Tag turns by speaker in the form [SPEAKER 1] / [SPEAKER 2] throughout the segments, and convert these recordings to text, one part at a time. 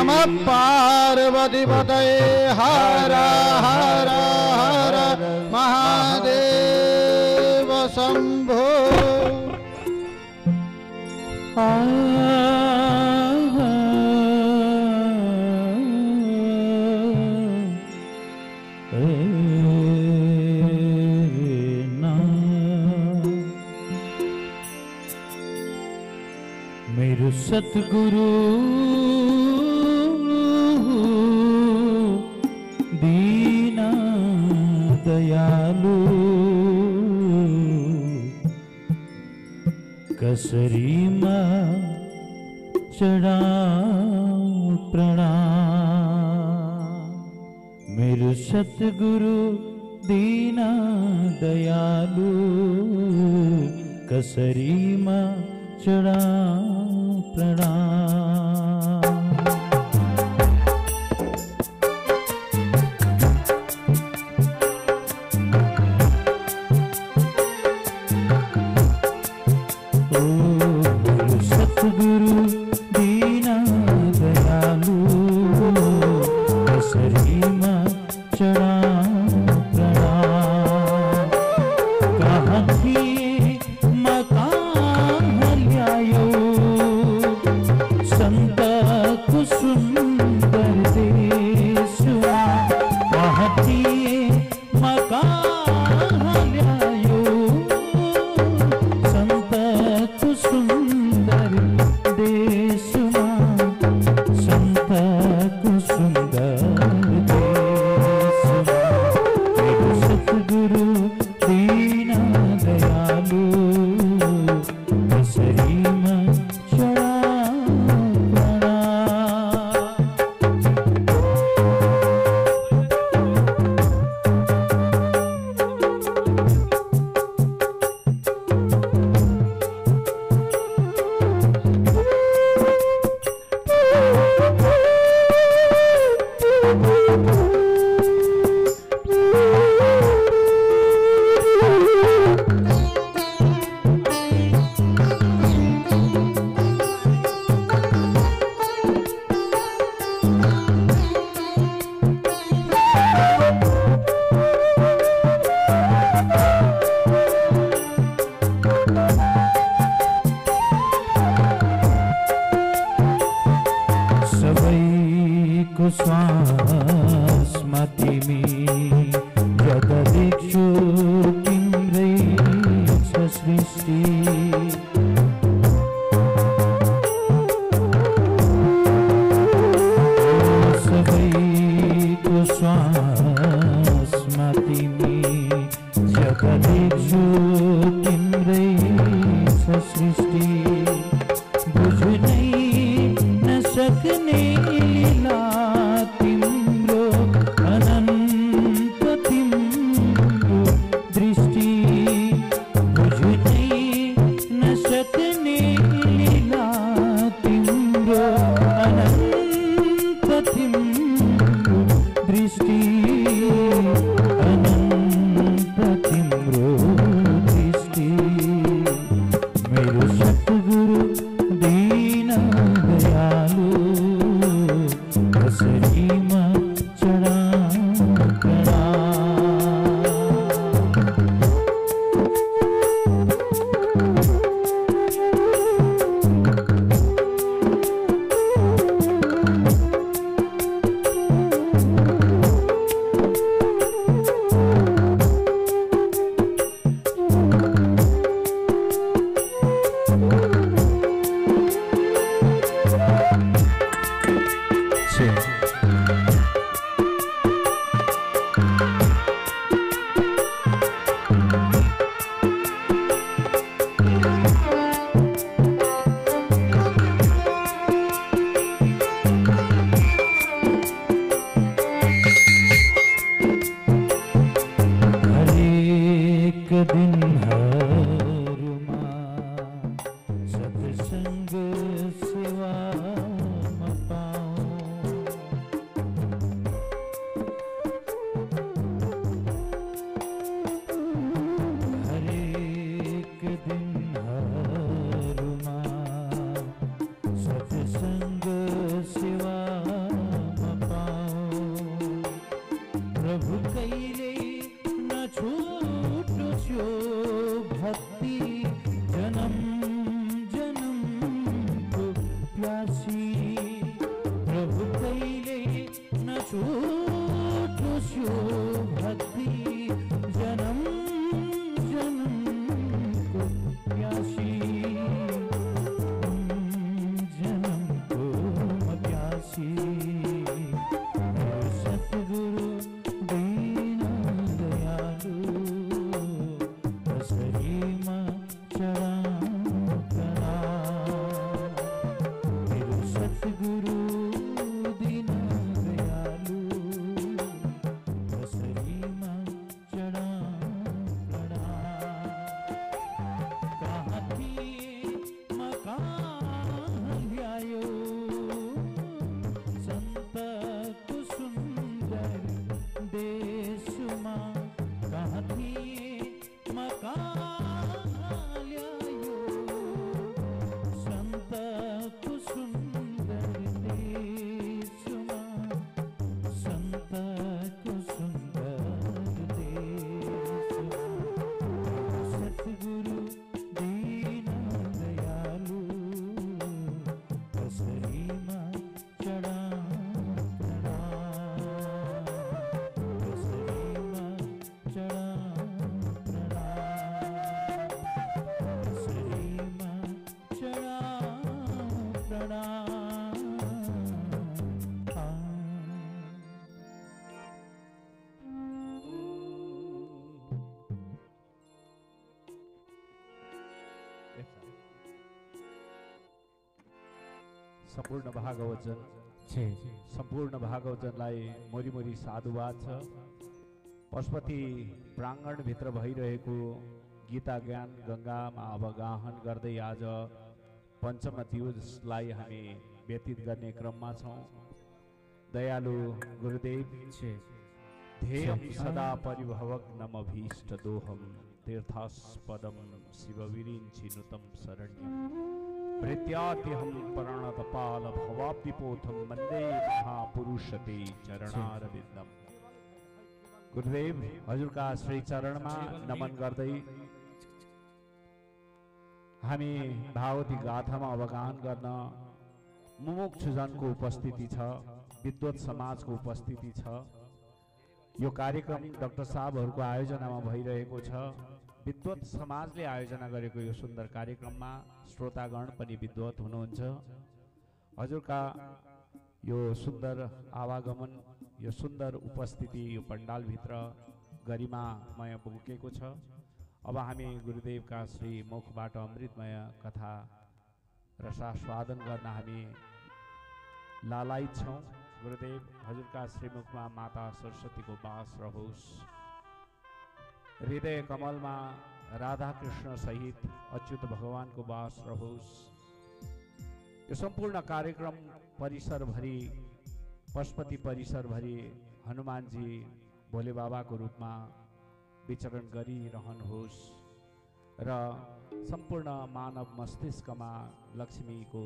[SPEAKER 1] नम पार्वती पतये हर हर हर महादेव शंभो।
[SPEAKER 2] मेरु सतगुरु कसरी माँ चढ़ा प्रणाम। मेरे सतगुरु दीना दयालु कसरी माँ चढ़ा प्रणाम।
[SPEAKER 3] सम्पूर्ण भागवचन
[SPEAKER 2] छे
[SPEAKER 3] सम्पूर्ण भागवचनलाई मोरी साधुवाद छ पशुपति प्राङ्गणभित्र भइरहेको गीता ज्ञान गङ्गामा अवगाहन गर्दै आज पञ्चम दिवसलाई हामी व्यतीत गर्ने क्रममा छौँ दयालु गुरुदेव
[SPEAKER 2] छे
[SPEAKER 3] ध्येयं सदा परिभवग्नमभीष्ट दोहं तीर्थास्पदं शिवविरिञ्चिनुतं शरण्यं। भृत्यात्यहं प्रणतपाल भवाब्दिपोथं वन्दे महापुरुषते चरणारविन्दम् गुरुदेव हजुरका श्री चरणमा नमन गर्दै हामी भागवती गाथामा अवगाहन गर्न मुमुक्षुजनको उपस्थिति छ विद्वत समाजको उपस्थिति छ। यो कार्यक्रम डाक्टर साहबहरूको आयोजनामा भइरहेको छ। विद्वत समाजले आयोजना गरेको यो सुन्दर कार्यक्रममा श्रोतागण पनि विद्वत हुनुहुन्छ। हजुरका यो सुन्दर आवागमन यो सुन्दर उपस्थिति यो पण्डालभित्र गरिमामय बोकेको छ। अब हामी गुरुदेवका श्री मुखबाट अमृतमय कथा रसास्वादन गर्न हामी लालायित छौँ। गुरुदेव हजुरका श्रीमुखमा माता सरस्वतीको बास रहोस्। हृदय कमलमा राधाकृष्ण सहित अच्युत भगवानको बास रहोस्। यो सम्पूर्ण कार्यक्रम परिसरभरि पशुपति परिसरभरि हनुमानजी भोले बाबाको रूपमा विचरण गरिरहनुहोस् र सम्पूर्ण मानव मस्तिष्कमा लक्ष्मीको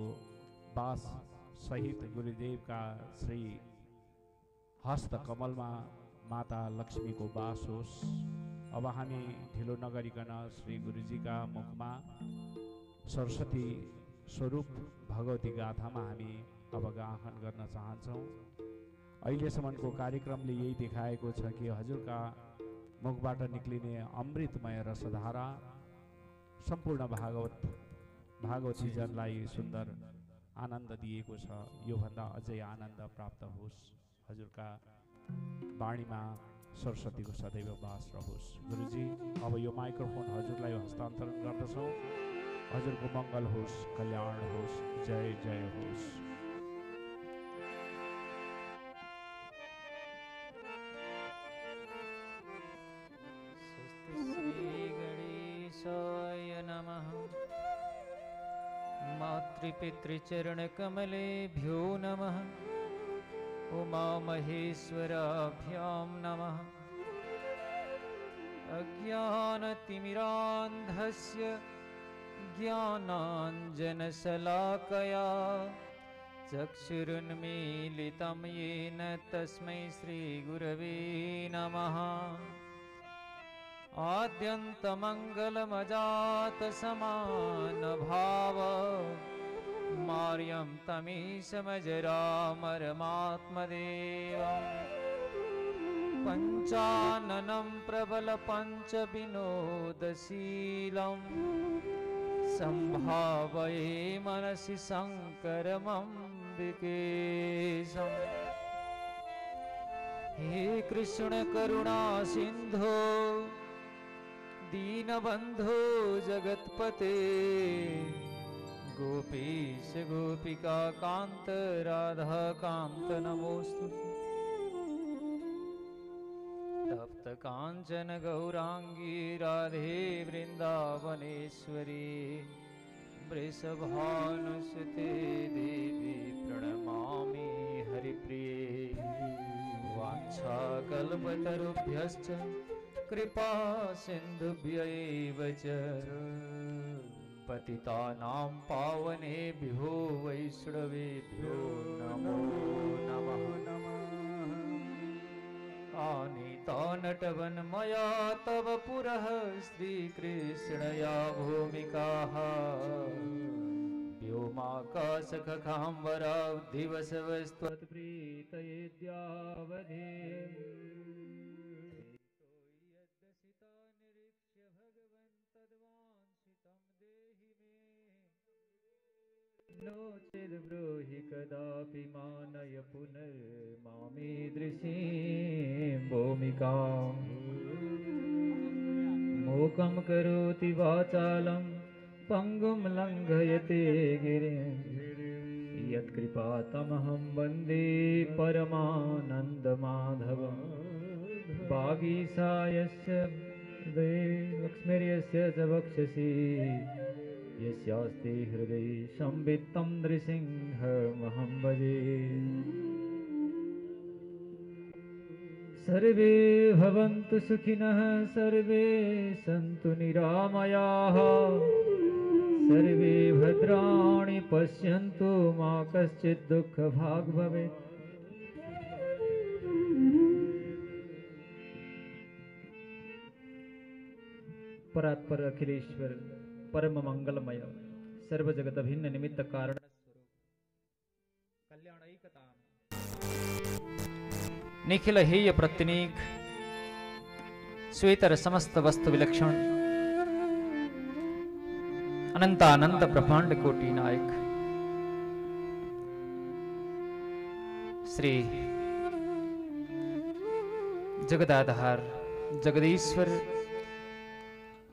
[SPEAKER 3] बास सहित गुरुदेवका श्री हस्त कमलमा माता लक्ष्मीको बास होस्। अब हामी ढिलो नगरिकन श्री गुरुजीका मुखमा सरस्वती स्वरूप भगवती गाथामा हामी अवगाहन गर्न चाहन्छौँ। अहिलेसम्मको कार्यक्रमले यही देखाएको छ कि हजुरका मुखबाट निक्लिने अमृतमय रसधारा सम्पूर्ण भागवत भागवतीजनलाई सुन्दर आनन्द दिएको छ। योभन्दा अझै आनन्द प्राप्त होस्। हजुरका वाणीमा सरस्वतीको सदैव बास रहोस्। गुरुजी, अब यो माइक्रोफोन हजुरलाई हस्तान्तरण गर्दछौँ। हजुरको मङ्गल होस्, कल्याण होस्, जय जय होस्।
[SPEAKER 4] नमः। मातृपितृचरणकमलेभ्यो नमः। उमामहेश्वराभ्यां नमः। अज्ञानतिमिरान्धस्य ज्ञानाञ्जनशलाकया चक्षुरुन्मीलितं येन तस्मै श्रीगुरवे नमः। आद्यन्तमङ्गलमजातसमानभाव कौमार्यं तमीशमजरामरमात्मदेवम् पञ्चाननं प्रबलपञ्चविनोदशीलम् सम्भावये मनसि शङ्करमम्बिकेशम् हे कृष्ण करुणा सिन्धो दीनबन्धो जगत्पते। गोपीश गोपिका कान्त राधा कान्त नमोऽस्तु तप्त काञ्चन गौराङ्गी राधे वृन्दावनेश्वरी वृषभानुसुते देवी प्रणमामि हरिप्रिये। वाञ्छाकल्पतरुभ्यश्च कृपा सिन्धुभ्य एव च। पतितानां पावनेभ्यो वैष्णवेभ्यो नमो नमः। आनीता नटवन्मया तव पुरः श्रीकृष्णया भूमिकाः। व्योमाकाशखाम्बरा दिवसवस्त्वत्प्रीतये द्यावधे। नो ब्रूहि कदापि मानय पुनर्मामीदृशीं भूमिकाम् मूकं करोति वाचालं पङ्गुं लङ्घयते गिरिं। यत्कृपातमहं वन्दे परमानन्दमाधवं वागीसायस्य दे लक्ष्मीर्यस्य च वक्षसि यस्यास्ति हृदये संवित्तं नृसिंहमहं भजे। सर्वे भवन्तु सुखिनः, सर्वे सन्तु निरामयाः। सर्वे भद्राणि पश्यन्तु, मा कश्चित् दुःखभाग् भवेत्। परात्पर अखिलेश्वर परम मंगलमय सर्व जगत भिन्न निमित्त कारण कल्याणैकता निखिल हेय प्रतिनिक श्वेतर समस्त वस्तु विलक्षण। अनंत अनंत ब्रह्मांड कोटि नायक। श्री जगदाधार जगदीश्वर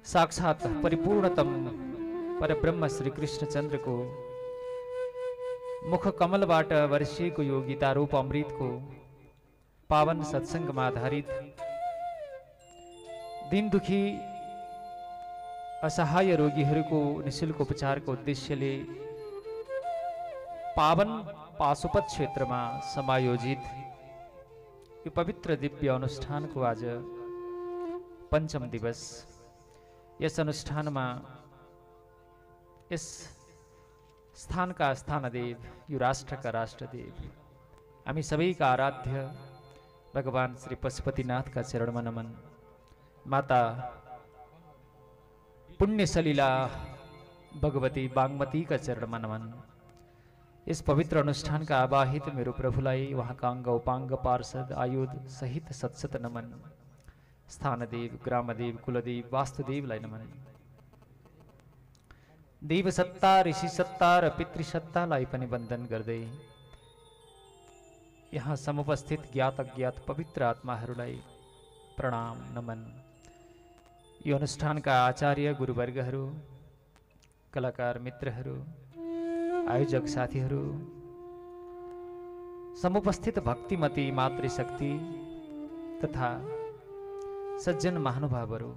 [SPEAKER 4] साक्षात परिपूर्णतम पर ब्रह्म श्री कृष्णचन्द्रको मुख कमलबाट वर्षिएको यो गीतारूप अमृतको पावन सत्सङ्गमा आधारित दिन दुखी असहाय रोगीहरूको निशुल्क उपचारको उद्देश्यले पावन पाशुपत क्षेत्रमा समायोजित यो पवित्र दिव्य अनुष्ठानको आज पञ्चम दिवस यस अनुष्ठानमा यस स्थानका स्थानदेव यो राष्ट्रका राष्ट्रदेव। हामी सबैका आराध्य भगवान् श्री पशुपतिनाथका चरणमा नमन। माता पुण्यसलिला भगवती बागमतीका चरणमा नमन। यस पवित्र अनुष्ठानका आवाहित मेरो प्रभुलाई उहाँका अङ्ग उपाङ्ग पार्षद आयुध सहित सत्सत नमन। स्थानदेव ग्रामदेव कुलदेव वास्तुदेवलाई नमन देव सत्ता, ऋषि सत्ता, र पितृसत्तालाई पनि वन्दन गर्दै यहाँ समुपस्थित ज्ञात अज्ञात पवित्र आत्माहरूलाई प्रणाम, नमन। यो अनुष्ठानका आचार्य, गुरुवर्गहरू, कलाकार मित्रहरू, आयोजक साथीहरू, समुपस्थित भक्तिमती, मातृशक्ति तथा सज्जन महानुभावहरू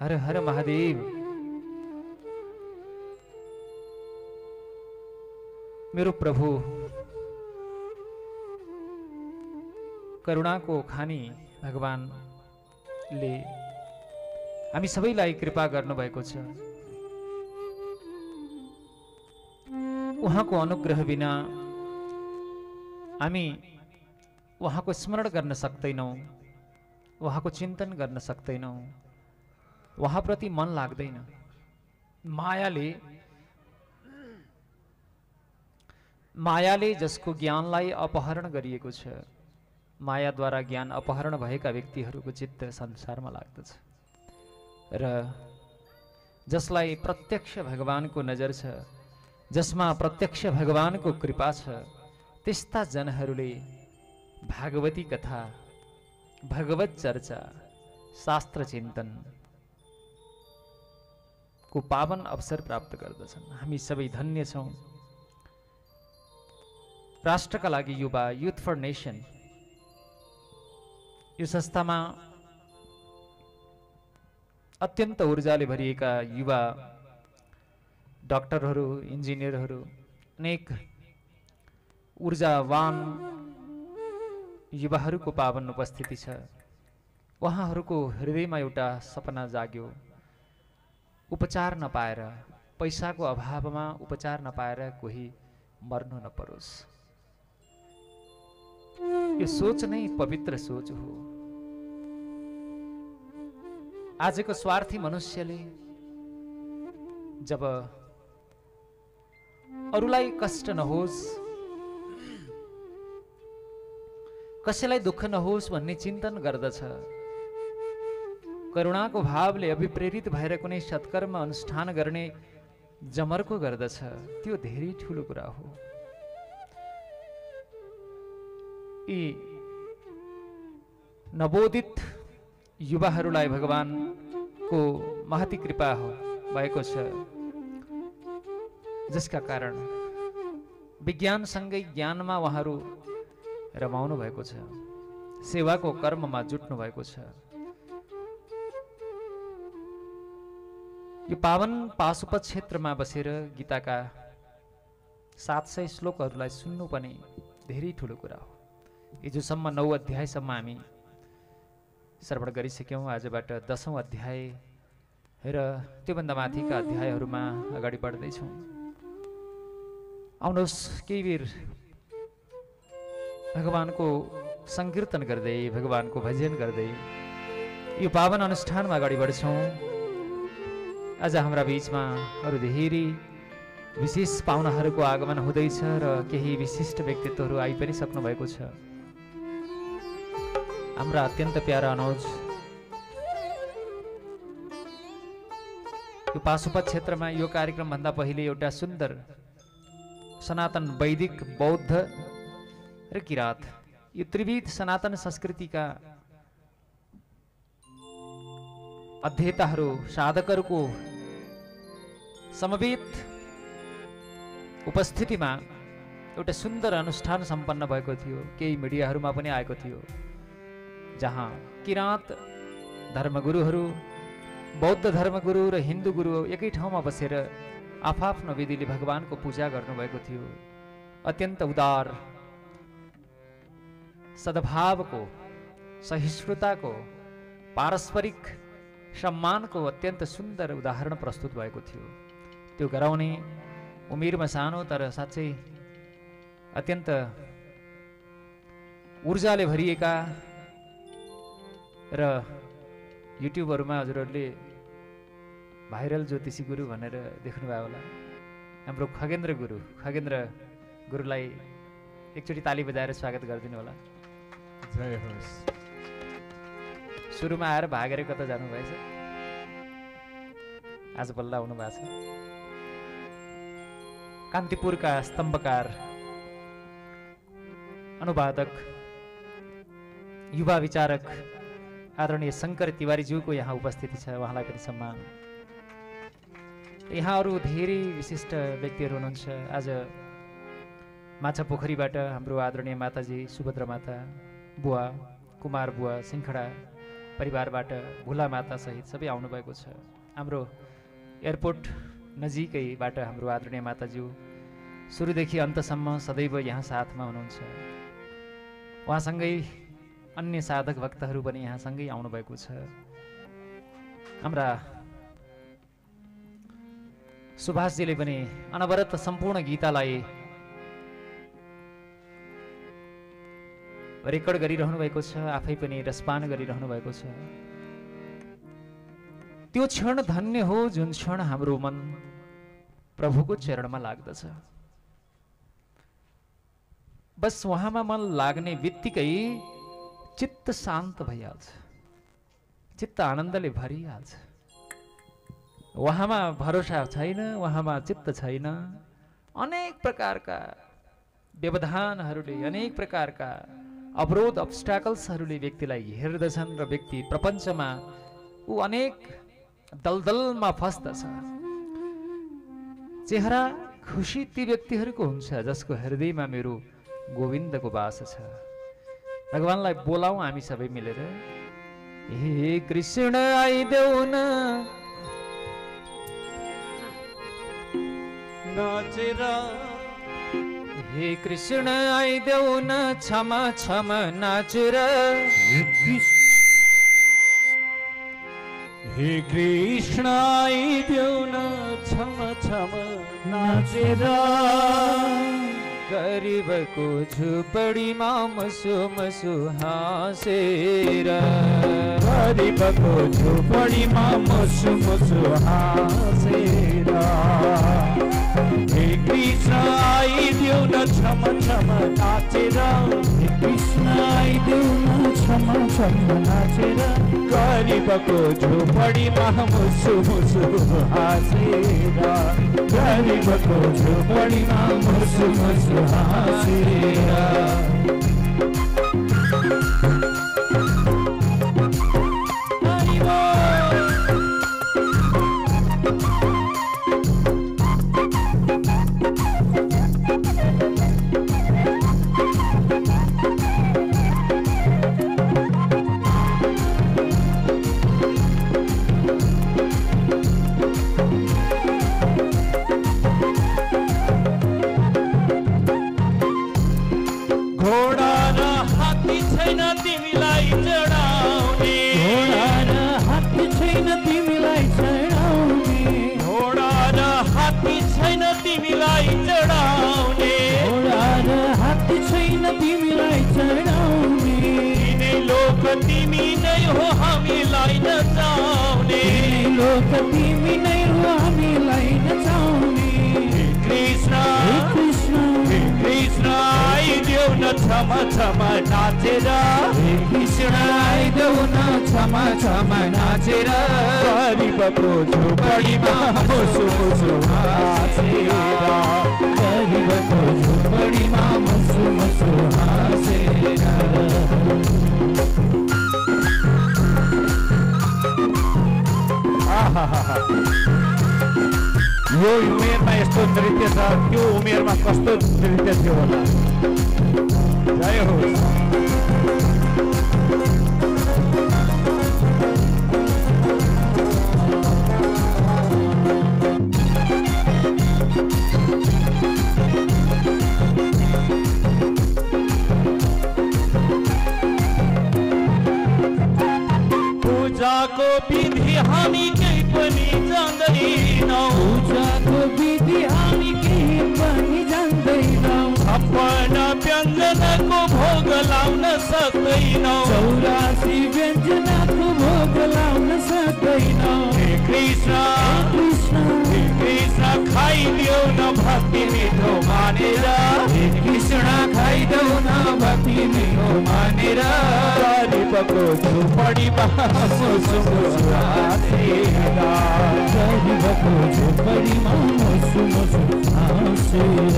[SPEAKER 4] हर हर महादेव मेरो प्रभु करुणाको खानी भगवान्ले हामी सबैलाई कृपा गर्नुभएको छ उहाँको अनुग्रह बिना हामी उहाँको स्मरण गर्न सक्दैनौँ उहाँको चिन्तन गर्न सक्दैनौँ। उहाँप्रति मन लाग्दैन। मायाले मायाले जसको ज्ञानलाई अपहरण गरिएको छ मायाद्वारा ज्ञान अपहरण भएका व्यक्तिहरूको चित्त संसारमा लाग्दछ। र जसलाई प्रत्यक्ष भगवानको नजर छ जसमा प्रत्यक्ष भगवानको कृपा छ त्यस्ता जनहरूले भागवती कथा भगवत चर्चा शास्त्र चिन्तन को पावन अवसर प्राप्त गर्दछन्। हामी सबै धन्य छौँ। राष्ट्रका लागि युवा युथ फर नेसन यो संस्थामा अत्यन्त ऊर्जाले भरिएका युवा डक्टरहरू इन्जिनियरहरू अनेक ऊर्जावान युवाहरूको पावन उपस्थिति छ। उहाँहरूको हृदयमा एउटा सपना जाग्यो। उपचार नपाएर पैसाको अभावमा उपचार नपाएर कोही मर्नु नपरोस्। यो सोच नै पवित्र सोच हो। आजको स्वार्थी मनुष्यले जब अरूलाई कष्ट नहोस् कसैलाई दुःख नहोस् भन्ने चिन्तन गर्दछ। करुणाको भावले अभिप्रेरित भएर कुनै सत्कर्म अनुष्ठान गर्ने जमर्को गर्दछ। त्यो धेरै ठुलो कुरा हो। यी नवोदित युवाहरूलाई भगवानको महती कृपा हो भएको छ। जसका कारण विज्ञानसँगै ज्ञानमा उहाँहरू रमाउनु भएको छ। सेवाको कर्ममा जुट्नु भएको छ। यो पावन पाशुपत क्षेत्रमा बसेर गीताका सात सय श्लोकहरूलाई सुन्नु पनि धेरै ठुलो कुरा हो। हिजोसम्म नौ अध्यायसम्म हामी श्रवण गरिसक्यौँ आजबाट दसौँ अध्याय र त्योभन्दा माथिका अध्यायहरूमा अगाडि बढ्दैछौँ। आउनुहोस् केही बेर भगवानको सङ्कीर्तन गर्दै भगवानको भजन गर्दै यो पावन अनुष्ठानमा अगाडि बढ्छौँ। आज हाम्रा बिचमा अरू धेरै विशेष पाहुनाहरूको आगमन हुँदैछ र केही विशिष्ट व्यक्तित्वहरू आइ पनि सक्नु भएको छ। हाम्रा अत्यन्त प्यारा अनुज यो पाशुपत क्षेत्रमा यो कार्यक्रमभन्दा पहिले एउटा सुन्दर सनातन वैदिक बौद्ध र किरात यो त्रिविध सनातन संस्कृतिका अध्येताहरू साधकहरूको समवेत उपस्थितिमा एउटा सुन्दर अनुष्ठान सम्पन्न भएको थियो। केही मिडियाहरूमा पनि आएको थियो। जहाँ किराँत धर्मगुरुहरू बौद्ध धर्मगुरु र हिन्दू गुरु एकै ठाउँमा बसेर आफआफ्नो विधिले भगवानको पूजा गर्नुभएको थियो। अत्यन्त उदार सद्भावको सहिष्णुताको पारस्परिक सम्मानको अत्यन्त सुन्दर उदाहरण प्रस्तुत भएको थियो। त्यो गराउने उमेरमा सानो तर साँच्चै अत्यन्त ऊर्जाले भरिएका र युट्युबहरूमा हजुरहरूले भाइरल ज्योतिषी गुरु भनेर देख्नुभयो होला। हाम्रो खगेन्द्र गुरु खगेन्द्र गुरुलाई एकचोटि ताली बजाएर स्वागत गरिदिनु होला।
[SPEAKER 3] जय होस्।
[SPEAKER 4] सुरुमा आएर भागेर कता जानुभएछ। आज बल्ल आउनु भएको छ। कान्तिपुरका स्तम्भकार अनुवादक युवा विचारक आदरणीय शङ्कर तिवारीज्यूको यहाँ उपस्थिति छ उहाँलाई पनि सम्मान। यहाँ अरू धेरै विशिष्ट व्यक्तिहरू हुनुहुन्छ। आज माछा पोखरीबाट हाम्रो आदरणीय माताजी सुभद्रा माता बुवा कुमार बुवा सिङखडा परिवारबाट भुला माता सहित सबै आउनुभएको छ। हाम्रो एयरपोर्ट नजिकैबाट हाम्रो आदरणीय माताज्यू सुरुदेखि अन्तसम्म सदैव यहाँ साथमा हुनुहुन्छ। उहाँसँगै अन्य साधक भक्तहरू पनि यहाँसँगै आउनुभएको छ। हाम्रा सुभाषजीले पनि अनवरत सम्पूर्ण गीतालाई रेकर्ड गरिरहनु भएको छ आफै पनि रसपान गरिरहनु भएको छ। त्यो क्षण धन्य हो जुन क्षण हाम्रो मन प्रभुको चरणमा लाग्दछ। बस उहाँमा मन लाग्ने बित्तिकै चित्त शान्त भइहाल्छ। चित्त आनन्दले भरिहाल्छ। उहाँमा भरोसा छैन उहाँमा चित्त छैन। अनेक प्रकारका व्यवधानहरूले अनेक प्रकारका अवरोध अब्स्ट्याकल्सहरूले व्यक्तिलाई हेर्दछन् र व्यक्ति प्रपञ्चमा ऊ अनेक दलदलमा फस्दछ। चेहरा खुसी ती व्यक्तिहरूको हुन्छ जसको हृदयमा मेरो गोविन्दको बास छ। भगवान्लाई बोलाऊ हामी सबै मिलेर। हे कृष्ण आइदेऊ न। हे कृष्ण आइदेऊ न क्षमा क्षमा नाचेर
[SPEAKER 5] हे कृष्ण आइदेऊ न छम छम नाचेर
[SPEAKER 4] गरिबको झुपडीमा मसु मसु हाँसेर।
[SPEAKER 5] गरिबको झोपडीमा मुसु मुसु हाँसेर। हे कृष्ण आइदेऊ न छम छम नाचेर। हे कृष्ण आइदेऊ न छम छम नाचेर। गरिबको झोपडीमा मुसु मुसु हाँसेर। गरिबको झोपडीमा मुसु मुसु हाँसेर घोडा आइदेऊ न क्षमा क्षमा नाचेर।
[SPEAKER 2] हे कृष्ण आइदेऊ न क्षमा क्षमा नाचेर
[SPEAKER 5] गरिबको झोपडीमा मुसु मुसु हाँसेर
[SPEAKER 2] गरिबको झोपडीमा मसु मसु हाँसेर
[SPEAKER 5] आहाहाहा। यो उमेरमा यस्तो नृत्य छ त्यो उमेरमा कस्तो नृत्य थियो होला? जय हो खाइदियो न भक्ति मिठो मानेर
[SPEAKER 2] कृष्ण खाइदेऊ न भक्ति मेरो मानेर
[SPEAKER 5] गरिबको झुपडीमा।
[SPEAKER 2] गरिबको झोपडीमा मसु मसु हाँसेर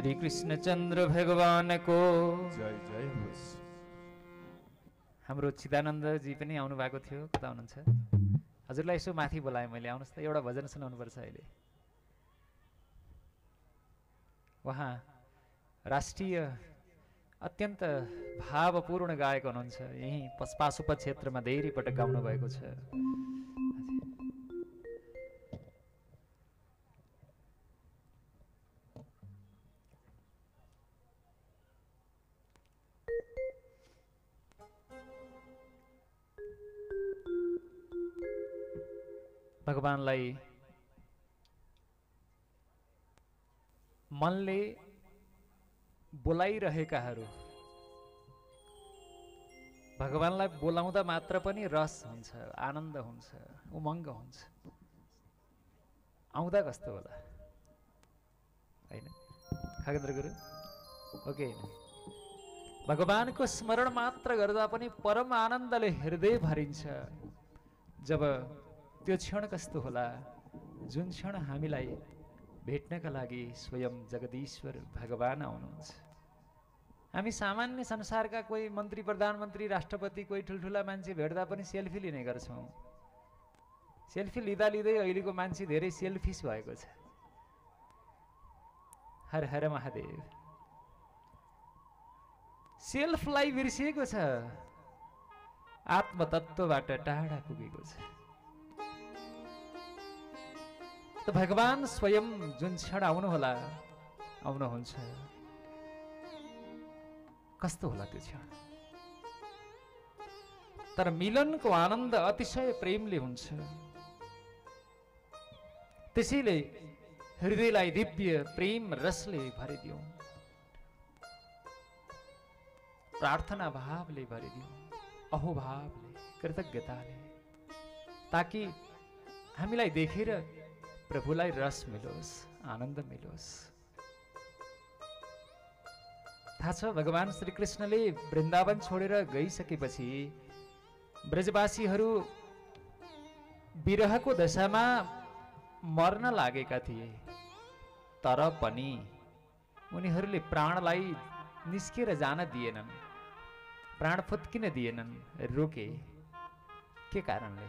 [SPEAKER 4] श्री कृष्णचंद्र भगवान को
[SPEAKER 3] जय जय होस्
[SPEAKER 4] हाम्रो चिदानन्दजी पनि आउनु भएको थियो। कता हुनुहुन्छ? हजुरलाई यसो माथि बोलाएँ मैले। आउनुहोस् त एउटा भजन सुनाउनुपर्छ अहिले। उहाँ राष्ट्रिय अत्यन्त भावपूर्ण गायक हुनुहुन्छ। यहीँ पस पाशुपत क्षेत्रमा धेरै पटक गाउनु भएको छ। भगवान्लाई मनले बोलाइरहेकाहरू। भगवान्लाई बोलाउँदा मात्र पनि रस हुन्छ आनन्द हुन्छ उमङ्ग हुन्छ। आउँदा कस्तो होला? होइन? खगेन्द्र गुरु? ओके। भगवानको स्मरण मात्र गर्दा पनि परम आनन्दले हृदय भरिन्छ। जब त्यो क्षण कस्तो होला? जुन क्षण हामीलाई भेट्नका लागि स्वयं जगदीश्वर भगवान आउनुहुन्छ। हामी सामान्य संसारका कोही मन्त्री प्रधानमन्त्री राष्ट्रपति कोही ठुल्ठुला मान्छे भेट्दा पनि सेल्फी लिने गर्छौँ। सेल्फी लिँदा लिँदै अहिलेको मान्छे धेरै सेल्फिस भएको छ। हर हर महादेव। सेल्फलाई बिर्सिएको छ। आत्मतत्वबाट टाढा पुगेको छ। त भगवान स्वयं जुन क्षण आउनुहोला आउनुहुन्छ कस्तो होला त्यो क्षण? तर मिलनको आनन्द अतिशय प्रेमले हुन्छ। त्यसैले हृदयलाई दिव्य प्रेम रसले भरिदिउँ प्रार्थना भावले भरिदिउँ अहोभावले कृतज्ञताले। ताकि हामीलाई देखेर प्रभुलाई रस मिलोस् आनन्द मिलोस्। थाहा छ भगवान् श्रीकृष्णले वृन्दावन छोडेर गइसकेपछि ब्रजवासीहरू विरहको दशामा मर्न लागेका थिए। तर पनि उनीहरूले प्राणलाई निस्केर जान दिएनन् प्राण फुत्किन दिएनन् रोके। के कारणले?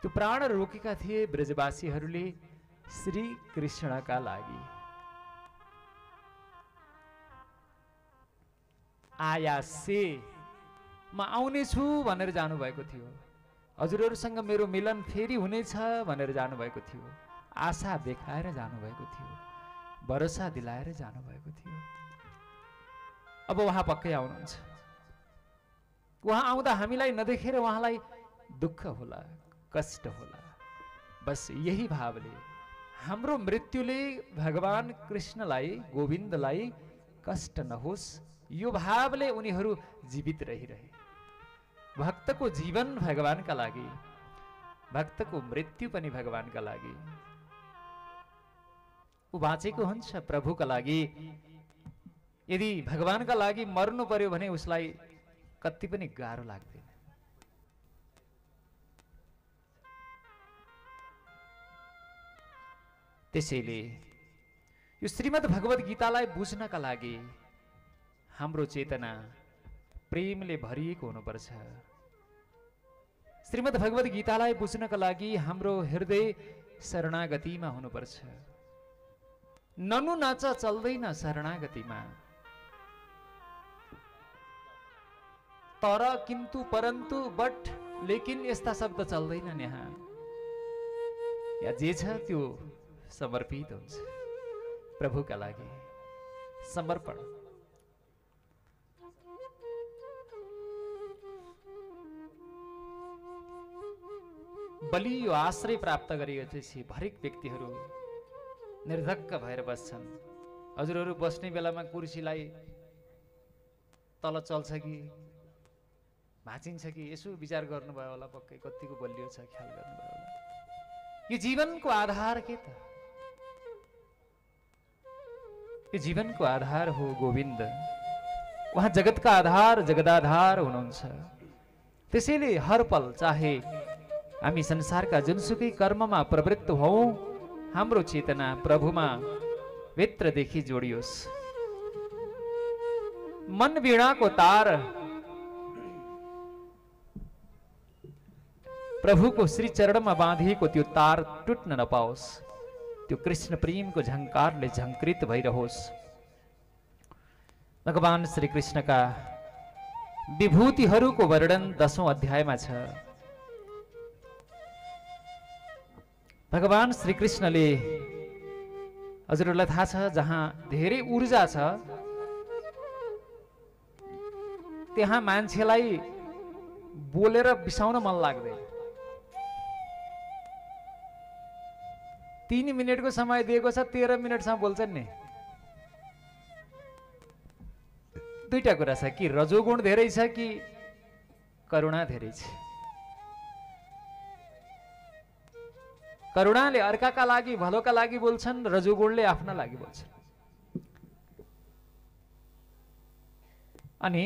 [SPEAKER 4] त्यो प्राण रोकेका थिए ब्रजवासीहरूले श्री कृष्णका लागि। आयासे म आउनेछु भनेर जानुभएको थियो। हजुरहरूसँग मेरो मिलन फेरि हुनेछ भनेर जानुभएको थियो। आशा देखाएर जानुभएको थियो। भरोसा दिलाएर जानुभएको थियो। अब उहाँ पक्कै आउनुहुन्छ। उहाँ आउँदा हामीलाई नदेखेर उहाँलाई दुःख होला। कष्ट होला। बस यही भावले हाम्रो मृत्युले भगवान कृष्णलाई गोविन्दलाई कष्ट नहोस् यो भावले उनीहरू जीवित रहिरहे। भक्तको जीवन भगवानका लागि भक्तको मृत्यु पनि भगवानका लागि। ऊ बाँचेको हुन्छ प्रभुका लागि। यदि भगवानका लागि मर्नु पर्यो भने उसलाई कति पनि गाह्रो लाग्दैन। त्यसैले यो श्रीमद् भगवत गीतालाई बुझ्नका लागि हाम्रो चेतना प्रेमले भरिएको हुनुपर्छ। श्रीमद् भगवत गीतालाई बुझ्नका लागि हाम्रो हृदय शरणागतिमा हुनुपर्छ। ननु नाच चल्दैन शरणागतिमा। तर किन्तु परन्तु बट लेकिन यस्ता शब्द चल्दैनन् यहाँ यहाँ जे छ त्यो समर्पित हुन्छ। प्रभुका लागि समर्पण। बलियो आश्रय प्राप्त गरिएपछि हरेक व्यक्तिहरू निर्धक्क भएर बस्छन्। हजुरहरू बस्ने बेलामा कुर्सीलाई तल चल्छ कि भाँचिन्छ कि यसो विचार गर्नुभयो होला पक्कै कतिको बलियो छ ख्याल गर्नुभयो होला। यो जीवनको आधार के त? यो जीवनको आधार हो गोविन्द। उहाँ जगतका आधार जगदाधार हुनुहुन्छ। त्यसैले हर पल चाहे हामी संसारका जुनसुकै कर्ममा प्रवृत्त हौँ हाम्रो चेतना प्रभुमा भित्रदेखि जोडियोस्। मन वीणाको तार प्रभुको श्री चरणमा बाँधिएको त्यो तार टुट्न नपाओस्। त्यो कृष्ण प्रेमको झङ्कारले झङ्कृत भइरहोस्। भगवान् श्री कृष्णका विभूतिहरूको वर्णन दसौँ अध्यायमा छ। भगवान् श्रीकृष्णले हजुरहरूलाई थाहा छ जहाँ धेरै ऊर्जा छ त्यहाँ मान्छेलाई बोलेर बिसाउन मन लाग्दैन। तिन मिनटको समय दिएको छ तेह्र मिनटसम्म बोल्छन् नि। दुईटा कुरा छ कि रजोगुण धेरै छ कि करुणा धेरै छ? करुणाले अर्काका लागि भलोका लागि बोल्छन् रजोगुणले आफ्ना लागि बोल्छन्। अनि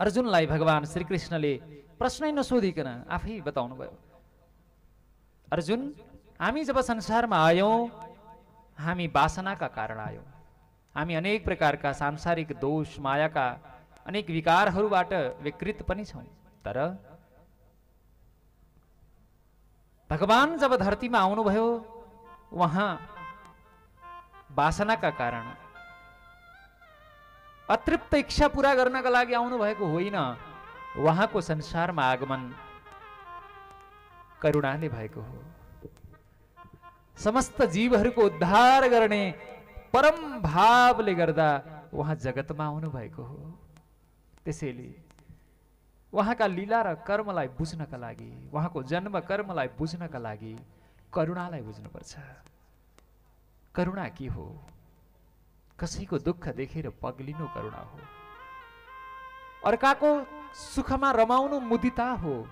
[SPEAKER 4] अर्जुनलाई भगवान् श्रीकृष्णले प्रश्नै नसोधिकन आफै बताउनु भयो अर्जुन हामी जब संसारमा आयौँ हामी वासनाका कारण आयौँ। हामी अनेक प्रकारका सांसारिक दोष मायाका अनेक विकारहरूबाट विकृत पनि छौँ। तर भगवान जब धरतीमा आउनुभयो उहाँ वासनाका कारण अतृप्त इच्छा पुरा गर्नका लागि आउनुभएको होइन। उहाँको संसारमा आगमन करुणाले भएको हो. समस्त जीवहरूको उद्धार गर्ने परम भावले गर्दा उहाँ जगतमा आउनु भएको हो. त्यसैले उहाँका लीला र कर्मलाई बुझ्नका लागि उहाँको जन्म कर्मलाई बुझ्नका लागि करुणालाई बुझ्नुपर्छ. करुणा के हो? कसैको दुःख देखेर पग्लिनु करुणा हो. अर्काको सुखमा रमाउनु मुदिता हो.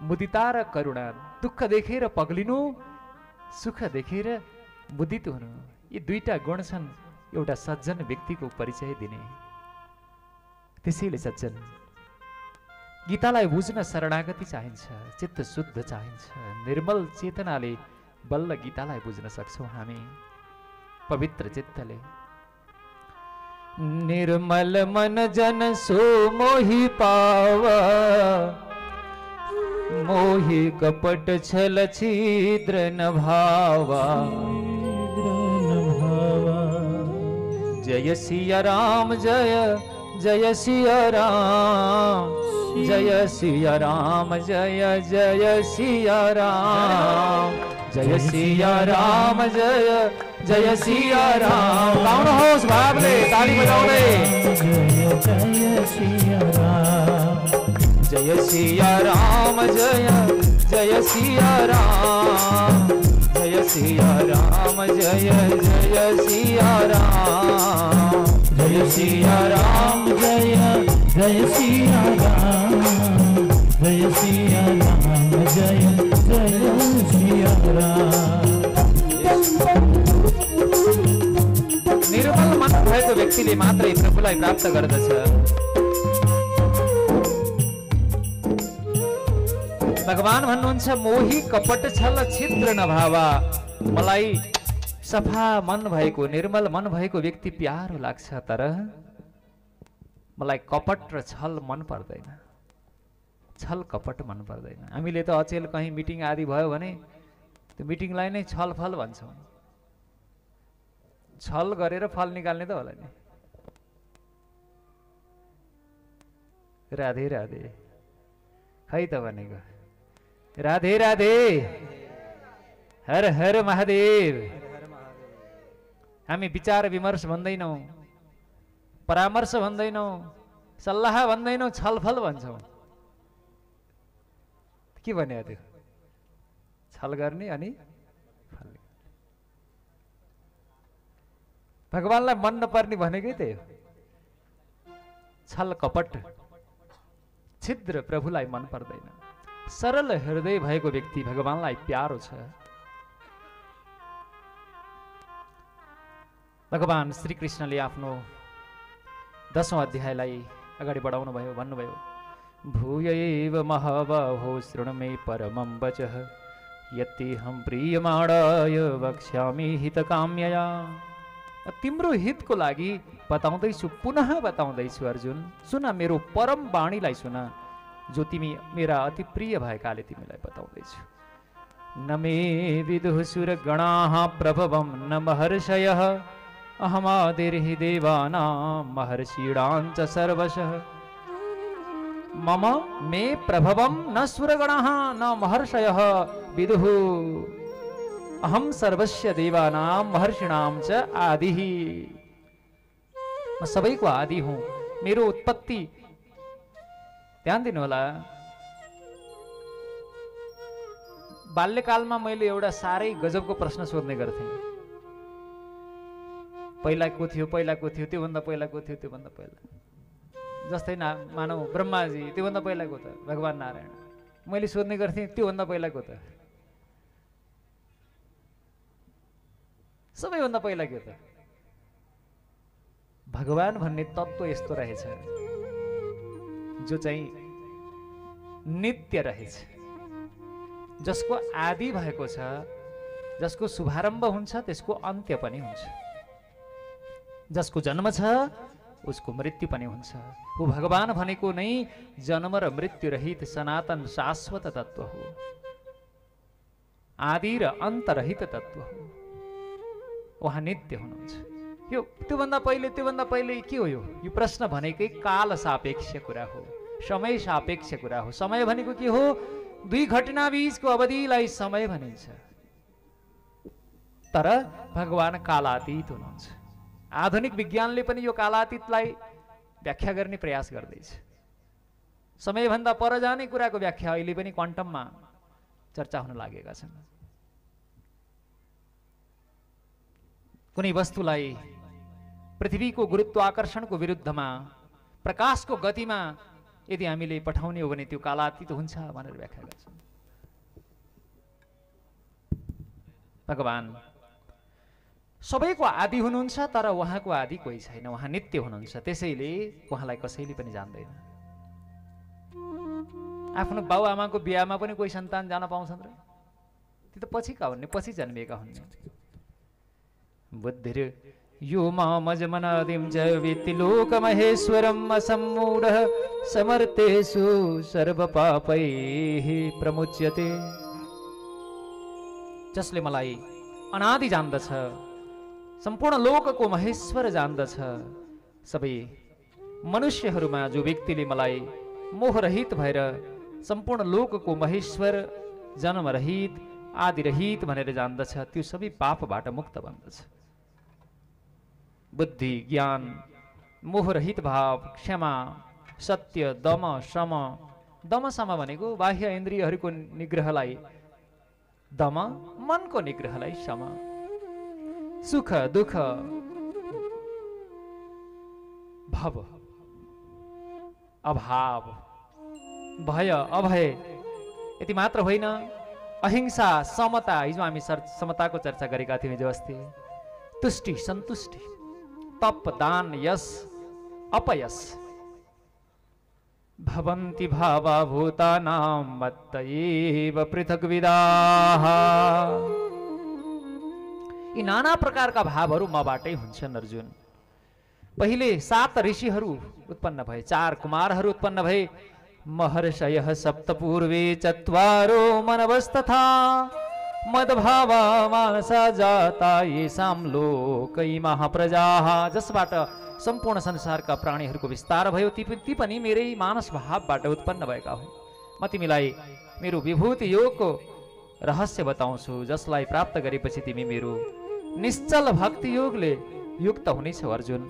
[SPEAKER 4] मुदिता र करुणा दुःख देखेर पग्लिनु सुख देखेर मुदित हुनु यी दुईटा गुण छन् एउटा सज्जन व्यक्तिको परिचय दिने त्यसैले सज्जन गीतालाई बुझ्न शरणागति चाहिन्छ चित्त शुद्ध चाहिन्छ निर्मल चेतनाले बल्ल गीतालाई बुझ्न सक्छौँ हामी पवित्र चित्तले निर्मल मन जन सो मोहि पावा मोहि कपट छल छिद्र न भावा जय सिया राम जय जय सिया राम जय सिया राम जय जय सिया राम जय सिया राम जय जय सिया राम। गाउनुहोस् भावले ताली बजाउँदै जय सिया राम, जय जय सिया राम, जय सिया राम, जय जय सिया राम,
[SPEAKER 2] जय सिया राम, जय जय सिया राम, जय सिया राम, जय जय सिया राम।
[SPEAKER 4] निर्मल मन भएको व्यक्तिले मात्रै प्रभुलाई प्राप्त गर्दछ भगवान भन्नुहुन्छ मोही कपट छल छिद्र नभावा। मलाई सफा मन भएको निर्मल मन भएको व्यक्ति प्यारो लाग्छ तर मलाई कपट र छल मन पर्दैन। छल कपट मन पर्दैन। हामीले त अचेल कहीँ मिटिङ आदि भयो भने त्यो मिटिङलाई नै छलफल भन्छौँ। छल गरेर फल निकाल्ने त होला नि। राधे राधे। खै त भनेको? राधे राधे। हर हर महादेव। हामी विचार विमर्श भन्दैनौँ। परामर्श भन्दैनौँ। सल्लाह भन्दैनौँ छलफल भन्छौँ। के भन्यो त्यो? छल गर्ने अनि। भगवान्लाई मन नपर्ने भनेकै त्यही छल कपट। छिद्र प्रभुलाई मन पर्दैन। सरल हृदय भएको व्यक्ति भगवान्लाई प्यारो छ। भगवान् श्रीकृष्णले आफ्नो दसौँ अध्यायलाई अगाडि बढाउनु भयो भन्नुभयो भूय एव महबहो शृणु मे परमं वचः यति हम प्रियमाणाय वक्ष्यामि हितकाम्यया। तिम्रो हितको लागि बताउँदैछु पुनः बताउँदैछु अर्जुन सुन मेरो परम वाणीलाई सुन। जो तिमी मेरा अति प्रिय भएकाले तिमीलाई बताउँदैछु। न मे विदुः सुरगणाः प्रभवं, न महर्षयः। अहमादिर्हि देवानां महर्षीणाञ्च सर्वशः। मम मे प्रभवं, न सुरगणाः, न महर्षयः। विदुः। अहम सर्वस्य देवानां महर्षिणां च आदि। म सबैको आदि हुँ। मेरो उत्पत्ति ध्यान दिनु होला बाल्यकालमा मैले एउटा साह्रै गजबको प्रश्न सोध्ने गर्थेँ। पहिला को थियो पहिला को थियो त्योभन्दा पहिला को थियो त्योभन्दा पहिला। जस्तै ना मानौ ब्रह्माजी त्योभन्दा पहिलाको त? भगवान् नारायण। मैले सोध्ने गर्थेँ त्योभन्दा पहिलाको त? सबैभन्दा पहिला के त? भगवान् भन्ने तत्त्व यस्तो रहेछ। जो चाहिँ नित्य रहेछ जसको आदि भएको छ जसको शुभारम्भ हुन्छ त्यसको अन्त्य पनि हुन्छ। जसको जन्म छ उसको मृत्यु पनि हुन्छ। ऊ भगवान् भनेको नै जन्म र मृत्यु रहित सनातन शाश्वत तत्त्व हो। आदि र अन्तरहित तत्त्व हो। उहाँ नित्य हुनुहुन्छ। यो त्योभन्दा पहिले त्योभन्दा पहिले के हो यो? प्रश्न भनेकै काल सापेक्ष कुरा हो समय सापेक्ष कुरा हो। समय भनेको के हो? दुई घटना बीचको अवधिलाई समय भनिन्छ। तर भगवान् कालातीत हुनुहुन्छ। आधुनिक विज्ञानले पनि यो कालातीतलाई व्याख्या गर्ने प्रयास गर्दैछ। समयभन्दा पर जाने कुराको व्याख्या अहिले पनि क्वान्टममा चर्चा हुन लागेका छन्। कुनै वस्तुलाई पृथ्वीको गुरुत्वाकर्षणको विरुद्धमा प्रकाशको गतिमा यदि हामीले पठाउने हो भने त्यो कालातीत हुन्छ भनेर व्याख्या गर्छौँ। भगवान् सबैको आदि हुनुहुन्छ तर उहाँको आदि कोही छैन। उहाँ नित्य हुनुहुन्छ। त्यसैले उहाँलाई कसैले पनि जान्दैन। आफ्नो बाबुआमाको बिहामा पनि कोही सन्तान जान पाउँछन् र? त्यो त पछिका हुन्? पछि जन्मिएका हुन्। बुद्धिर यो मामजमनादिं च वेत्ति लोकमहेश्वरम् असम्मूढः समर्थेषु सर्वपापैः प्रमुच्यते। जसले मलाई अनादि जान्दछ सम्पूर्ण लोकको महेश्वर जान्दछ सबै मनुष्यहरूमा जो व्यक्तिले मलाई मोहरहित भएर सम्पूर्ण लोकको महेश्वर जन्मरहित आदिरहित भनेर जान्दछ त्यो सबै पापबाट मुक्त बन्दछ। बुद्धि ज्ञान मोहरहित भाव क्षमा सत्य दम श्रम। दमसम भनेको बाह्य इन्द्रियहरूको निग्रहलाई दम मनको निग्रहलाई सम सुख दुःख भव अभाव भय अभय यति मात्र होइन। अहिंसा समता हिजो हामी समताको चर्चा गरेका थियौँ हिजो अस्ति। तुष्टि सन्तुष्टि। तप दान यस अपयस। भवन्ति भावा भूतानां मत्त एव पृथग्विदाः। यी नाना प्रकारका भावहरू मबाटै हुन्छन् अर्जुन। पहिले सात ऋषिहरू उत्पन्न भए चार कुमारहरू उत्पन्न भए महर्षयः सप्तपूर्वे चत्वारो मनवस्तथा। मदभावा मानसा जाता येषां लोकैमाः प्रजाः जसबाट सम्पूर्ण संसारका प्राणीहरूको विस्तार भयो ती ती पनि मेरै मानस भावबाट उत्पन्न भएका हुन्। म तिमीलाई मेरो विभूति योगको रहस्य बताउँछु जसलाई प्राप्त गरेपछि तिमी मेरो निश्चल भक्ति योगले युक्त हुनेछौ अर्जुन।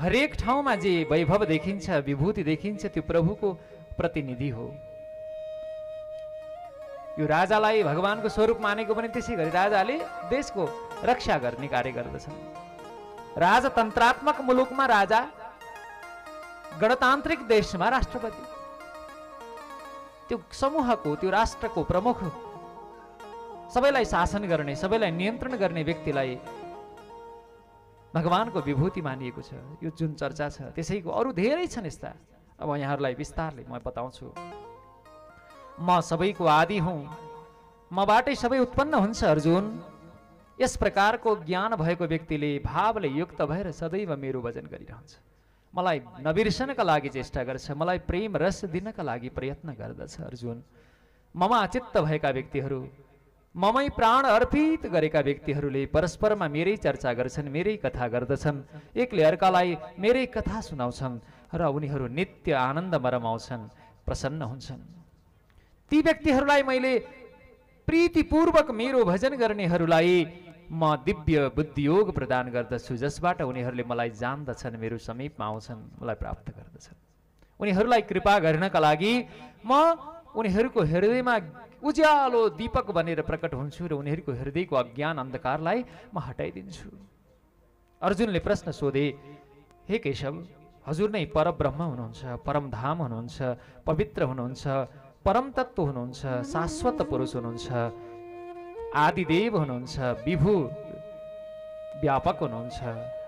[SPEAKER 4] हरेक ठाउँमा जे वैभव देखिन्छ विभूति देखिन्छ त्यो प्रभुको प्रतिनिधि हो। यो राजालाई भगवानको स्वरूप मानेको पनि त्यसै गरी राजाले देशको रक्षा गर्ने कार्य गर्दछन्। राजतन्त्रात्मक मुलुकमा राजा गणतान्त्रिक देशमा राष्ट्रपति। त्यो समूहको त्यो राष्ट्रको प्रमुख सबैलाई शासन गर्ने सबैलाई नियन्त्रण गर्ने व्यक्तिलाई भगवानको विभूति मानिएको छ। यो जुन चर्चा छ त्यसैको अरू धेरै छन् यस्ता। अब यहाँहरूलाई विस्तारले म बताउँछु। म सबैको आदि हुँ। मबाटै सबै उत्पन्न हुन्छ अर्जुन। यस प्रकारको ज्ञान भएको व्यक्तिले भावले युक्त भएर सदैव मेरो भजन गरिरहन्छ। मलाई नबिर्सनका लागि चेष्टा गर्छ मलाई प्रेम रस दिनका लागि प्रयत्न गर्दछ अर्जुन। ममा चित्त भएका व्यक्तिहरू ममै प्राण अर्पित गरेका व्यक्तिहरूले परस्परमा मेरै चर्चा गर्छन् मेरै कथा गर्दछन्। एकले अर्कालाई मेरै कथा सुनाउँछन् र उनीहरू नित्य आनन्दमा रमाउँछन् प्रसन्न हुन्छन्। ती व्यक्तिहरूलाई मैले प्रीतिपूर्वक मेरो भजन गर्नेहरूलाई म दिव्य बुद्धियोग प्रदान गर्दछु जसबाट उनीहरूले मलाई जान्दछन् मेरो समीपमा आउँछन् मलाई प्राप्त गर्दछन्। उनीहरूलाई कृपा गर्नका लागि म उनीहरूको हृदयमा उज्यालो दीपक बनेर प्रकट हुन्छु र उनीहरूको हृदयको अज्ञान अन्धकारलाई म हटाइदिन्छु। अर्जुनले प्रश्न सोधे हे केशव हजुर नै परब्रह्म हुनुहुन्छ परमधाम हुनुहुन्छ पवित्र हुनुहुन्छ परम तत्व हुनुहुन्छ शाश्वत पुरुष हुनुहुन्छ आदिदेव हुनुहुन्छ विभु व्यापक हुनुहुन्छ।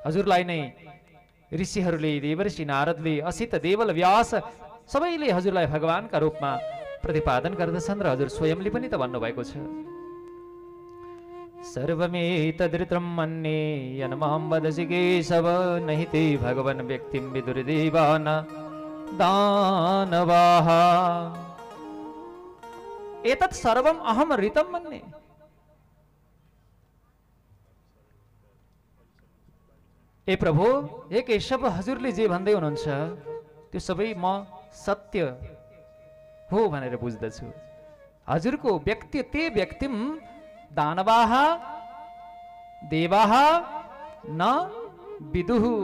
[SPEAKER 4] हजुरलाई नै ऋषिहरूले देवर्षि नारदले असित देवल व्यास सबैले हजुरलाई भगवानका रूपमा प्रतिपादन गर्दछन् र हजुर स्वयंले पनि त भन्नुभएको छ। भगवन् व्यक्तिं विदुर्देवान दानवाः। एतत् सर्वम् अहम ऋतं मन्ये। ए प्रभु हे केशव हजुरले जे भन्दै हुनुहुन्छ त्यो सबै म सत्य हो भनेर बुझ्दछु। हजुरको व्यक्ति ते व्यक्तिम दानवाह देवाह न विदुहु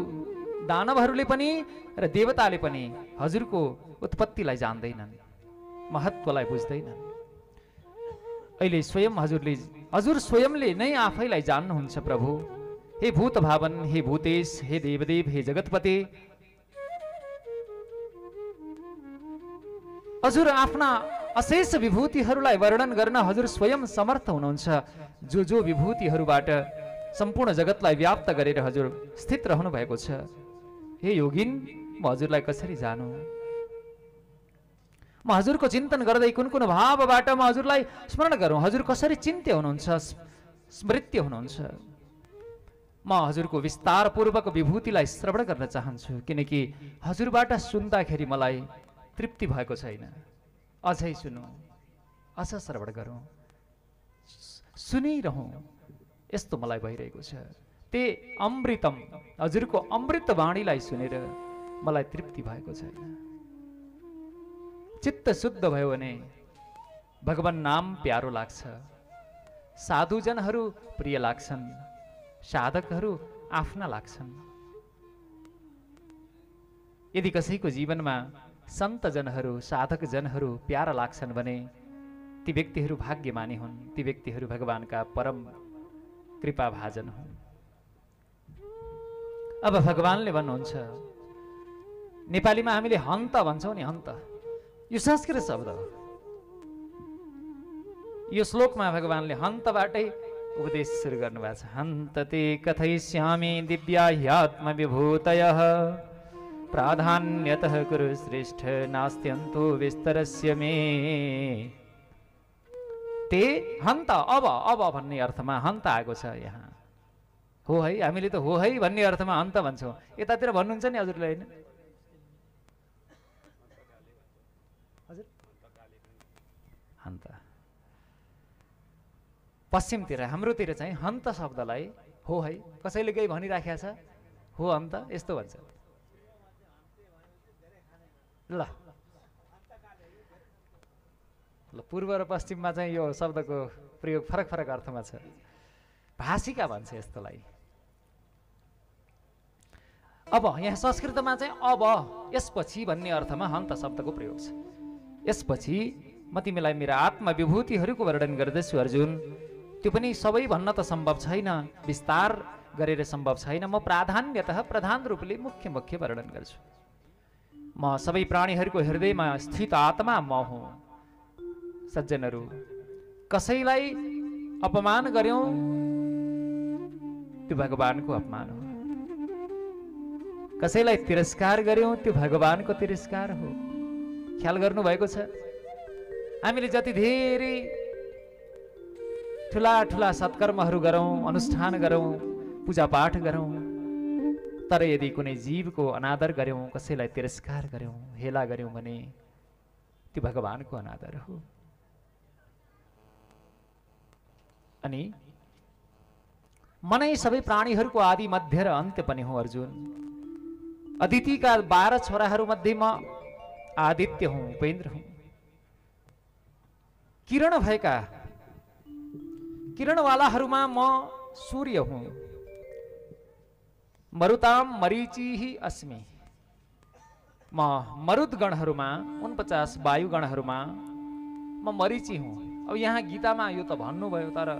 [SPEAKER 4] दानवहरूले पनि र देवताले पनि हजुरको उत्पत्तिलाई जान्दैनन् महत्त्वलाई बुझ्दैनन्। अहिले स्वयं हजुरले हजुर स्वयंले नै आफैलाई जान्नुहुन्छ प्रभु। हे भूत भावन हे भूतेश हे देवदेव हे जगतपति। हजुर आफ्ना अशेष विभूतिहरूलाई वर्णन गर्न हजुर स्वयं समर्थ हुनुहुन्छ। जो जो विभूतिहरूबाट सम्पूर्ण जगतलाई व्याप्त गरेर हजुर स्थित रहनु भएको छ। हे योगिन म हजुरलाई कसरी जानु? म हजुरको चिन्तन गर्दै कुन कुन भावबाट म हजुरलाई स्मरण गरौँ? हजुर कसरी चिन्त्य हुनुहुन्छ? स्म- स्मृत्य हुनुहुन्छ। म हजुरको विस्तारपूर्वक विभूतिलाई श्रवण गर्न चाहन्छु किनकि हजुरबाट सुन्दाखेरि मलाई तृप्ति भएको छैन। अझै सुनौ। अझ श्रवण गरौँ। सुनिरहँ। यस्तो मलाई भइरहेको छ। ते अमृतम हजुरको अमृत वाणीलाई सुनेर मलाई तृप्ति भएको छैन। चित्त शुद्ध भयो भने भगवान नाम प्यारो लाग्छ। साधुजनहरू प्रिय लाग्छन्। साधकहरू आफ्ना लाग्छन्। यदि कसैको जीवनमा सन्तजनहरू साधकजनहरू प्यारा लाग्छन् भने ती व्यक्तिहरू भाग्यमानी हुन्। ती व्यक्तिहरू भगवानका परम कृपाभाजन हुन्। अब भगवानले भन्नुहुन्छ नेपालीमा हामीले हन्त भन्छौँ नि हन्त। यो संस्कृत शब्द हो। यो श्लोकमा भगवानले हन्तबाटै उपदेश सुरु गर्नुभएको छ। हन्त ते कथयिष्यामि दिव्या ह्यात्मविभूतय प्राधान्यतः कुरु श्रेष्ठ नास्त्यन्तो विस्तरस्य मे। ते हन्त अब अब भन्ने अर्थमा हन्त आएको छ यहाँ। हो है हामीले त हो है भन्ने अर्थमा अन्त भन्छौँ। यतातिर भन्नुहुन्छ नि हजुरले होइन? पश्चिमतिर हाम्रोतिर चाहिँ हन्त शब्दलाई हो है। कसैले केही भनिराखेको छ? हो अन्त यस्तो भन्छ। ल। ल पूर्व र पश्चिममा चाहिँ यो शब्दको प्रयोग फरक फरक अर्थमा छ। भाषिका भन्छ यस्तोलाई। अब यहाँ संस्कृतमा चाहिँ अब यसपछि भन्ने अर्थमा हन्त शब्दको प्रयोग छ। यसपछि म तिमीलाई मेरा आत्मविभूतिहरूको वर्णन गर्दैछु अर्जुन। त्यो पनि सबै भन्न त सम्भव छैन। विस्तार गरेर सम्भव छैन। म प्राधान्यतः प्रधान रूपले मुख्य मुख्य वर्णन गर्छु। म सबै प्राणीहरूको हृदयमा स्थित आत्मा म हुँ। सज्जनहरू कसैलाई अपमान गर्यौँ? त्यो भगवानको अपमान हो। कसैलाई तिरस्कार गर्यौँ? त्यो भगवानको तिरस्कार हो। ख्याल गर्नुभएको छ। हामीले जति धेरै ठुला ठुला सत्कर्महरू गरौँ अनुष्ठान गरौँ पूजापाठ गरौँ। तर यदि कुनै जीवको अनादर गऱ्यौँ कसैलाई तिरस्कार गऱ्यौँ हेला गऱ्यौँ भने त्यो भगवानको अनादर हो। अनि मनै सबै प्राणीहरूको आदि मध्य र अन्त्य पनि हो अर्जुन। अदितिका बाह्र छोराहरू मध्ये म आदित्य हुँ उपेन्द्र हुँ। किरण भएका किरणवालाहरूमा म सूर्य हुँ मरुताम मरीचि अस्मि म मरुद गणहरूमा उनपचास वायुगणहरूमा म मरीचि हुँ अब यहाँ गीतामा यो त भन्नुभयो तर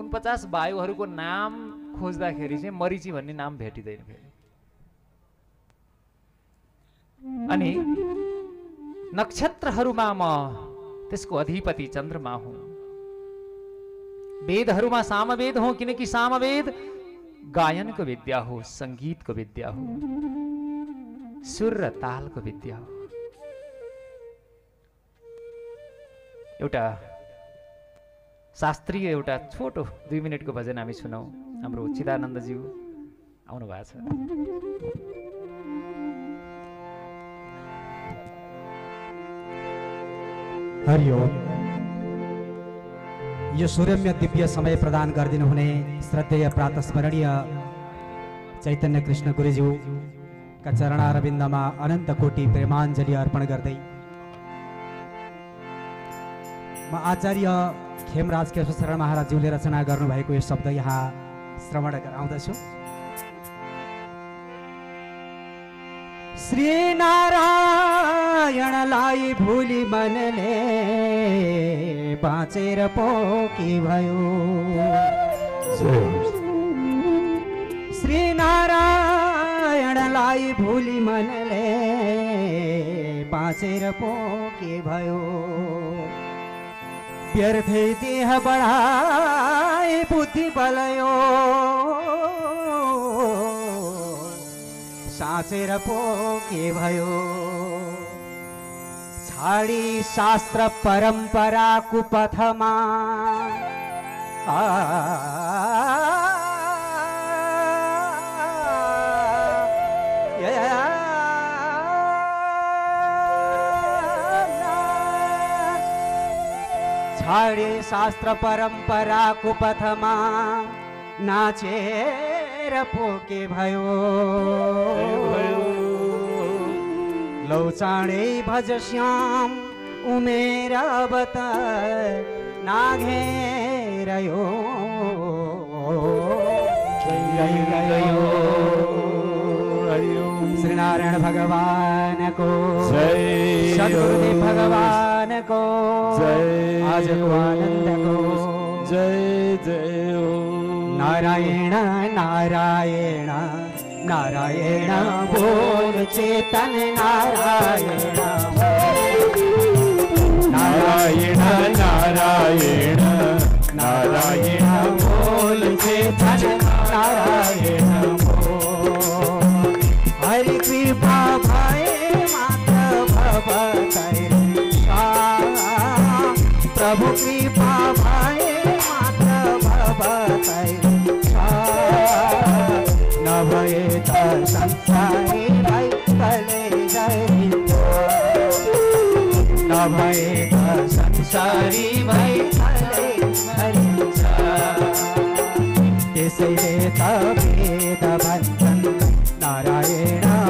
[SPEAKER 4] उनपचास वायुहरूको नाम खोज्दाखेरि चाहिँ मरीचि भन्ने नाम भेटिँदैन फेरि अनि नक्षत्रहरूमा म त्यसको अधिपति चन्द्रमा हुँ वेदहरूमा सामवेद हो किनकि सामवेद? गायनको विद्या हो सङ्गीतको विद्या हो सुर र तालको विद्या हो। एउटा शास्त्रीय एउटा छोटो दुई मिनटको भजन हामी सुनौँ। हाम्रो चिदानन्दज्यू आउनु भएको छ
[SPEAKER 6] हरिओम यो सुरम्य दिव्य समय प्रदान गरिदिनु हुने श्रद्धेय प्रात स्मरणीय चैतन्य कृष्ण गुरुज्यूका चरणारविन्दमा अनन्त कोटि प्रेमाञ्जली अर्पण गर्दै म आचार्य खेमराज केशव शरण महाराजज्यूले रचना गर्नुभएको यो शब्द यहाँ श्रवण गराउँदछु श्रीनारायणलाई भुली मनले बाँचेर पोकी भयो। श्री श्रीनारायणलाई भुली मनले बाँचेर पोके भयो। व्यर्थै देह बढाए बुद्धि बलयो। साँचेर पो के भयो। छाडी शास्त्र परम्पराको पथमा आ, छाडी शास्त्र परम्पराको पथमा नाचेर पोके भयो लौ चाँडै भज श्याम उमेर बत नाघेर यो गयो श्रीनारायण भगवानको सद्गुरुदेव भगवानको आजको आनन्दको
[SPEAKER 1] जय जय
[SPEAKER 6] नारायण नारायण। नारायण बोल चेतन नारायण
[SPEAKER 1] नारायण नारायण नारायण
[SPEAKER 6] बोल चेतन नारायण बोल। हरि कृपा भय मात्र भवतै प्रभु कृपा भय नभए त संसारी भई कलेजाइदिन्छ त्यसैले त वेद भन्छन् नारायण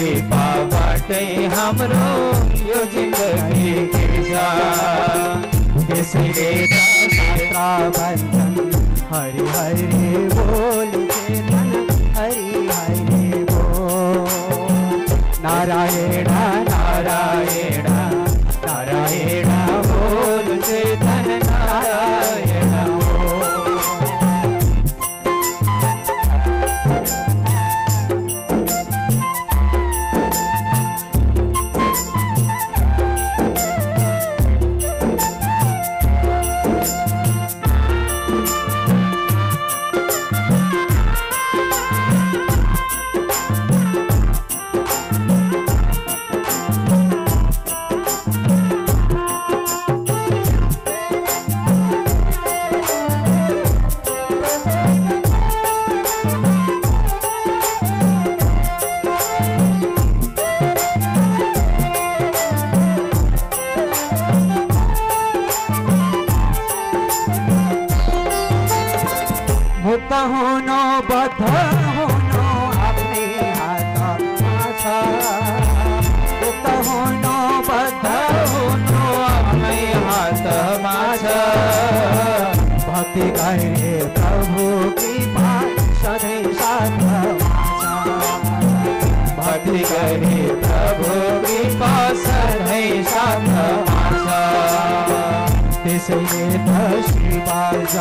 [SPEAKER 6] कृपा बाटे हमरो यो ज़िंदगी कृपा किसरे बंधन हरि हरे बोल हरि बोल नारायण नारायण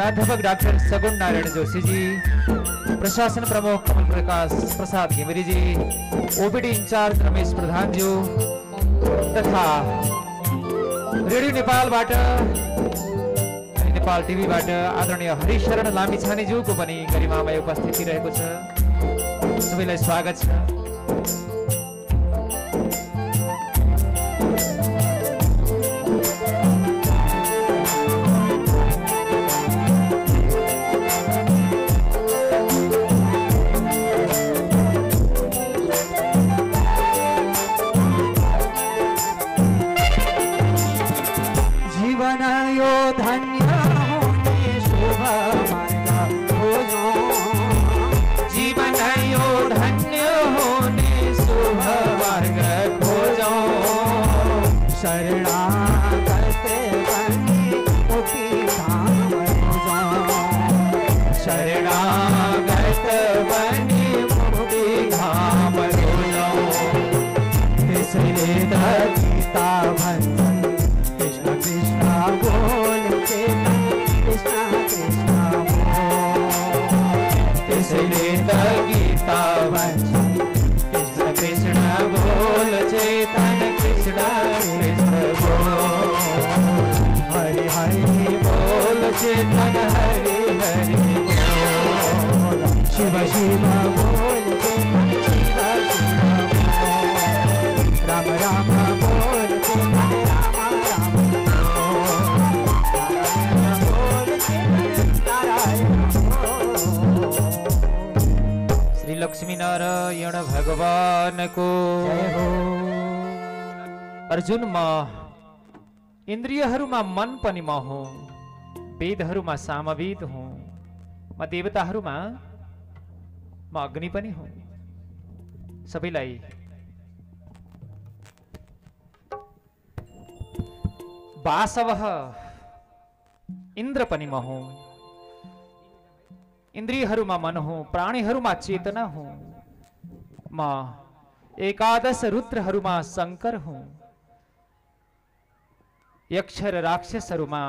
[SPEAKER 4] प्राध्यापक डाक्टर सगुन नारायण जोशी जी प्रशासन प्रमुख कमल प्रकाश प्रसाद केमरी जी ओपीडी इंचार्ज रमेश प्रधान जी, तथा रेडियो नेपालबाट नेपाल टिभीबाट आदरणीय हरिशरण लामिछानेज्यूको पनि गरिमामय उपस्थिति रहेको छ सबैलाई स्वागत छ इन्द्रियहरूमा मन पनि म हुँ। वेदहरूमा सामवेद हुँ। म देवताहरूमा म अग्नि पनि हुँ। सबैलाई वासव इन्द्र पनि म हुँ। इन्द्रियहरूमा मन हुँ प्राणीहरूमा चेतना हुँ। म एकादश रुद्रहरूमा शङ्कर हुँ। यक्ष र राक्षसहरूमा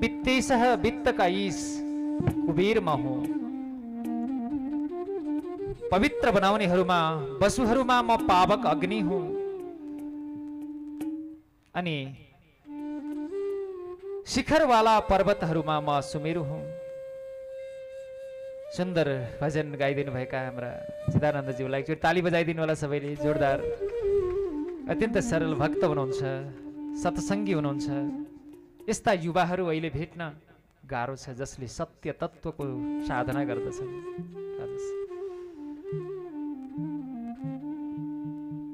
[SPEAKER 4] वित्तेसह वित्तका ईश कुबेरमा हुँ पवित्र बनाउनेहरूमा वसुहरूमा म पावक अग्नि हुँ। अनि शिखरवाला पर्वतहरूमा म सुमेरु हुँ। सुन्दर भजन गाइदिनु भएका हाम्रा चिदानन्दज्यूलाई एकचोटि ताली बजाइदिनु होला सबैले जोरदार। अत्यन्त सरल भक्त हुनुहुन्छ। सत्सङ्गी हुनुहुन्छ। यस्ता युवाहरू अहिले भेट्न गाह्रो छ जसले सत्य तत्त्वको साधना गर्दछन्।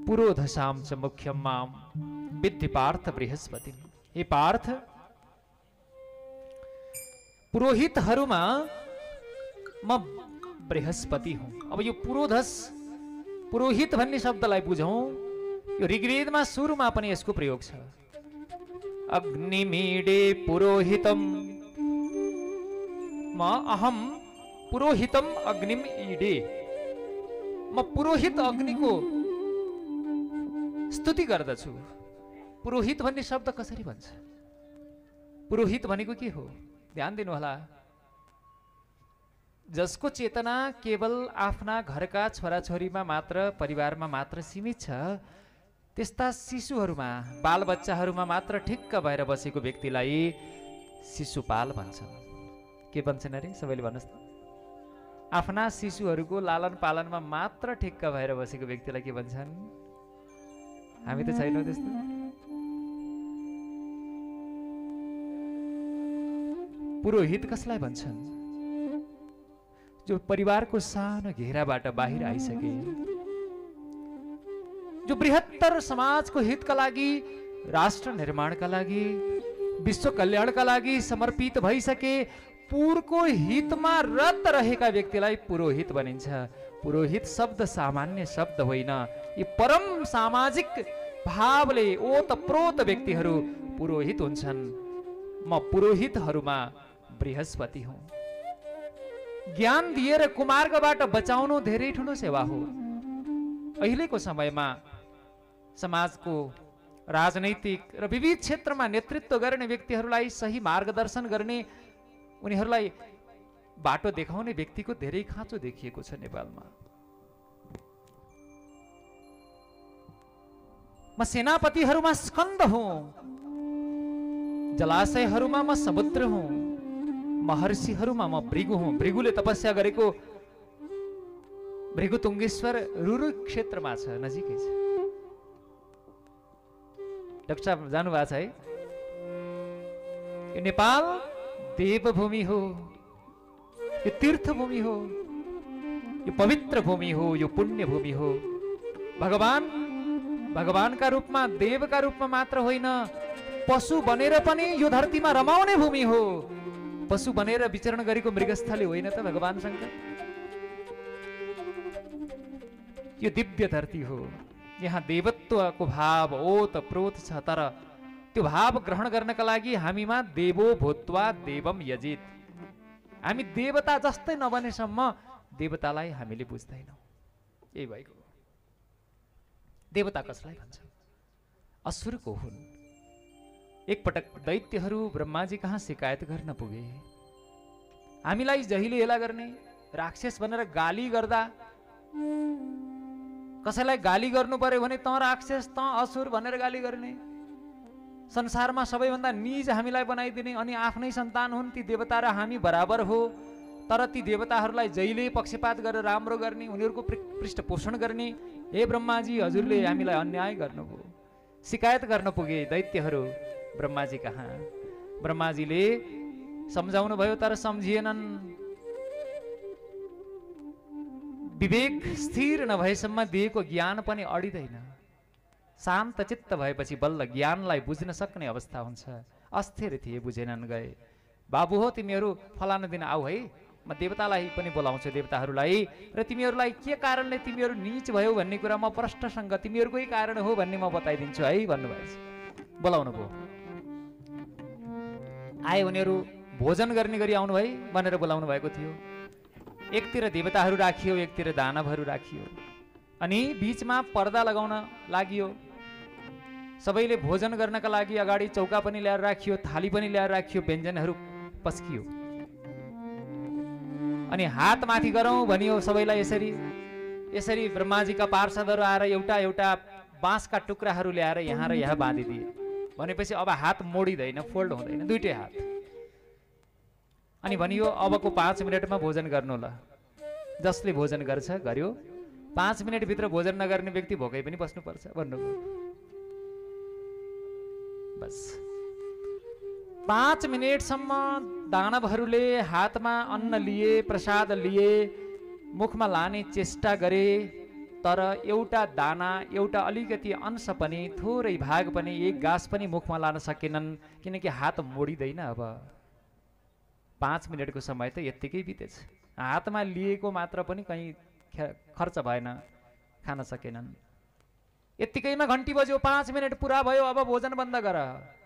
[SPEAKER 4] पुरोधसाम च मुख्यम माम विद्धि पार्थ बृहस्पति। हे पार्थ पुरोहितहरूमा म बृहस्पति हुँ। अब यो पुरोधस पुरोहित भन्ने शब्दलाई बुझौँ। यो ऋग्वेदमा सुरुमा पनि यसको प्रयोग छ। अग्निमीडे पुरोहितम। म अहम पुरोहितम अग्निम ईडे। म पुरोहित अग्निको स्तुति गर्दछु। पुरोहित भन्ने शब्द कसरी भन्छ? पुरोहित भनेको के हो? ध्यान दिनुहोला। जसको चेतना केवल आफ्ना घरका छोराछोरीमा मात्र परिवारमा मात्र सीमित छ त्यस्ता शिशुहरूमा बालबच्चाहरूमा मात्र ठिक्क भएर बसेको व्यक्तिलाई शिशुपाल भन्छ के भन्छन् अरे? सबैले भन्नुहोस् त। आफ्ना शिशुहरूको लालन पालनमा मात्र ठिक्क भएर बसेको व्यक्तिलाई के भन्छन्? हामी त छैनौँ त्यस्तो। पुरोहित कसलाई भन्छन्? जो परिवारको सानो घेराबाट बाहिर आइसके। जो बृहत्तर समाजको हितका लागि राष्ट्र निर्माणका लागि विश्व कल्याणका लागि समर्पित भइसके पुरको हितमा रत रहेका व्यक्तिलाई पुरोहित भनिन्छ पुरोहित शब्द सामान्य शब्द होइन। यी परम सामाजिक भावले ओतप्रोत व्यक्तिहरू पुरोहित हुन्छन्। म पुरोहितहरूमा बृहस्पति हुँ। ज्ञान दिएर कुमार्गबाट बचाउनु धेरै ठुलो सेवा हो। अहिलेको समयमा समाजको राजनैतिक र विविध क्षेत्रमा नेतृत्व गर्ने व्यक्तिहरूलाई सही मार्गदर्शन गर्ने उनीहरूलाई बाटो देखाउने व्यक्तिको धेरै खाँचो देखिएको छ नेपालमा। म सेनापतिहरूमा स्कन्द हुँ। जलाशयहरूमा म समुद्र हुँ। महर्षिहरूमा म भृगु हुँ। भृगुले तपस्या गरेको भृगु तुङ्गेश्वर रुरु क्षेत्रमा छ नजिकै छ। डाक्टर साहब जानुभएको छ है? यो नेपाल देवभूमि हो यो तीर्थभूमि हो यो पवित्र भूमि हो यो पुण्य भूमि हो। भगवान भगवानका रूपमा देवका रूपमा मात्र होइन पशु बनेर पनि यो धरतीमा रमाउने भूमि हो। पशु बनेर विचरण गरेको मृगस्थली होइन त भगवान शङ्कर? यो दिव्य धरती हो। यहाँ देवत्वको भाव ओत प्रोत छ तर। त्यो भाव ग्रहण गर्नका लागि हामीमा देवो भूत्वा देवम यजित। हामी देवता जस्तै नबनेसम्म देवतालाई हामीले बुझ्दैनौँ। यही भएको। देवता कसलाई भन्छ? असुरको हुन्। एकपटक दैत्यहरू ब्रह्माजी कहाँ शिकायत गर्न पुगे? हामीलाई जहिले हेला गर्ने राक्षस भनेर गाली गर्दा कसैलाई गाली गर्नु पर्यो भने त राक्षस त असुर भनेर गाली गर्ने। संसारमा सबैभन्दा निज हामीलाई बनाइदिने अनि आफ्नै सन्तान हुन् ती देवता र हामी बराबर हो। तर ती देवताहरूलाई जहिले पक्षपात गरेर राम्रो गर्ने उनीहरूको पृष्ठपोषण गर्ने। हे ब्रह्माजी हजुरले हामीलाई अन्याय गर्नुभयो। सिकायत गर्न पुगे दैत्यहरू। ब्रह्माजी कहाँ? ब्रह्माजीले सम्झाउनु भयो तर सम्झिएनन्। विवेक स्थिर नभएसम्म दिएको ज्ञान पनि अडिँदैन। शान्त चित्त भएपछि बल्ल ज्ञानलाई बुझ्न सक्ने अवस्था हुन्छ। अस्थिर थिए बुझेनन् गए। बाबु हो तिमीहरू फलानु दिन आऊ है। म देवतालाई पनि बोलाउँछु देवताहरूलाई। र तिमीहरूलाई के कारणले तिमीहरू निच भयो भन्ने कुरा म प्रष्टसँग तिमीहरूकै कारण हो भन्ने म बताइदिन्छु है भन्नुभएछ। बोलाउनु भयो। आए उनीहरू भोजन गर्ने गरी आउनु है भनेर बोलाउनु भएको थियो। एकतिर देवताहरू राखियो एकतिर दानवहरू राखियो। अनि बिचमा पर्दा लगाउन लागियो। सबैले भोजन गर्नका लागि अगाडि चौका पनि ल्याएर राखियो थाली पनि ल्याएर राखियो व्यञ्जनहरू पस्कियो। अनि हात माथि गरौँ भनियो सबैलाई यसरी। यसरी ब्रह्माजीका पार्षदहरू आएर एउटा एउटा बाँसका टुक्राहरू ल्याएर यहाँ र यहाँ बाँधिदिए। भनेपछि अब हात मोडिँदैन फोल्ड हुँदैन दुइटै हात। अनि भनियो अबको पाँच मिनटमा भोजन गर्नु ल जसले भोजन गर्छ गर्यो। पाँच मिनटभित्र भोजन नगर्ने व्यक्ति भोकै पनि बस्नुपर्छ भन्नुभयो बस। पाँच मिनटसम्म दानवहरूले हातमा अन्न लिए प्रसाद लिए मुखमा लाने चेष्टा गरे तर एउटा दाना एउटा अलिकति अंश पनि थोरै भाग पनि एक गाँस पनि मुखमा लान सकेनन् किनकि हात मोडिँदैन अब। पाँच मिनटको समय त यत्तिकै बितेछ। हातमा लिएको मात्र पनि कहीँ खर्च भएन खान सकेनन्। यत्तिकैमा घन्टी बज्यो पाँच मिनट पुरा भयो अब भोजन बन्द गर।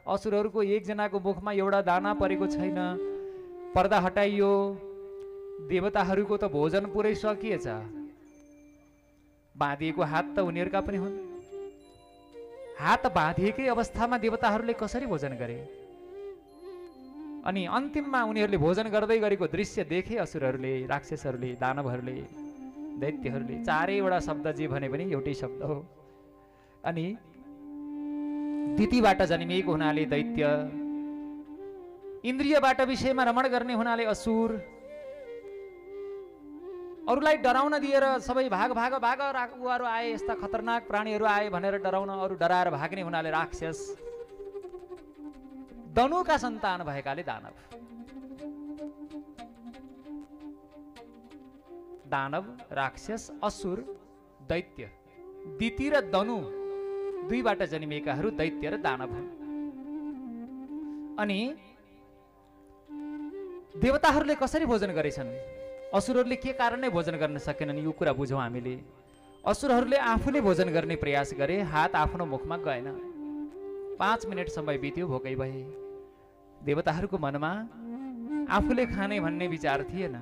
[SPEAKER 4] असुरहरूको एकजनाको मुखमा एउटा दाना परेको छैन। पर्दा हटाइयो। देवताहरूको त भोजन पुरै सकिएछ। बाँधिएको हात त उनीहरूका पनि हुन्। हात बाँधिएकै अवस्थामा देवताहरूले कसरी भोजन गरे? अनि अन्तिममा उनीहरूले भोजन गर्दै गरेको दृश्य देखे असुरहरूले राक्षसहरूले दानवहरूले दैत्यहरूले चारैवटा शब्द जे भने पनि एउटै शब्द हो। अनि दितीबाट जन्मिएको हुनाले दैत्य इन्द्रियबाट विषयमा रमण गर्ने हुनाले असुर अरूलाई डराउन दिएर सबै भाग भाग भाग उहाँहरू आए यस्ता खतरनाक प्राणीहरू आए भनेर डराउन अरू डराएर भाग्ने हुनाले राक्षस। दनुका सन्तान भएकाले दानव। दानव राक्षस असुर दैत्य दिति र दनु दुईबाट जन्मिएकाहरू दैत्य र दानव हुन्। अनि देवताहरूले कसरी भोजन गरेछन्? असुरहरूले के कारणले भोजन गर्न सकेनन्? यो कुरा बुझौँ हामीले। असुरहरूले आफूले भोजन गर्ने प्रयास गरे हात आफ्नो मुखमा गएन। पाँच मिनट समय बित्यो भोकै भए। देवताहरूको मनमा आफूले खाने भन्ने विचार थिएन।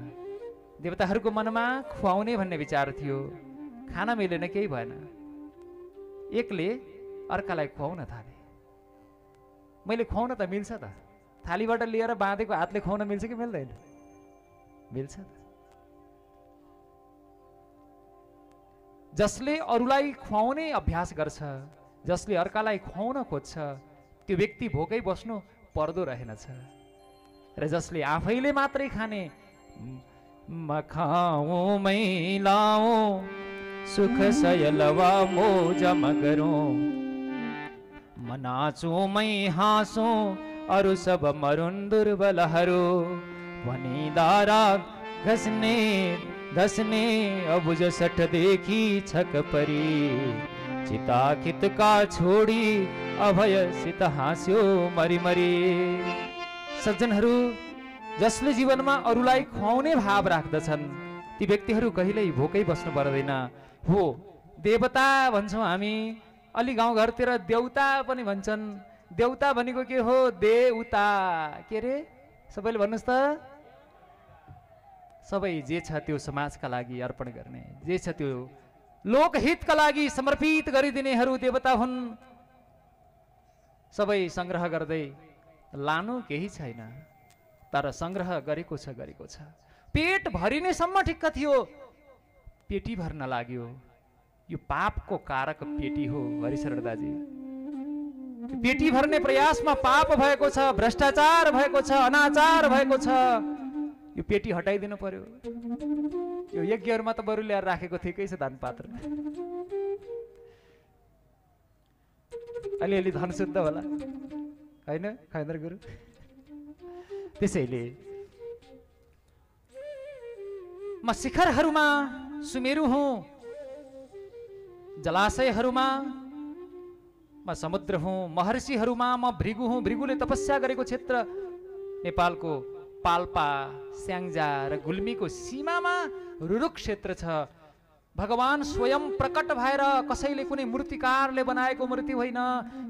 [SPEAKER 4] देवताहरूको मनमा खुवाउने भन्ने विचार थियो। खाना मिलेन केही भएन। एकले अर्कालाई खुवाउन थाले। मैले खुवाउन त मिल्छ त। थालीबाट लिएर बाँधेको हातले खुवाउन मिल्छ कि मिल्दैन? मिल्छ त। जसले अरूलाई खुवाउने अभ्यास गर्छ जसले अर्कालाई खुवाउन खोज्छ त्यो व्यक्ति भोकै बस्नु पर्दो रहेनछ। र जसले आफैले मात्रै खाने म मै सुख सयलवा मोज मगरूं। म नाचूं मै हाँसूं अरु सब मरुन दुर्बलहरू। वनी दारा घसने धसने अबुज सठ देखी छक परी। चिता का छोडी अभय सित हाँस्यो मरि मरि। सज्जनहरू जसले जीवनमा अरूलाई खुवाउने भाव राख्दछन् ती व्यक्तिहरू कहिल्यै भोकै बस्नु पर्दैन। हो देवता भन्छौँ हामी अलि गाउँघरतिर देउता पनि भन्छन्। देउता भनेको के हो? देउता। के अरे सबैले भन्नुहोस् त। सबै जे छ त्यो समाजका लागि अर्पण गर्ने जे छ त्यो लोकहितका लागि समर्पित गरिदिनेहरू देवता हुन् सबै सङ्ग्रह गर्दै लानु केही छैन तर सङ्ग्रह गरेको छ गरेको छ पेट भरिनेसम्म ठिक्क थियो पेटी भर्न लाग्यो यो पापको कारक पेटी हो हरिशरण दाजी पेटी भर्ने प्रयासमा पाप भएको छ भ्रष्टाचार भएको छ अनाचार भएको छ यो पेटी हटाइदिनु पर्यो यो यज्ञहरूमा त बरु ल्याएर राखेको ठिकै छ दान पात्र अलिअलि धन शुद्ध होला। होइन खैदर गुरु? त्यसैले म शिखरहरूमा सुमेरु हुँ जलाशयहरूमा म समुद्र हुँ महर्षिहरूमा म भृगु हुँ। भृगुले तपस्या गरेको क्षेत्र नेपालको पाल्पा स्याङ्जा र गुल्मीको सीमामा रुरुक क्षेत्र छ भगवान स्वयं प्रकट भएर कसैले कुनै मूर्तिकारले बनाएको मूर्ति होइन।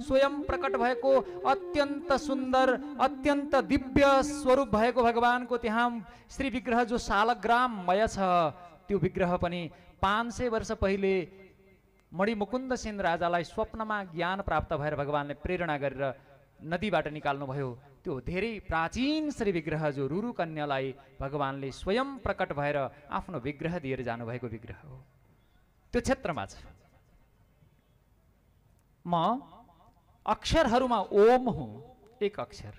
[SPEAKER 4] स्वयं प्रकट भएको अत्यन्त सुन्दर अत्यन्त दिव्य स्वरूप भएको भगवानको त्यहाँ श्री विग्रह जो सालग्राममय छ त्यो विग्रह पनि पाँच सय वर्ष पहिले मणिमुकुन्द सेन राजालाई स्वप्नमा ज्ञान प्राप्त भएर भगवानले प्रेरणा गरेर नदीबाट निकाल्नुभयो। त्यो धेरै प्राचीन श्री विग्रह जो रुरु कन्यालाई भगवानले स्वयं प्रकट भएर आफ्नो विग्रह दिएर जानुभएको विग्रह हो। त्यो क्षेत्रमा छ। म अक्षरहरूमा ओम हुँ एक अक्षर।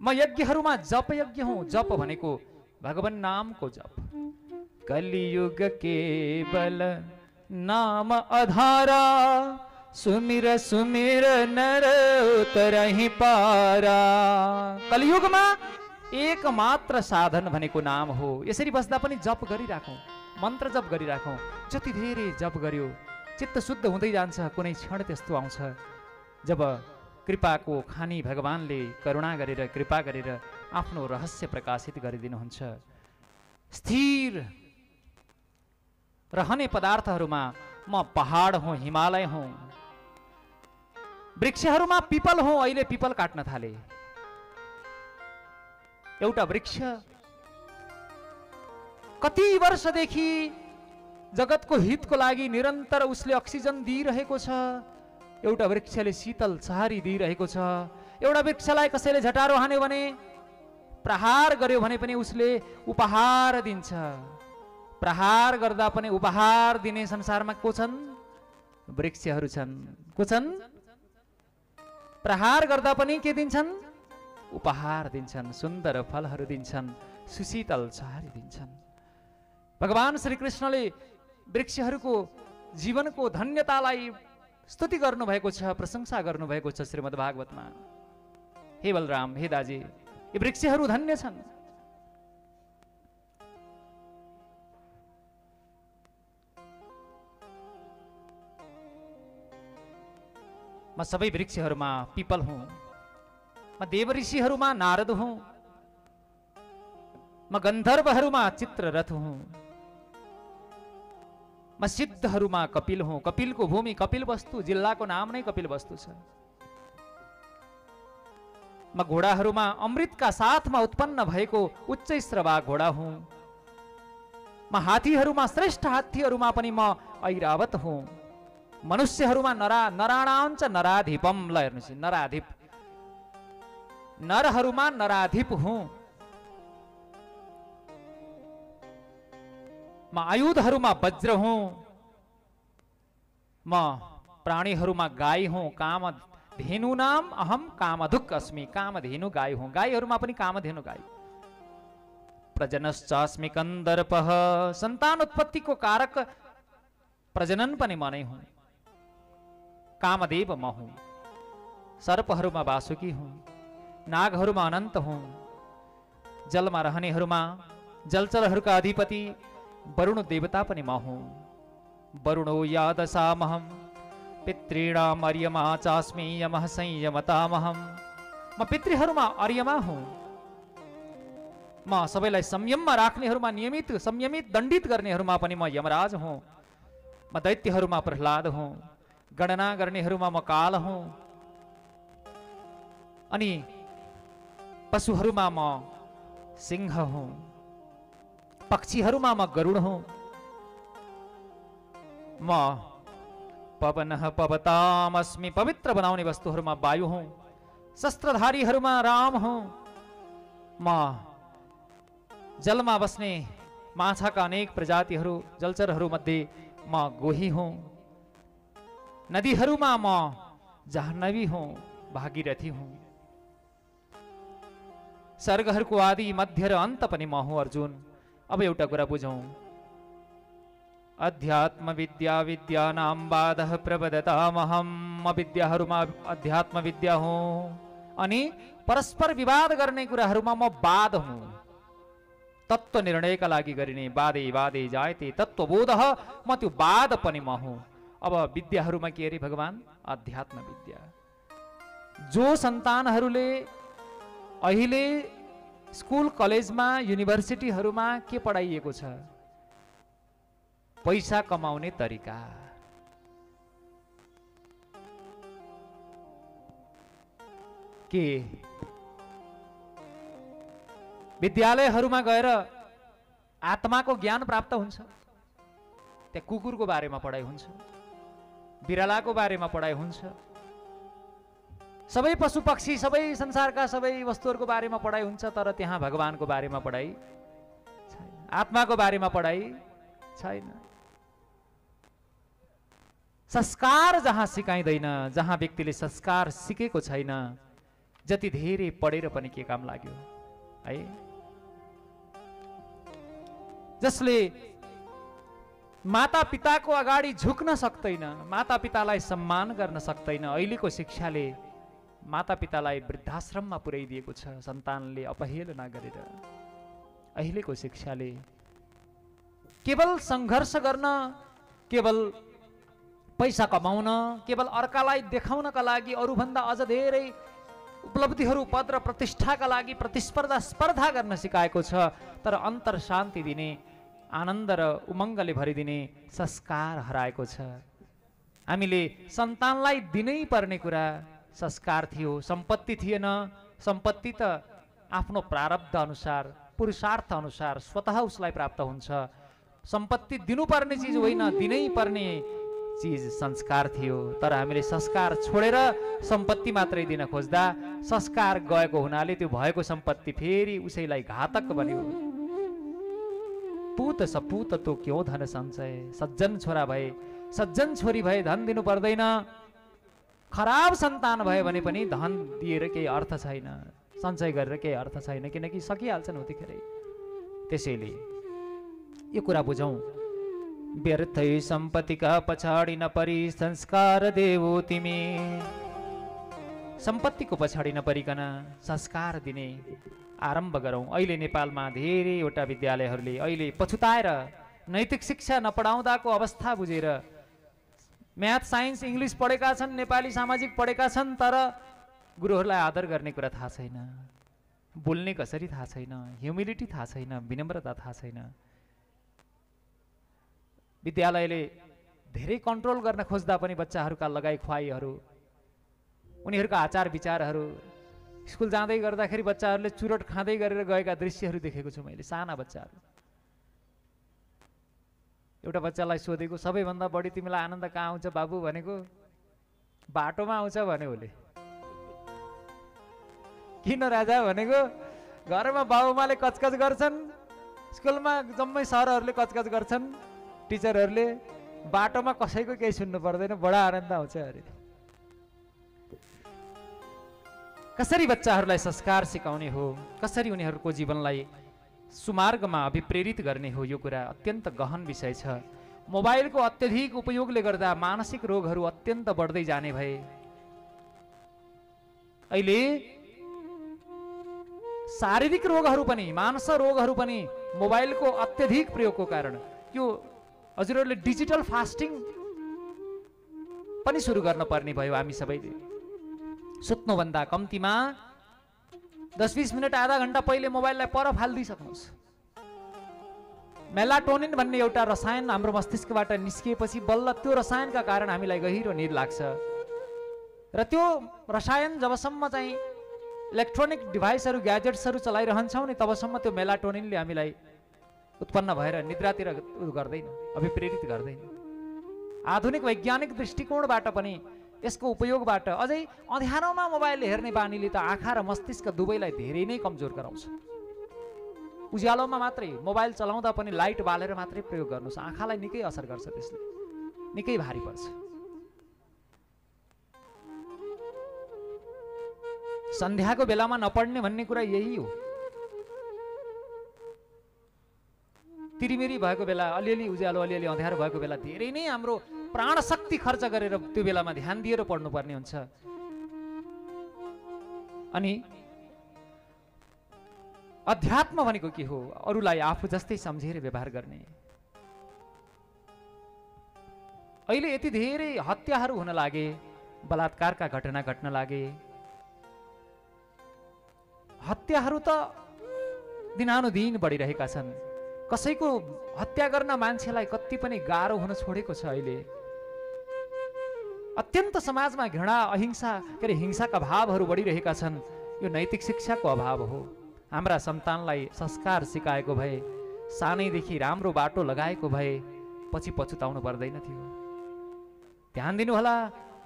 [SPEAKER 4] म यज्ञहरूमा जप यज्ञ हुँ जप भनेको भगवान नामको जप। कलियुग केवल नाम अधारा सुमिर सुमिर नर उतरहि पारा। कलियुगमा एक मात्र साधन भनेको नाम हो। यसरी बस्दा पनि जप गरिराखौँ मन्त्र जप गरिराखौँ। जति धेरै जप गर्यो चित्त शुद्ध हुँदै जान्छ कुनै क्षण त्यस्तो आउँछ। जब कृपाको खानी भगवानले करुणा गरेर कृपा गरेर आफ्नो रहस्य प्रकाशित गरिदिनुहुन्छ। स्थिर रहने पदार्थहरूमा म पहाड हुँ हिमालय हुँ। वृक्षहरूमा पिपल हुँ अहिले पिपल काट्न थाले। एउटा वृक्ष कति वर्षदेखि जगतको हितको लागि निरन्तर उसले अक्सिजन दिइरहेको छ। एउटा वृक्षले शीतल छहारी दिइरहेको छ। एउटा वृक्षलाई कसैले झटारो हान्यो भने प्रहार गर्यो भने पनि उसले उपहार दिन्छ। प्रहार गर्दा पनि उपहार दिने संसारमा को छन्? वृक्षहरू छन्। को छन्? प्रहार गर्दा पनि के दिन्छन्? उपहार दिन्छन् सुन्दर फलहरू दिन्छन् सुशीतल छहारी दिन्छन्। भगवान श्रीकृष्णले वृक्षहरूको जीवनको धन्यतालाई स्तुति गर्नुभएको छ प्रशंसा गर्नुभएको छ श्रीमद् भागवतमा हे बलराम हे दाजी यी वृक्षहरू धन्य छन्। म सबै वृक्षहरूमा पिपल हुँ। म देव ऋषिहरूमा नारद हुँ। म गन्धर्वहरूमा चित्ररथ हुँ। म सिद्धहरूमा कपिल हुँ। कपिलको भूमि कपिल वस्तु जिल्लाको नाम नै कपिल वस्तु छ। म घोडाहरूमा अमृतका साथमा उत्पन्न भएको उच्च स्रवा घोडा हुँ। म हात्तीहरूमा श्रेष्ठ हात्तीहरूमा पनि म ऐरावत हुँ। मनुष्यहरूमा नरा नराणाञ्च नराधिपम ल हेर्नुहोस् नराधिप। नरहरूमा नराधिप हुँ। म आयुधहरूमा वज्र हुँ। म प्राणीहरूमा गाई हुँ। काम धेनु नाम अहम कामधुक अस्मि। कामधेनु गाई हुँ। गाईहरूमा पनि कामधेनु गाई। प्रजनश्च कन्दर्प। सन्तान उत्पत्तिको कारक प्रजनन पनि म नै हुँ कामदेव म हुँ सर्पहरूमा वासुकी हुँ नागहरूमा अनन्त हुँ। जलमा रहनेहरूमा जलचरहरूका अधिपति वरुण देवता पनि म हुँ वरुणो यादसामहम पितॄणाम अर्यमा चास्मि यमः संयमतामहम म पितृहरूमा अर्यमा हुँ। म सबैलाई संयममा राख्नेहरूमा नियमित संयमित दण्डित गर्नेहरूमा पनि म यमराज हुँ। म दैत्यहरूमा प्रह्लाद हुँ। गणना गर्नेहरूमा म काल हुँ। अनि पशुहरूमा म सिंह हुँ। पक्षीहरूमा म गरुड हुँ। म पवन पवतामस्मि पवित्र बनाउने वस्तुहरूमा वायु हुँ। शस्त्रधारीहरूमा राम हुँ। म जलमा बस्ने माछाका अनेक प्रजातिहरू जलचरहरू मध्ये म गोही हुँ। नदीहरूमा म जाह्नवी हुँ भागीरथी हुँ। सर्गहरूको आदि मध्य र अन्त पनि म हुँ अर्जुन। अब एउटा कुरा बुझौँ। अध्यात्म विद्या विद्या नाम बाध प्रवदतामहम विद्याहरूमा अध्यात्म विद्या हुँ। अनि परस्पर विवाद गर्ने कुराहरूमा म वाद हुँ। तत्व निर्णयका लागि गरिने वादे वादे जायते तत्वबोध म त्यो वाद पनि म हुँ। अब विद्याहरूमा के अरे भगवान्? अध्यात्म विद्या। जो सन्तानहरूले अहिले स्कुल कलेजमा युनिभर्सिटीहरूमा के पढाइएको छ? पैसा कमाउने तरिका। के? विद्यालयहरूमा गएर आत्माको ज्ञान प्राप्त हुन्छ? त्यहाँ कुकुरको बारेमा पढाइ हुन्छ? बिरालाको बारेमा पढाइ हुन्छ। सबै पशु पक्षी सबै संसारका सबै वस्तुहरूको बारेमा पढाइ हुन्छ तर त्यहाँ भगवानको बारेमा पढाइ छैन। आत्माको बारेमा पढाइ छैन। संस्कार जहाँ सिकाइँदैन जहाँ व्यक्तिले संस्कार सिकेको छैन जति धेरै पढेर पनि के काम लाग्यो है? जसले माता पिताको अगाडि झुक्न सक्दैन माता पितालाई सम्मान गर्न सक्दैन अहिलेको शिक्षाले माता पितालाई वृद्धाश्रममा पुर्याइदिएको छ सन्तानले अपहेलना गरेर। अहिलेको शिक्षाले केवल सङ्घर्ष गर्न केवल पैसा कमाउन केवल अर्कालाई देखाउनका लागि अरूभन्दा अझ धेरै उपलब्धिहरू पद र प्रतिष्ठाका लागि प्रतिस्पर्धा स्पर्धा गर्न सिकाएको छ तर अन्तर शान्ति दिने आनन्द र उमङ्गले भरिदिने संस्कार हराएको छ। हामीले सन्तानलाई दिनै पर्ने कुरा संस्कार थियो सम्पत्ति थिएन। सम्पत्ति त आफ्नो प्रारब्ध अनुसार पुरुषार्थ अनुसार स्वतः उसलाई प्राप्त हुन्छ। सम्पत्ति दिनुपर्ने चिज होइन दिनै पर्ने चिज संस्कार थियो। तर हामीले संस्कार छोडेर सम्पत्ति मात्रै दिन खोज्दा संस्कार गएको हुनाले त्यो भएको सम्पत्ति फेरि उसैलाई घातक बन्यो। पुत सपुत तो क्यों धन सञ्चय सज्जन छोरा भए सज्जन छोरी भए धन दिनु पर्दैन। खराब सन्तान भयो भने पनि धन दिएर केही अर्थ छैन। सञ्चय गरेर केही अर्थ छैन किनकि सकिहाल्छन् उतिखेरै। त्यसैले यो कुरा बुझौँ। व्यर्थै सम्पत्तिका पछाडि नपरी संस्कार देवो तिमी। सम्पत्तिको पछाडि नपरिकन संस्कार दिने। आरम्भ गरौँ। अहिले नेपालमा धेरैवटा विद्यालयहरूले अहिले पछुताएर नैतिक शिक्षा नपढाउँदाको अवस्था बुझेर म्याथ साइन्स इङ्ग्लिस पढेका छन् नेपाली सामाजिक पढेका छन् तर गुरुहरूलाई आदर गर्ने कुरा थाहा छैन। बोल्ने कसरी थाहा छैन। ह्युमिलिटी थाहा छैन। विनम्रता थाहा छैन। विद्यालयले धेरै कन्ट्रोल गर्न खोज्दा पनि बच्चाहरूका लगाइ खुवाइहरू उनीहरूका आचार विचारहरू स्कुल जाँदै गर्दाखेरि बच्चाहरूले चुरोट खाँदै गरेर गएका दृश्यहरू देखेको छु मैले साना बच्चाहरू। एउटा बच्चालाई सोधेको सबैभन्दा बढी तिमीलाई आनन्द कहाँ आउँछ बाबु? भनेको बाटोमा आउँछ भने उसले। किन राजा? भनेको घरमा बाबुमाले कचकच गर्छन् स्कुलमा जम्मै सरहरूले कचकच गर्छन् टिचरहरूले बाटोमा कसैको केही सुन्नु पर्दैन बडा आनन्द आउँछ अरे। कसरी बच्चाहरूलाई संस्कार सिकाउने हो? कसरी उनीहरूको जीवनलाई सुमार्गमा अभिप्रेरित गर्ने हो? यो कुरा अत्यन्त गहन विषय छ। मोबाइलको अत्यधिक उपयोगले गर्दा मानसिक रोगहरू अत्यन्त बढ्दै जाने भए। अहिले शारीरिक रोगहरू पनि मानस रोगहरू पनि मोबाइलको अत्यधिक प्रयोगको कारण यो हजुरहरूले डिजिटल फास्टिङ पनि सुरु गर्न पर्ने भयो हामी सबैले। सुत्नुभन्दा कम्तीमा दस बिस मिनट आधा घन्टा पहिले मोबाइललाई पर फालिदिइसक्नुहोस्। मेलाटोनिन भन्ने एउटा रसायन हाम्रो मस्तिष्कबाट निस्किएपछि बल्ल त्यो रसायनका कारण हामीलाई गहिरो निद लाग्छ। र त्यो रसायन जबसम्म चाहिँ इलेक्ट्रोनिक डिभाइसहरू ग्याजेट्सहरू चलाइरहन्छौँ नि तबसम्म त्यो मेलाटोनिनले हामीलाई उत्पन्न भएर निद्रातिर गर्दैन अभिप्रेरित गर्दैन। आधुनिक वैज्ञानिक दृष्टिकोणबाट पनि यसको उपयोगबाट अझै अँध्यारोमा मोबाइल हेर्ने बानीले त आँखा र मस्तिष्क दुवैलाई धेरै नै कमजोर गराउँछ। उज्यालोमा मात्रै मोबाइल चलाउँदा पनि लाइट बालेर मात्रै प्रयोग गर्नुहोस्। आँखालाई निकै असर गर्छ त्यसले। निकै भारी पर्छ। सन्ध्याको बेलामा नपढ्ने भन्ने कुरा यही हो। तिरिमिरी भएको बेला अलिअलि उज्यालो अलिअलि अँध्यारो भएको बेला धेरै नै हाम्रो प्राण शक्ति खर्च गरेर त्यो बेलामा ध्यान दिएर पढ्नुपर्ने हुन्छ। अनि अध्यात्म भनेको के हो? अरूलाई आफू जस्तै सम्झेर व्यवहार गर्ने। अहिले यति धेरै हत्याहरू हुन लागे बलात्कारका घटना घट्न लागे। हत्याहरू त दिनानुदिन बढिरहेका छन्। कसैको हत्या गर्न मान्छेलाई कति पनि गाह्रो हुन छोडेको छ अहिले। अत्यन्त समाजमा घृणा अहिंसा के अरे हिंसाका भावहरू बढिरहेका छन्। यो नैतिक शिक्षाको अभाव हो। हाम्रा सन्तानलाई संस्कार सिकाएको भए सानैदेखि राम्रो बाटो लगाएको भए पछि पछुताउनु पर्दैन थियो। ध्यान दिनुहोला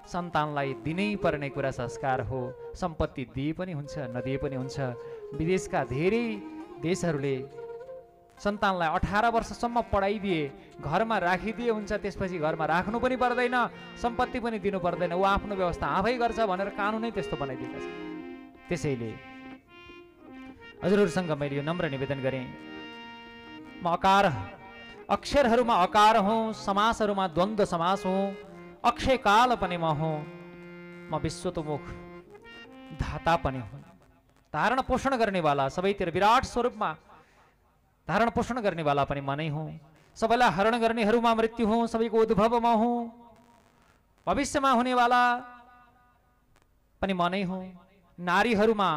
[SPEAKER 4] सन्तानलाई दिनै पर्ने कुरा संस्कार हो। सम्पत्ति दिए पनि हुन्छ नदिए पनि हुन्छ। विदेशका धेरै देशहरूले सन्तानलाई अठार वर्षसम्म पढाइदिए घरमा राखिदिए हुन्छ त्यसपछि घरमा राख्नु पनि पर्दैन सम्पत्ति पनि दिनु पर्दैन। ऊ आफ्नो व्यवस्था आफै गर्छ भनेर कानुनै त्यस्तो बनाइदिएका छ त्यसैले हजुरहरूसँग मैले यो नम्र निवेदन गरेँ। म अकार अक्षरहरूमा अकार हुँ समासहरूमा द्वन्द्व समास हुँ अक्षय काल पनि म हुँ। म विश्वतोमुख धाता पनि हुँ। धारण पोषण गर्नेवाला सबैतिर विराट स्वरूपमा धारण पोषण गर्नेवाला पनि म नै हुँ सबैलाई हरण गर्नेहरूमा मृत्यु हुँ सबैको उद्भव म हुँ। भविष्यमा हुनेवाला पनि म नै हुँ। नारीहरूमा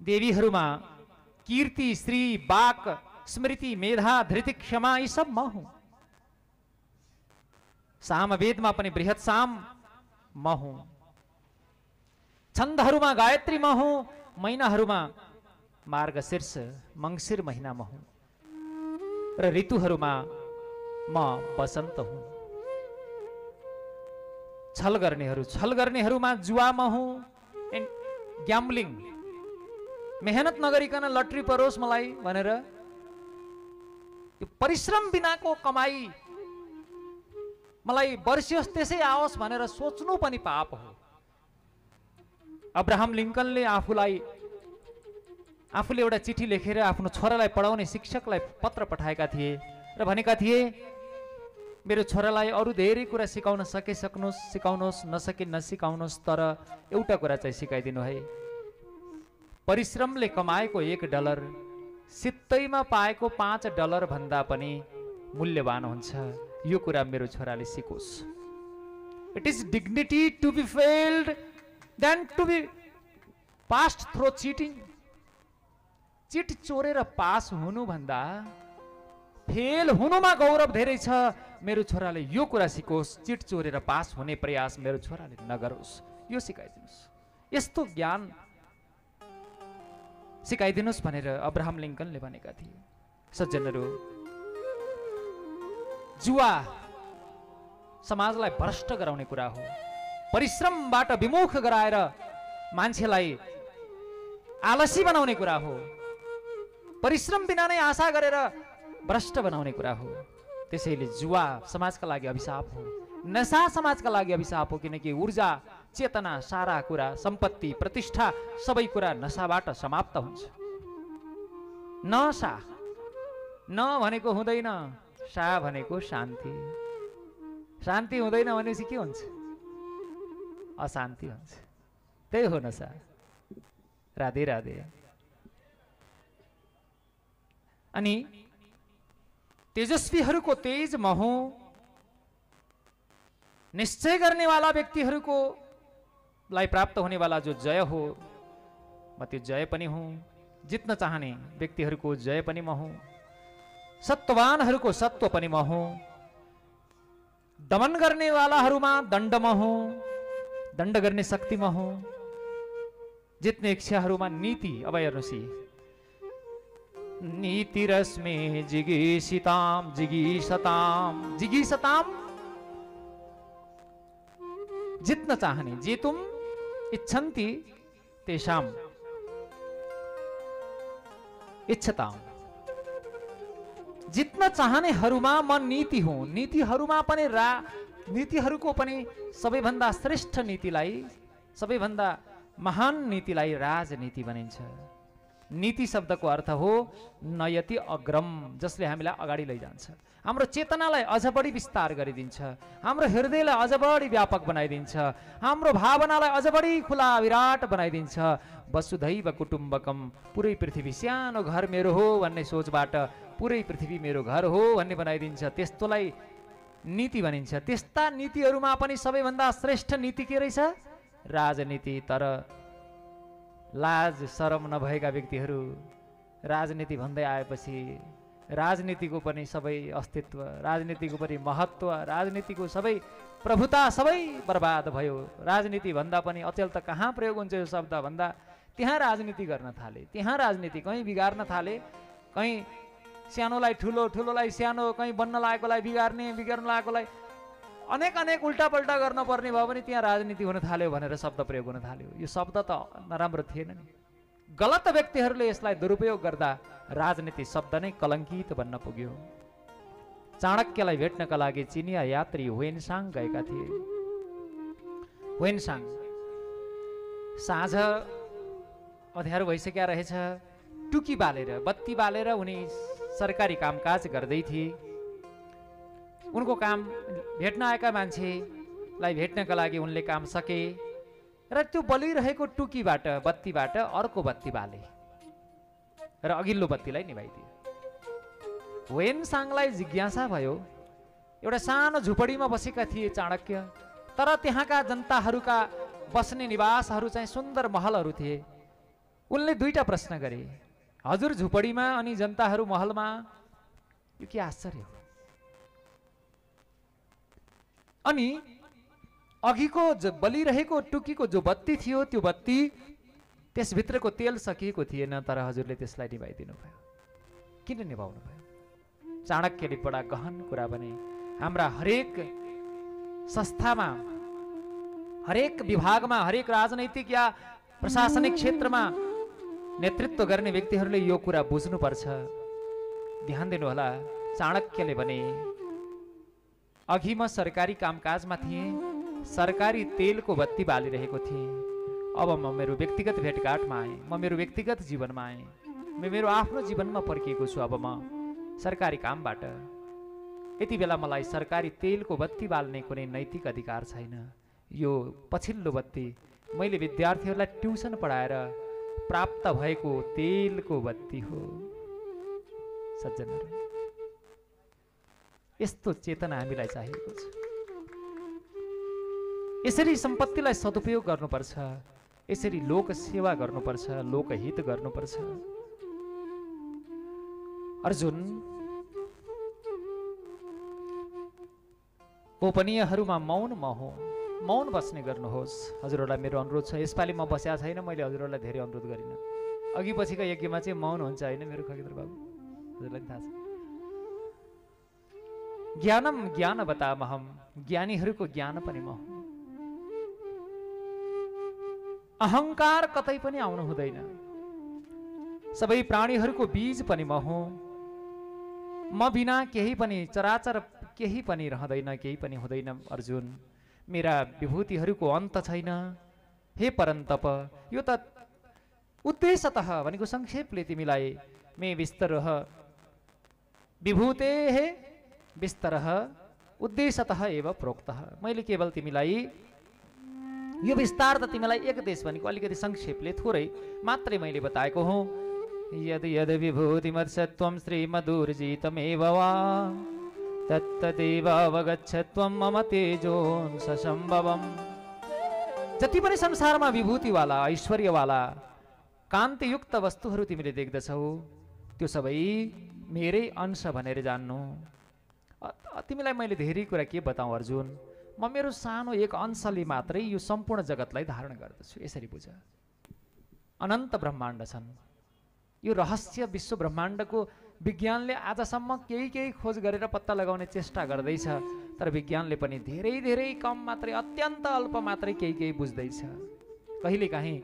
[SPEAKER 4] देवीहरूमा कीर्ति श्री बाक स्मृति मेधा धृति क्षमा यी सब म हुँ। सामवेदमा पनि बृहत साम म हुँ। छन्दहरूमा गायत्री म हुँ। महिनाहरूमा मार्गशीर्ष मङ्सिर महिना म हुँ। र ऋतुहरूमा म बसन्त हुँ। छल गर्नेहरू छल गर्नेहरूमा जुवा म हुँ। एन्ड मेहनत नगरिकन लट्री परोस् मलाई भनेर यो परिश्रम बिनाको कमाई मलाई वर्षियोस् त्यसै आओस् भनेर सोच्नु पनि पाप हो। अब्राहम लिङ्कनले आफूलाई आफूले एउटा चिठी लेखेर आफ्नो छोरालाई पढाउने शिक्षकलाई पत्र पठाएका थिए र भनेका थिए मेरो छोरालाई अरू धेरै कुरा सिकाउन सके सक्नुहोस् सिकाउनुहोस् नसके नसिकाउनुहोस् तर एउटा कुरा चाहिँ सिकाइदिनु है। परिश्रमले कमाएको एक डलर सित्तैमा पाएको पाँच डलर भन्दा पनि मूल्यवान हुन्छ। यो कुरा मेरो छोराले सिकोस्। It is dignity to be failed then to be passed through cheating cheat चोरेर पास हुनुभन्दा फेल हुनुमा गौरव धेरै छ। मेरो छोराले यो कुरा सिकोस्। चिट चोरेर पास हुने प्रयास मेरो छोराले नगरोस्। यो सिकाइदिनुहोस्। यस्तो ज्ञान सिकाइदिनुहोस् भनेर अब्राहम लिङ्कनले भनेका थिए। सज्जनहरू जुवा समाजलाई भ्रष्ट गराउने कुरा हो। परिश्रमबाट विमुख गराएर मान्छेलाई आलसी बनाउने कुरा हो। परिश्रम बिना नै आशा गरेर भ्रष्ट बनाउने कुरा हो। त्यसैले जुवा समाजका लागि अभिशाप हो नसा समाजका लागि अभिशाप हो किनकि ऊर्जा चेतना सारा कुरा सम्पत्ति प्रतिष्ठा सबै कुरा नसाबाट समाप्त हुन्छ। नसा न भनेको हुँदैन सा भनेको शान्ति। शान्ति हुँदैन भनेपछि के हुन्छ? अशान्ति हुन्छ। त्यही हो नसा राधे राधे। अनि तेजस्वीहरूको तेज महु निश्चय गर्नेवाला व्यक्तिहरूको लाई प्राप्त हुनेवाला जो जय हो म त्यो जय पनि हुँ। जित्न चाहने व्यक्तिहरूको जय पनि म हुँ। सत्ववानहरूको सत्व पनि म हुँ। दमन गर्नेवालाहरूमा दण्ड म हुँ। दण्ड गर्ने शक्ति म हुँ। जित्ने इच्छाहरूमा नीति अब हेर्नुहोस् यी। नीति रश्मि जिगीषिताम जिगीषताम जिगीषताम जित्न चाहने जे तुम इच्छन्ति तेषाम इच्छताम जित्न चाहनेहरूमा म नीति हुँ नीतिहरूमा पनि रा नीतिहरूको पनि सबैभन्दा श्रेष्ठ नीतिलाई सबैभन्दा महान नीतिलाई राजनीति भनिन्छ नीति शब्दको अर्थ हो नयति अग्रम जसले हामीलाई अगाडि लैजान्छ। हाम्रो चेतनालाई अझ बढी विस्तार गरिदिन्छ। हाम्रो हृदयलाई अझ बढी व्यापक बनाइदिन्छ। हाम्रो भावनालाई अझ बढी खुला विराट बनाइदिन्छ। वसुधैव कुटुम्बकम पुरै पृथ्वी सानो घर मेरो हो भन्ने सोचबाट पुरै पृथ्वी मेरो घर हो भन्ने बनाइदिन्छ। त्यस्तोलाई नीति भनिन्छ। त्यस्ता नीतिहरूमा पनि सबैभन्दा श्रेष्ठ नीति के रहेछ? राजनीति तर लाज शरम नभएका व्यक्तिहरू राजनीति भन्दै आएपछि राजनीतिको पनि सबै अस्तित्व राजनीतिको पनि महत्त्व राजनीतिको सबै प्रभुता सबै बर्बाद भयो। राजनीति भन्दा पनि अचेल त कहाँ प्रयोग हुन्छ यो शब्द भन्दा त्यहाँ राजनीति गर्न थाले त्यहाँ राजनीति कहीँ बिगार्न थाले कहीँ सानोलाई ठुलो ठुलोलाई सानो कहीँ बन्न लागेकोलाई बिगार्ने बिगार्न लागेकोलाई अनेक अनेक उल्टापल्टा गर्न पर्ने भयो भने त्यहाँ राजनीति हुन थाल्यो भनेर शब्द प्रयोग हुन थाल्यो। यो शब्द त नराम्रो थिएन नि। गलत व्यक्तिहरूले यसलाई दुरुपयोग गर्दा राजनीति शब्द नै कलङ्कित बन्न पुग्यो। चाणक्यलाई भेट्नका लागि चिनिया यात्री वेनसाङ गएका थिए। वेनसाङ साँझ अँध्यारो भइसकेका रहेछ। टुकी बालेर बत्ती बालेर उनी सरकारी कामकाज गर्दै थिए। उनको काम भेट्न आएका मान्छेलाई भेट्नका लागि उनले काम सके र त्यो बलिरहेको टुकीबाट बत्तीबाट अर्को बत्ती बाले र अघिल्लो बत्तीलाई निभाइदिए वेनसाङलाई जिज्ञासा भयो। एउटा सानो झुपडीमा बसेका थिए चाणक्य तर त्यहाँका जनताहरूका बस्ने निवासहरू चाहिँ सुन्दर महलहरू थिए। उनले दुईटा प्रश्न गरे हजुर झुपडीमा अनि जनताहरू महलमा यो के आश्चर्य हो? अनि अघिको बलिरहेको टुकीको जो बत्ती थियो त्यो बत्ती त्यसभित्रको तेल सकिएको थिएन तर हजुरले त्यसलाई निभाइदिनु भयो किन निभाउनु भयो चाणक्यले बडा गहन कुरा भने हाम्रा हरेक संस्थामा हरेक विभागमा हरेक राजनैतिक या प्रशासनिक क्षेत्रमा नेतृत्व गर्ने व्यक्तिहरूले यो कुरा बुझ्नुपर्छ। ध्यान दिनुहोला चाणक्यले भने अघि म सरकारी कामकाजमा थिएँ। सरकारी तेलको बत्ती बालिरहेको थिएँ। अब म मेरो व्यक्तिगत भेटघाटमा आएँ। म मेरो व्यक्तिगत जीवनमा आएँ। म मेरो आफ्नो जीवनमा पर्किएको छु अब म सरकारी कामबाट। यति बेला मलाई सरकारी तेलको बत्ती बाल्ने कुनै नैतिक अधिकार छैन। यो पछिल्लो बत्ती मैले विद्यार्थीहरूलाई ट्युसन पढाएर प्राप्त भएको तेलको बत्ती हो। सज्जनहरू। यस्तो चेतना हामीलाई चाहिएको छ। यसरी सम्पत्तिलाई सदुपयोग गर्नुपर्छ यसरी लोक सेवा गर्नुपर्छ लोकहित गर्नुपर्छ। अर्जुन गोपनीयहरूमा मौन म हो मौन बस्ने गर्नुहोस्। हजुरहरूलाई मेरो अनुरोध छ यसपालि म बस्या छैन मैले हजुरहरूलाई धेरै अनुरोध गरिनँ। अघि पछिका यज्ञमा चाहिँ मौन हुन्छ होइन मेरो खगेन्द्र बाबु? हजुरलाई थाहा छ। ज्ञानम ज्ञान बतामहम ज्ञानीहरूको ज्ञान पनि म हुँ। अहङ्कार कतै पनि आउनु हुँदैन। सबै प्राणीहरूको बीज पनि म हुँ। म बिना केही पनि चराचर केही पनि रहँदैन केही पनि हुँदैन अर्जुन। मेरा विभूतिहरूको अन्त छैन। हे परन्तप यो त उद्देश्यत भनेको संक्षेपले तिमीलाई मे विस्तर विभूते विस्तर उद्देश्यत एव प्रोक्त। मैले केवल तिमीलाई यो विस्तार त तिमीलाई एक देश भनेको अलिकति संक्षेपले थोरै मात्रै मैले बताएको हुँ। यद यद विभूतिमत्सत्वं श्रीमधुर्जितमेव वा तत्तदेव मम जति पनि संसारमा विभूतिवाला ऐश्वर्यवाला कान्तियुक्त वस्तुहरू तिमीले देख्दछौ त्यो सबै मेरै अंश भनेर जान्नु। तिमीलाई मैले धेरै कुरा के बताउँ अर्जुन? म मेरो सानो एक अंशले मात्रै यो सम्पूर्ण जगतलाई धारण गर्दछु। यसरी बुझ। अनन्त ब्रह्माण्ड छन्। यो रहस्य विश्व ब्रह्माण्डको विज्ञानले आजसम्म केही केही खोज गरेर पत्ता लगाउने चेष्टा गर्दैछ तर विज्ञानले पनि धेरै धेरै कम मात्रै अत्यन्त अल्प मात्रै केही केही बुझ्दैछ। कहिलेकाहीँ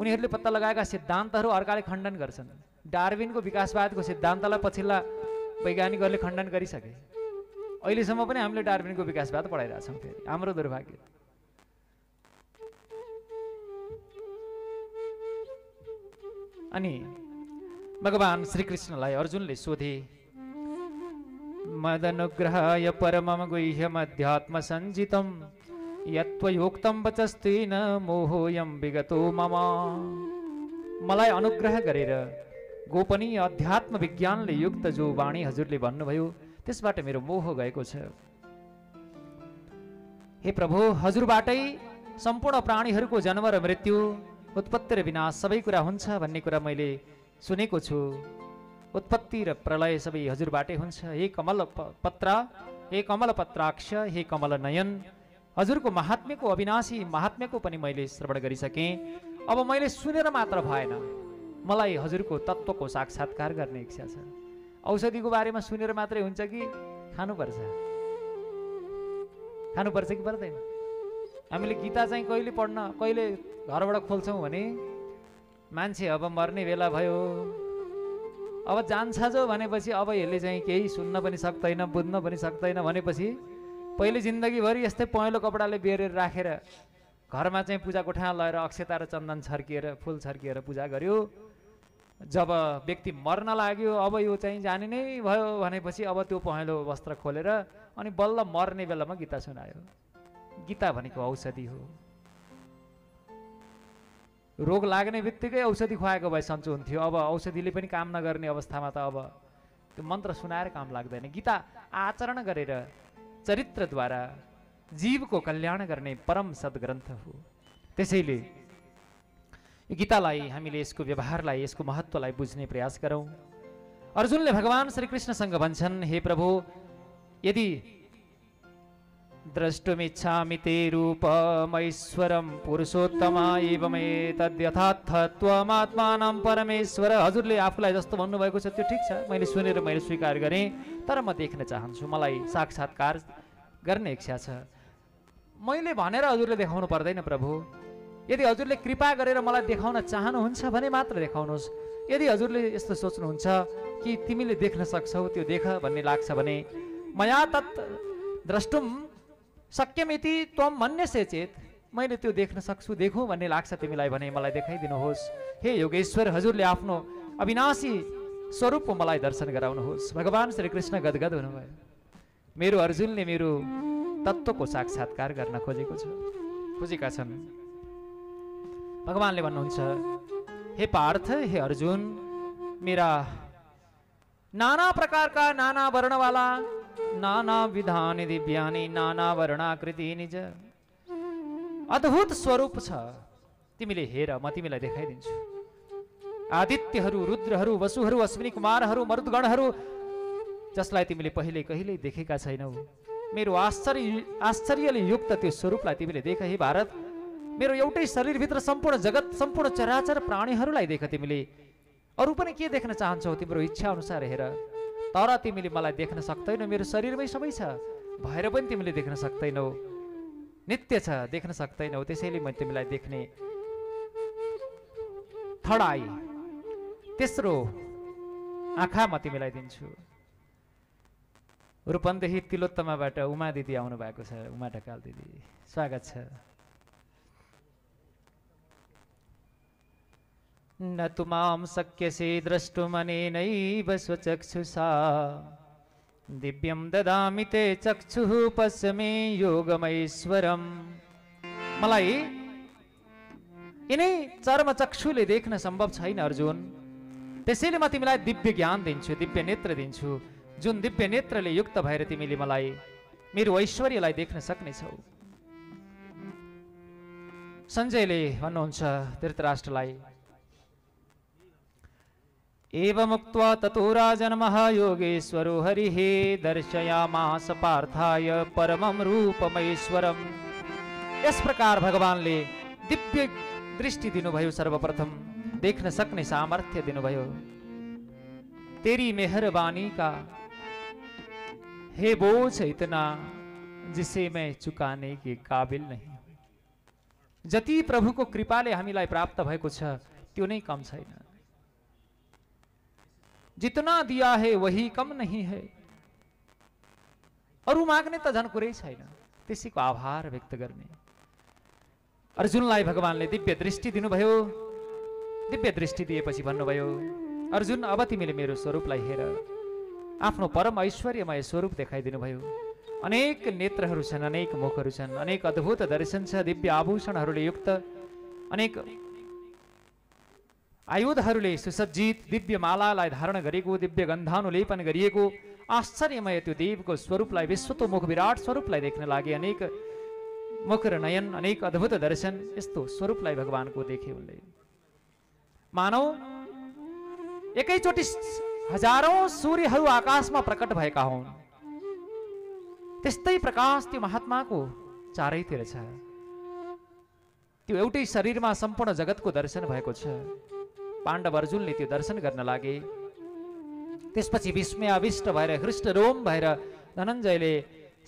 [SPEAKER 4] उनीहरूले पत्ता लगाएका सिद्धान्तहरू अर्काले खण्डन गर्छन्। डार्विनको विकासवादको सिद्धान्तलाई पछिल्ला वैज्ञानिकहरूले खण्डन गरिसके। अहिलेसम्म पनि हामीले डार्विनको विकासवाद पढाइरहेछौँ फेरि। हाम्रो दुर्भाग्य। अनि भगवान् श्रीकृष्णलाई अर्जुनले सोधे मदनुग्रहाय परमम गुह्यमध्यात्म सञ्जितं यत्त्वयोक्तं वचस्तेन मोहोऽयं विगतो मम। मलाई अनुग्रह गरेर गोपनीय अध्यात्म विज्ञानले युक्त जो वाणी हजुरले भन्नुभयो त्यसबाट मेरो मोह गएको छ। हे प्रभु हजुरबाटै सम्पूर्ण प्राणीहरूको जन्म र मृत्यु उत्पत्ति र विनाश सबै कुरा हुन्छ भन्ने कुरा मैले सुनेको छु। उत्पत्ति र प्रलय सबै हजुरबाटै हुन्छ। हे कमल पत्र हे कमल पत्राक्ष हे कमल नयन हजुरको महात्म्यको अविनाशी महात्म्यको पनि मैले श्रवण गरिसकेँ। अब मैले सुनेर मात्र भएन। मलाई हजुरको तत्त्वको साक्षात्कार गर्ने इच्छा छ। औषधिको बारेमा सुनेर मात्रै हुन्छ कि? खानुपर्छ। खानुपर्छ कि पर्दैन? हामीले गीता चाहिँ कहिले पढ्न कहिले घरबाट खोल्छौँ भने मान्छे अब मर्ने बेला भयो। अब जान्छ जो भनेपछि अब यसले चाहिँ केही सुन्न पनि सक्दैन बुझ्न पनि सक्दैन भनेपछि पहिले जिन्दगीभरि यस्तै पहेँलो कपडाले बेरेर राखेर घरमा चाहिँ पूजा कोठामा लगेर अक्षता र चन्दन छर्किएर फुल छर्किएर पूजा गर्यो। जब व्यक्ति मर्न लाग्यो अब यो चाहिँ जाने नै भयो भनेपछि अब त्यो पहेँलो वस्त्र खोलेर अनि बल्ल मर्ने बेलामा गीता सुनायो। गीता भनेको औषधि हो। रोग लाग्ने बित्तिकै औषधि खुवाएको भए सन्चो हुन्थ्यो। अब औषधिले पनि काम नगर्ने अवस्थामा त अब त्यो मन्त्र सुनाएर काम लाग्दैन। गीता आचरण गरेर चरित्रद्वारा जीवको कल्याण गर्ने परम सद्ग्रन्थ हो। त्यसैले गीतालाई हामीले यसको व्यवहारलाई यसको महत्त्वलाई बुझ्ने प्रयास गरौँ। अर्जुनले भगवान् श्रीकृष्णसँग भन्छन् हे प्रभु यदि द्रष्टुमिच्छामि ते रूपमैश्वरं पुरुषोत्तमा एवमेतद्यथार्थत्वमात्मानं परमेश्वर। हजुरले आफूलाई जस्तो भन्नुभएको छ त्यो ठिक छ। मैले सुनेर मैले स्वीकार गरेँ तर म देख्न चाहन्छु मलाई साक्षात्कार गर्ने इच्छा छ। मैले भनेर हजुरले देखाउनु पर्दैन प्रभु। यदि हजुरले कृपा गरेर मलाई देखाउन चाहनुहुन्छ भने मात्र देखाउनुहोस्। यदि हजुरले यस्तो सोच्नुहुन्छ कि तिमीले देख्न सक्छौ त्यो देख भन्ने लाग्छ भने मया तत् द्रष्टुम सक्यमिति त्वम मन्यसे चेत मैले त्यो देख्न सक्छु देखौँ भन्ने लाग्छ तिमीलाई भने मलाई देखाइदिनुहोस्। हे योगेश्वर हजुरले आफ्नो अविनाशी स्वरूपको मलाई दर्शन गराउनुहोस्। भगवान् श्रीकृष्ण गदगद हुनुभयो। मेरो अर्जुनले मेरो तत्त्वको साक्षात्कार गर्न खोजेको छ। खोजेका छन्। भगवान्ले भन्नुहुन्छ हे पार्थ हे अर्जुन मेरा नाना प्रकारका नाना वर्णवाला नाना विधानि दिव्यानि नाना वर्णाकृति निज अद्भुत स्वरूप छ। तिमीले हेर म तिमीलाई देखाइदिन्छु। आदित्यहरू रुद्रहरू वसुहरू अश्विनी कुमारहरू मरुदगणहरू जसलाई तिमीले पहिले कहिल्यै देखेका छैनौ मेरो आश्चर्य आश्चर्यले युक्त त्यो स्वरूपलाई तिमीले देख हे भारत। मेरो एउटै शरीरभित्र सम्पूर्ण जगत सम्पूर्ण चराचर प्राणीहरूलाई देख तिमीले। अरू पनि के देख्न चाहन्छौ तिम्रो इच्छा अनुसार हेर। तर तिमीले मलाई देख्न सक्दैनौ मेरो शरीरमै सबै छ। भएर पनि तिमीले देख्न सक्दैनौ नित्य छ देख्न सक्दैनौ त्यसैले म तिमीलाई देख्ने थर्ड आई तेस्रो आँखा म तिमीलाई दिन्छु। रूपन्देही तिलोत्तमाबाट उमा दिदी आउनु भएको छ उमा ढकाल दिदी। स्वागत छ। न तु मां शक्यसे द्रष्टुमनेनैव स्वचक्षुषा। दिव्यं ददामि ते चक्षुः पश्य मे मलाई यिनै चर्म चक्षुले देख्न सम्भव छैन अर्जुन। त्यसैले म तिमीलाई दिव्य ज्ञान दिन्छु दिव्य नेत्र दिन्छु। जुन दिव्य नेत्रले युक्त भएर तिमीले मलाई मेरो ऐश्वर्यलाई देख्न सक्नेछौ। सञ्जयले भन्नुहुन्छ धृतराष्ट्रलाई एवमुक्त्वा ततो राजन्मः योगेश्वरो हरिः दर्शयामास पार्थाय परमं रूपमैश्वरम्। यस प्रकार भगवानले दिव्य दृष्टि दिनुभयो सर्वप्रथम। देख्न सक्ने सामर्थ्य दिनुभयो। तेरी मेहरबानी का हे बोझ इतना जिसे मैं चुकाने के काबिल नहीं। जति प्रभुको कृपाले हामीलाई प्राप्त भएको छ त्यो नै कम छैन। जितना दिया है वही कम नहीं है। अरू माग्ने त झन् कुरै छैन त्यसैको आभार व्यक्त गर्ने अर्जुनलाई भगवानले दिव्य दृष्टि दिनुभयो दिव्य दृष्टि दिएपछि भन्नुभयो अर्जुन अब तिमीले मेरो स्वरूपलाई हेर। आफ्नो परम ऐश्वर्यमय स्वरूप देखाइदिनु भयो। अनेक नेत्रहरू छन् अनेक मुखहरू छन् अनेक अद्भुत दर्शन छ दिव्य आभूषणहरूले युक्त अनेक आयुधहरूले सुसज्जित दिव्य मालालाई धारण गरेको दिव्य गन्धानुलेपन गरिएको आश्चर्यमय त्यो देवको स्वरूपलाई विश्वतोमुख विराट स्वरूपलाई देख्न लागे अनेक मुख र नयन अनेक अद्भुत दर्शन यस्तो स्वरूपलाई भगवानको देखे उनले मानौ एकैचोटि हजारौं सूर्यहरू आकाशमा प्रकट भएका हुन् त्यस्तै प्रकाश त्यो महात्माको चारैतिर छ त्यो एउटै शरीरमा सम्पूर्ण जगतको दर्शन भएको छ पाण्डव अर्जुनले त्यो दर्शन गर्न लागे। त्यसपछि विस्मय अविष्ट भएर हृष्ट रोम भएर धनञ्जयले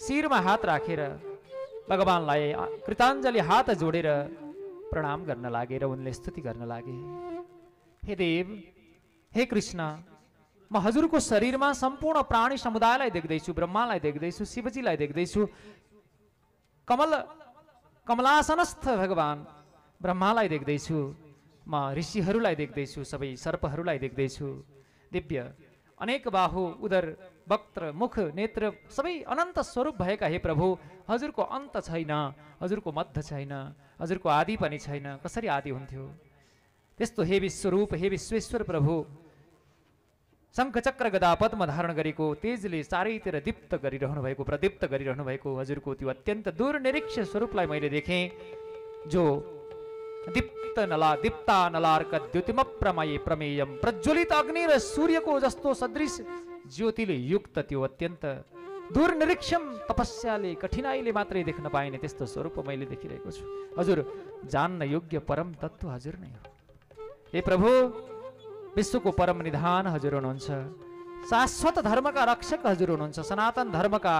[SPEAKER 4] शिरमा हात राखेर भगवान्लाई कृताञ्जली हात जोडेर प्रणाम गर्न लागे र उनले स्तुति गर्न लागे। हे देव हे कृष्ण म हजुरको शरीरमा सम्पूर्ण प्राणी समुदायलाई देख्दैछु ब्रह्मालाई देख्दैछु शिवजीलाई देख्दैछु। कमल कमलासनस्थ भगवान् ब्रह्मालाई देख्दैछु। म ऋषिहरूलाई देख्दैछु सबै सर्पहरूलाई देख्दैछु। दिव्य अनेक बाहु उदर वक्त्र मुख नेत्र सबै अनन्त स्वरूप भएका हे प्रभु हजुरको अन्त छैन हजुरको मध्य छैन हजुरको आदि पनि छैन कसरी आदि हुन्थ्यो? त्यस्तो हे विश्वरूप हे विश्वेश्वर प्रभु शङ्खचक्र गदा पद्म धारण गरेको तेजले चारैतिर दीप्त गरिरहनु भएको प्रदीप्त गरिरहनु भएको हजुरको त्यो अत्यन्त दुर्निरीक्ष स्वरूपलाई मैले देखेँ जो दीप्त नला दीप्ता नलार्क द्युतिम प्रमय प्रमेयम प्रज्वलित अग्नि र सूर्यको जस्तो सदृश ज्योतिले युक्त त्यो अत्यन्त दुर्निरीक्षम तपस्याले कठिनाइले मात्रै देख्न पाइने त्यस्तो स्वरूप मैले देखिरहेको छु हजुर जान्न योग्य परम तत्व हजुर नै हो हे प्रभु विश्वको परम निधान हजुर हुनुहुन्छ शाश्वत धर्मका रक्षक हजुर हुनुहुन्छ सनातन धर्मका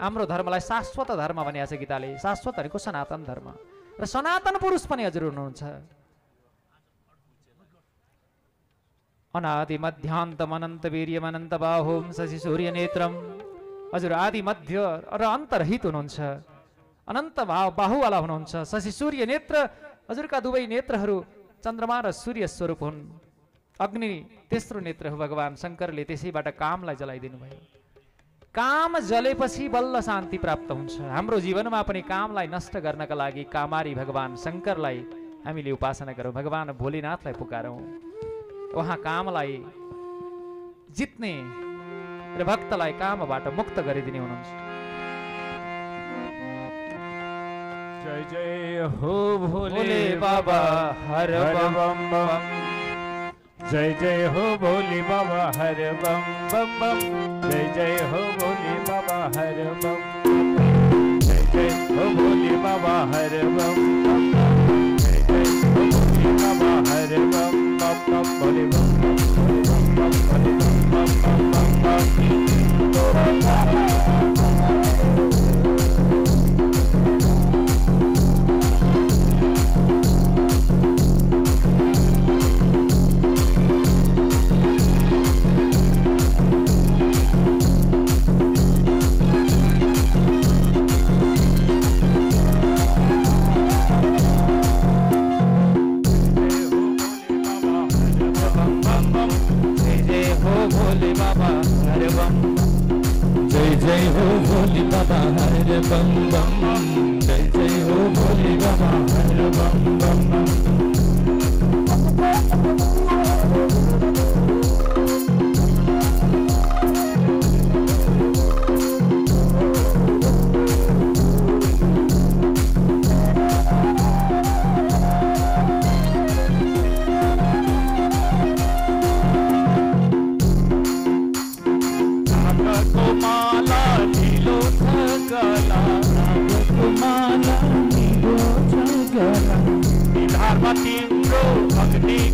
[SPEAKER 4] हाम्रो धर्मलाई शाश्वत धर्म भनिएको छ गीताले शाश्वत भनेको सनातन धर्म र सनातन पुरुष पनि हजुर हुनुहुन्छ। अनादि मध्यान्तम अनन्त वीर्यम अनन्त बाहुम शशि सूर्य नेत्रम। हजुर आदि मध्य र अन्तरहित हुनुहुन्छ। अनन्त भाव बाहुवाला हुनुहुन्छ। शशि सूर्य नेत्र हजुरका दुवै नेत्रहरू चन्द्रमा र सूर्य स्वरूप हुन्। अग्नि तेस्रो नेत्र हो भगवान् शङ्करले त्यसैबाट कामलाई जलाइदिनु भयो काम जलेपछि बल्ल शान्ति प्राप्त हुन्छ। हाम्रो जीवनमा पनि कामलाई नष्ट गर्नका लागि कामारी भगवान् शङ्करलाई हामीले उपासना गरौँ। भगवान् भोलेनाथलाई पुकारौँ। उहाँ कामलाई जित्ने र भक्तलाई कामबाट मुक्त गरिदिने हुनुहुन्छ।
[SPEAKER 1] जय जय हो भोले
[SPEAKER 4] बाबा हर बम।
[SPEAKER 1] बम। जय जय हो भोले बाबा हर बम बम बम जय जय हो भोले बाबा हर बम जय जय हो भोले बाबा हर बम बम बम जय जय हो भोले बाबा हर बम बम बम भोले बम बम बम भोले बम बम बम बम बम
[SPEAKER 4] जय हो भोले बाबा, हर बम
[SPEAKER 7] बम। जय जय हो भोले बाबा, हर बम बम।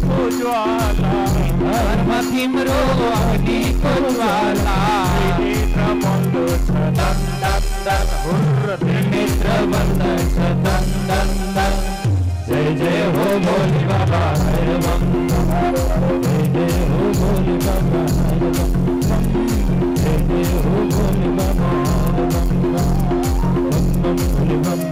[SPEAKER 1] अग्निको ज्वाला
[SPEAKER 7] धर्म तिम्रो अग्निको ज्वाला
[SPEAKER 1] नेत्र मल्लो छ दन दन दन हुर्र
[SPEAKER 7] नेत्र बंद छ दन दन दन जय जय हो भोले बाबा हर बम जय जय हो भोले बाबा हर बम जय जय हो भोले बाबा। बम बम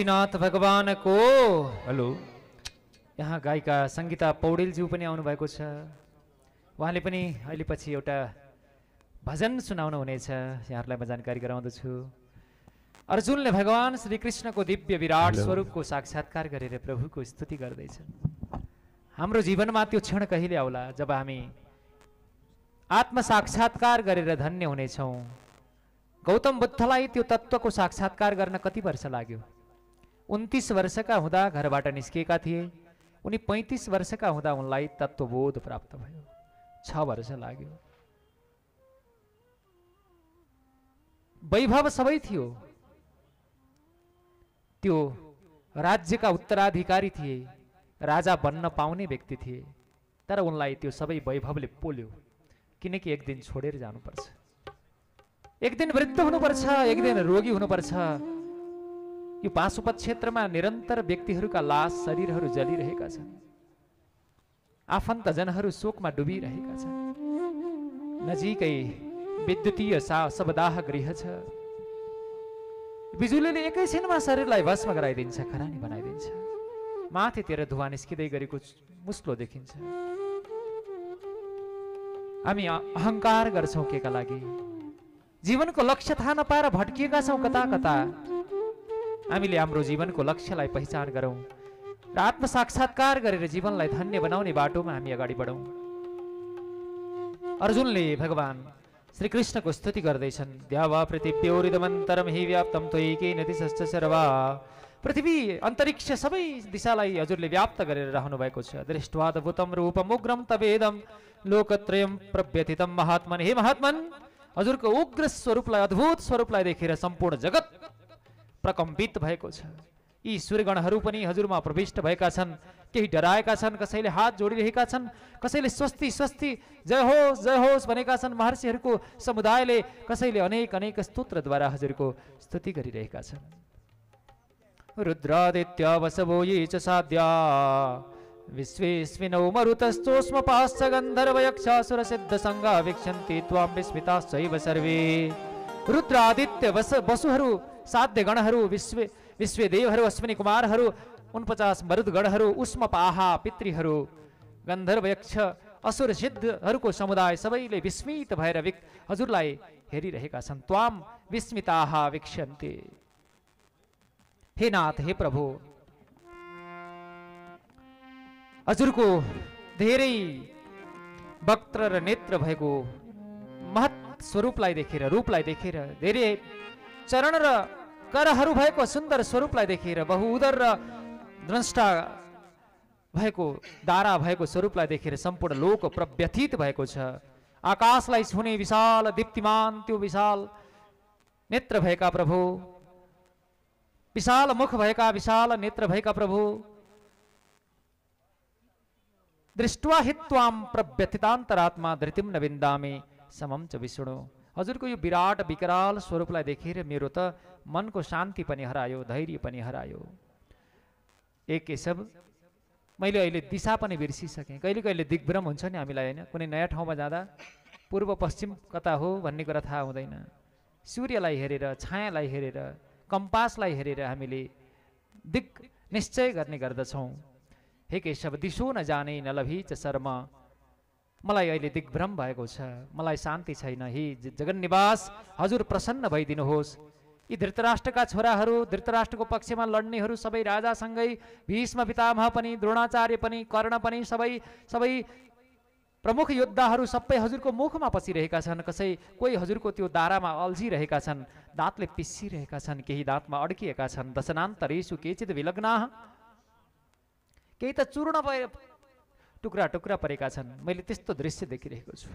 [SPEAKER 4] श्री पशुपतिनाथ भगवानको
[SPEAKER 1] हेलो।
[SPEAKER 4] यहाँ गायिका सङ्गीता पौडेलज्यू पनि आउनुभएको छ। उहाँले पनि अहिले पछि एउटा भजन सुनाउनु हुनेछ। यहाँहरूलाई म जानकारी गराउँदछु। अर्जुनले भगवान् श्रीकृष्णको दिव्य विराट स्वरूपको साक्षात्कार गरेर प्रभुको स्तुति गर्दैछन्। हाम्रो जीवनमा त्यो क्षण कहिले आउला? जब हामी आत्म साक्षात्कार गरेर धन्य हुनेछौँ। गौतम बुद्धलाई त्यो तत्त्वको साक्षात्कार गर्न कति वर्ष लाग्यो? उन्तिस वर्षका हुँदा घरबाट निस्किएका थिए। उनी पैँतिस वर्षका हुँदा उनलाई तत्त्वबोध प्राप्त भयो। छ वर्ष लाग्यो। वैभव सबै थियो। त्यो राज्यका उत्तराधिकारी थिए राजा बन्न पाउने व्यक्ति थिए तर उनलाई त्यो सबै वैभवले पोल्यो। किनकि एक दिन छोडेर जानुपर्छ। एक दिन वृद्ध हुनुपर्छ एक दिन रोगी हुनुपर्छ। यो पाशुपत क्षेत्रमा निरन्तर व्यक्तिहरूका लास शरीरहरू जलिरहेका छन्। आफन्तजनहरू शोकमा डुबिरहेका छन्। नजिकै विद्युतीय सा शबदाह गृह छ। बिजुलीले एकैछिनमा शरीरलाई भस्म गराइदिन्छ खरानी बनाइदिन्छ। माथितिर धुवा निस्किँदै गरेको मुस्लो देखिन्छ। हामी अहङ्कार गर्छौँ केका लागि। जीवनको लक्ष्य थाहा नपाएर भट्किएका छौँ कता कता। हामीले हाम्रो जीवनको लक्ष्यलाई पहिचान गरौँ। र आत्म साक्षात्कार गरेर जीवनलाई धन्य बनाउने बाटोमा हामी अगाडि बढौँ। अर्जुनले भगवान श्रीकृष्णको स्तुति गर्दैछन्। हि व्याप्तम सर्वा पृथ्वी अन्तरिक्ष सबै दिशालाई हजुरले व्याप्त गरेर रहनु भएको छ। दृष्टवादभूतम रूपम उग्रम तवेदम लोकत्रयम प्रव्यथितम महात्मन। हे महात्मन हजुरको उग्र स्वरूपलाई अद्भुत स्वरूपलाई देखेर सम्पूर्ण जगत प्रकम्पित भएको छ। यी सूर्यगणहरू पनि हजुरमा प्रविष्ट भएका छन्। केही डराएका छन् कसैले हात जोडिरहेका छन् कसैले स्वस्ति स्वस्ति जय होस् जय होस् भनेका छन् महर्षिहरूको समुदायले कसैले अनेक अनेक स्तोत्रद्वारा हजुरको स्तुति गरिरहेका छन्। रुद्रादित्य वसवो ये च साध्या। विश्वेस्मिनौ मरुतस्तोष्म पाश्च गन्धर्वयक्षासुर सिद्ध सङ्गा वीक्षन्ति त्वां विस्मिताश्चैव सर्वे। रुद्रादित्य वस वसुहरू साध्य गणहरू विश्व विश्व देवहरू अश्विनी कुमारहरू उनपचास मरुदगणहरू उष्म पाहा पितृहरू गन्धर्व यक्ष असुर सिद्धहरूको समुदाय सबैले विस्मित भएर विक हजुरलाई हेरिरहेका छन्। त्वाम विस्मिताः वीक्षन्ते। हे नाथ हे प्रभु हजुरको धेरै वक्त्र र नेत्र भएको महत् स्वरूपलाई देखेर रूपलाई देखेर धेरै चरण र करहरू भएको सुन्दर स्वरूपलाई देखेर बहुउदर र द्रष्टा भएको दारा भएको स्वरूपलाई देखेर सम्पूर्ण लोक प्रव्यथित भएको छ। आकाशलाई छुने विशाल दीप्तिमान त्यो विशाल नेत्र भएका प्रभु विशाल मुख भएका विशाल नेत्र भएका प्रभु दृष्ट्वा हित्वाम प्रव्यथितान्तरात्मा धृतिम न विन्दामे समम च विष्णु। हजुरको यो विराट विकराल स्वरूपलाई देखेर मेरो त मनको शान्ति पनि हरायो धैर्य पनि हरायो। एक केशव मैले अहिले दिशा पनि बिर्सिसकेँ। कहिले कहिले दिग्भ्रम हुन्छ नि हामीलाई होइन? कुनै नयाँ ठाउँमा जाँदा पूर्व पश्चिम कता हो भन्ने कुरा थाहा हुँदैन। सूर्यलाई हेरेर छायालाई हेरेर कम्पासलाई हेरेर हामीले दिग निश्चय गर्ने गर्दछौँ। हे केशव दिशो नजाने नलभी च शर्म। मलाई अहिले दिग्भ्रम भएको छ। मलाई शान्ति छैन। हे जगन्निवास हजुर प्रसन्न भइदिनुहोस्। यी धृतराष्ट्रका छोराहरू धृतराष्ट्रको पक्षमा लड्नेहरू सबै राजासँगै भीष्म पितामह पनि द्रोणाचार्य पनि कर्ण पनि सबै सबै प्रमुख योद्धाहरू सबै हजुरको मुखमा पसिरहेका छन्। कसै कोही हजुरको त्यो दारामा अल्झिरहेका छन् दाँतले पिसिरहेका छन् केही दाँतमा अड्किएका छन्। दशनान्तरेषु केचित विलग्ना। केही त चूर्ण भए टुक्रा टुक्रा परेका छन्। मैले त्यस्तो दृश्य देखिरहेको छु।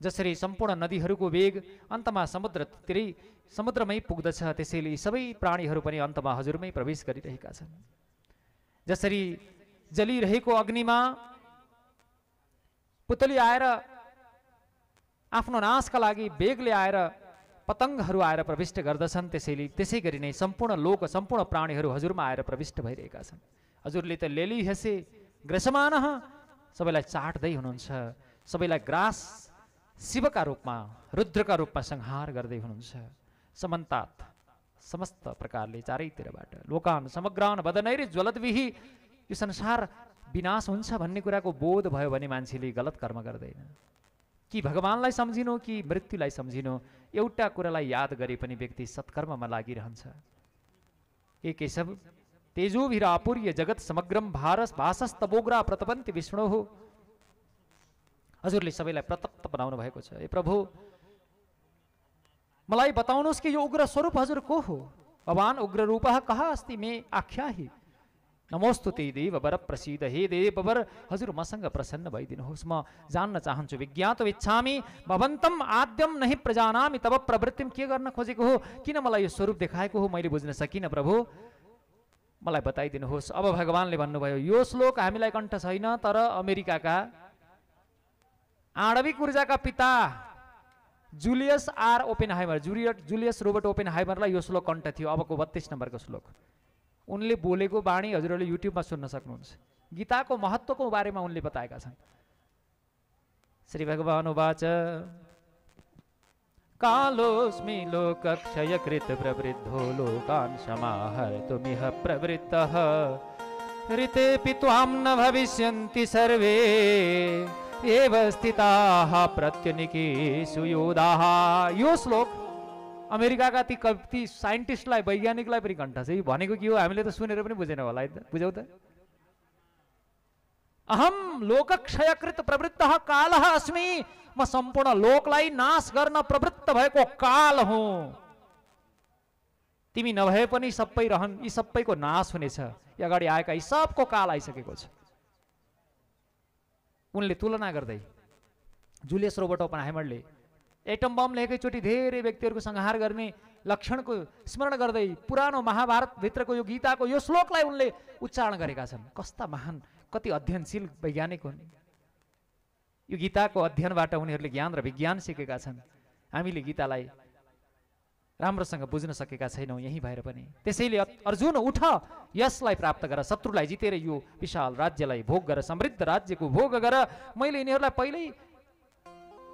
[SPEAKER 4] जसरी सम्पूर्ण नदीहरूको वेग अन्तमा समुद्रतिरै समुद्रमै पुग्दछ त्यसैले सबै प्राणीहरू पनि अन्तमा हजुरमै प्रवेश गरिरहेका छन्। जसरी जलिरहेको अग्निमा पुतली आएर आफ्नो नाशका लागि बेगले आएर पतङ्गहरू आएर प्रविष्ट गर्दछन् त्यसैले त्यसै गरी नै सम्पूर्ण लोक सम्पूर्ण प्राणीहरू हजुरमा आएर प्रविष्ट भइरहेका छन्। हजुरले त लेली हेसे ग्रसमान सबैलाई चाट्दै हुनुहुन्छ सबैलाई ग्रास शिवका रूपमा रुद्रका रूपमा संहार गर्दै हुनुहुन्छ। समन्तात समस्त प्रकारले चारैतिरबाट लोकान समग्रान वदनैरे ज्वलद्विही यो संसार विनाश हुन्छ भन्ने कुराको बोध भयो भने मान्छेले गलत कर्म गर्दैन। कि भगवान्लाई सम्झिनु कि मृत्युलाई सम्झिनु एउटा कुरालाई याद गरे पनि व्यक्ति सत्कर्ममा लागिरहन्छ। ए केशव तेजोभिरापूर्य जगत समग्रम भारस भाषस्तबोग्रा प्रतपन्ति विष्णु। हो हजुरले सबैलाई प्रतप्त बनाउनु भएको छ। ए प्रभु मलाई बताउनुहोस् कि यो उग्र स्वरूप हजुर को हो? भगवान उग्र रूप कहाँ अस्ति? मे आख्या हि। नमोस्तु ते देव वर प्रसिद्ध हे देव वर हजुर मसँग प्रसन्न भइदिनुहोस्। म जान्न चाहन्छु विज्ञात इच्छामि। भवन्तम आद्यम नहि प्रजानामि। तब प्रवृत्तिम के गर्न खोजेको हो? किन मलाई यो स्वरूप देखाएको हो? मैले बुझ्न सकिनँ प्रभु। मलाई बताइदिनुहोस्। अब भगवान्ले भन्नुभयो यो श्लोक हामीलाई कण्ठ छैन तर अमेरिकाका आणविक ऊर्जाका पिता Julius R Oppenheimer Juliet Julius Robert open हाइमरलाई यो श्लोक कण्ठ थियो अबको बत्तिस नम्बरको श्लोक। उनले बोलेको बाणी हजुरहरूले युट्युबमा सुन्न सक्नुहुन्छ। गीताको महत्त्वको बारेमा उनले बताएका छन्। श्री भगवान उवाच कालोऽस्मि लोकक्षयकृत प्रवृद्धो लोकान् समाहर्तुमिह प्रवृत्तः। ऋतेऽपि त्वां न भविष्यन्ति सर्वे एव स्थिताः प्रत्यनिकेषु योधाः। यो श्लोक अमेरिकाका ती कति साइन्टिस्टलाई वैज्ञानिकलाई पनि कण्ठ छ। भनेको के हो? हामीले त सुनेर पनि बुझेन होला बुझ्यौ त? अहम लोकक्षयकृत प्रवृत्त काल अस्मि। म सम्पूर्ण लोकलाई नाश गर्न प्रवृत्त भएको काल हुँ। तिमी नभए पनि सबै रहन् यी सबैको नाश हुनेछ। यी अगाडि आएका यी सबको काल आइसकेको छ। उनले तुलना गर्दै जुलियस रोबर्ट ओपन हाइमरले एटम बमले एकैचोटि धेरै व्यक्तिहरूको संहार गर्ने लक्षणको स्मरण गर्दै पुरानो महाभारतभित्रको यो गीताको यो श्लोकलाई उनले उच्चारण गरेका छन्। कस्ता महान कति अध्ययनशील वैज्ञानिक हुन्। यो गीताको अध्ययनबाट उनीहरूले ज्ञान र विज्ञान सिकेका छन्। हामीले गीतालाई राम्रोसँग बुझ्न सकेका छैनौँ यहीँ भएर पनि। त्यसैले अर्जुन उठ! यसलाई प्राप्त गर शत्रुलाई जितेर यो विशाल राज्यलाई भोग गर समृद्ध राज्यको भोग गर। मैले यिनीहरूलाई पहिल्यै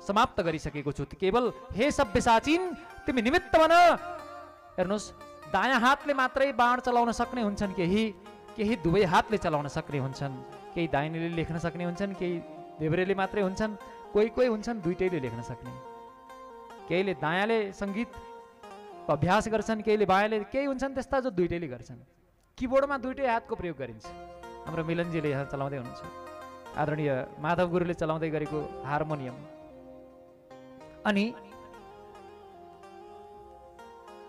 [SPEAKER 4] समाप्त गरिसकेको छु। केवल हे सभ्य साचिन तिमी निमित्त बन। हेर्नुहोस् दायाँ हातले मात्रै बाण चलाउन सक्ने हुन्छन् केही। केही दुवै हातले चलाउन सक्ने हुन्छन् केही दाहिनेले लेख्न सक्ने हुन्छन् केही देब्रेले मात्रै हुन्छन् कोही कोही हुन्छन् दुइटैले लेख्न सक्ने। केहीले दायाँले सङ्गीतको अभ्यास गर्छन् केहीले बायाँले केही हुन्छन् त्यस्ता जो दुइटैले गर्छन्। किबोर्डमा दुइटै हातको प्रयोग गरिन्छ। हाम्रो मिलनजीले चलाउँदै हुनुहुन्छ। आदरणीय माधव गुरुले चलाउँदै गरेको हार्मोनियम। अनि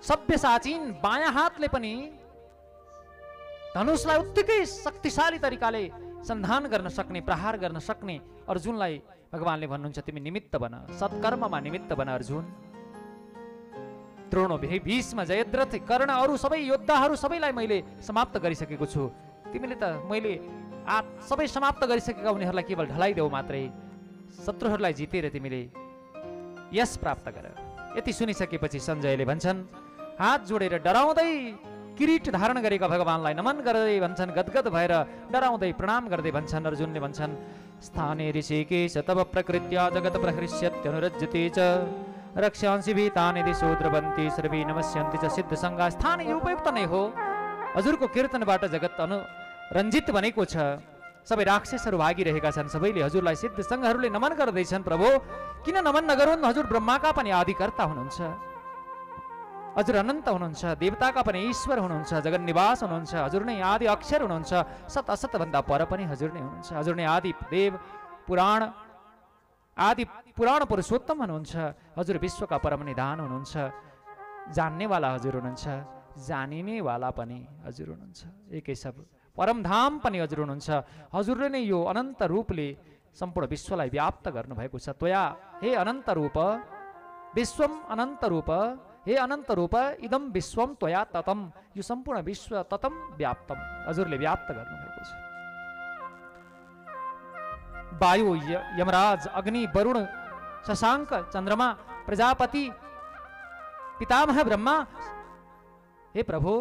[SPEAKER 4] सभ्य साचिन बायाँ हातले पनि धनुषलाई उत्तिकै शक्तिशाली तरिकाले सन्धान गर्न सक्ने प्रहार गर्न सक्ने अर्जुनलाई भगवान्ले भन्नुहुन्छ तिमी निमित्त बन सत्कर्ममा निमित्त बन अर्जुन। द्रोण भीष्म जयद्रथ कर्ण अरू सबै योद्धाहरू सबैलाई मैले समाप्त गरिसकेको छु। तिमीले त मैले आ सबै समाप्त गरिसकेका उनीहरूलाई केवल ढलाइदेऊ मात्रै। शत्रुहरूलाई जितेर तिमीले। यस प्राप्त गर। यति सुनिसकेपछि सञ्जयले भन्छन् हात जोडेर डराउँदै किरीट धारण गरेका भगवान्लाई नमन गर्दै भन्छन् गदगद भएर डराउँदै प्रणाम गर्दै भन्छन् अर्जुनले भन्छन् स्थाने ऋषिकेश तव प्रकृत्या जगत प्रहृष्यत्यनुरज्यते च। रक्ष्यांसि भीतानि दिशो द्रवन्ति सर्वे नमस्यन्ति च सिद्ध सङ्गा स्थान यो उपयुक्त नै हो। हजुरको कीर्तनबाट जगत अनु रञ्जित बनेको छ। सबै राक्षसहरू भागिरहेका छन् सबैले हजुरलाई सिद्ध सङ्घहरूले नमन गर्दैछन् प्रभु। किन नमन नगरून्? हजुर ब्रह्माका पनि आदिकर्ता हुनुहुन्छ। हजुर अनन्त हुनुहुन्छ देवताका पनि ईश्वर हुनुहुन्छ जगन निवास हुनुहुन्छ हजुर नै आदि अक्षर हुनुहुन्छ सत असतभन्दा पर पनि हजुर नै हुनुहुन्छ हजुर नै आदि देव पुराण आदि पुराण पुरुषोत्तम हुनुहुन्छ हजुर विश्वका परम निधान हुनुहुन्छ जान्नेवाला हजुर हुनुहुन्छ जानिनेवाला पनि हजुर हुनुहुन्छ एकै सब परमधाम पनि हजुर हुनुहुन्छ हजुरले नै यो अनन्त रूपले सम्पूर्ण विश्वलाई व्याप्त गर्नुभएको छ त्वया हे अनन्त रूप विश्वम अनन्त रूप हे अनन्त रूप इदम विश्वम त्वया ततम यो सम्पूर्ण विश्व ततम व्याप्तम हजुरले व्याप्त गर्नुभएको छ वायु यमराज अग्नि वरुण शशाङ्क चन्द्रमा प्रजापति पितामह ब्रह्मा हे प्रभु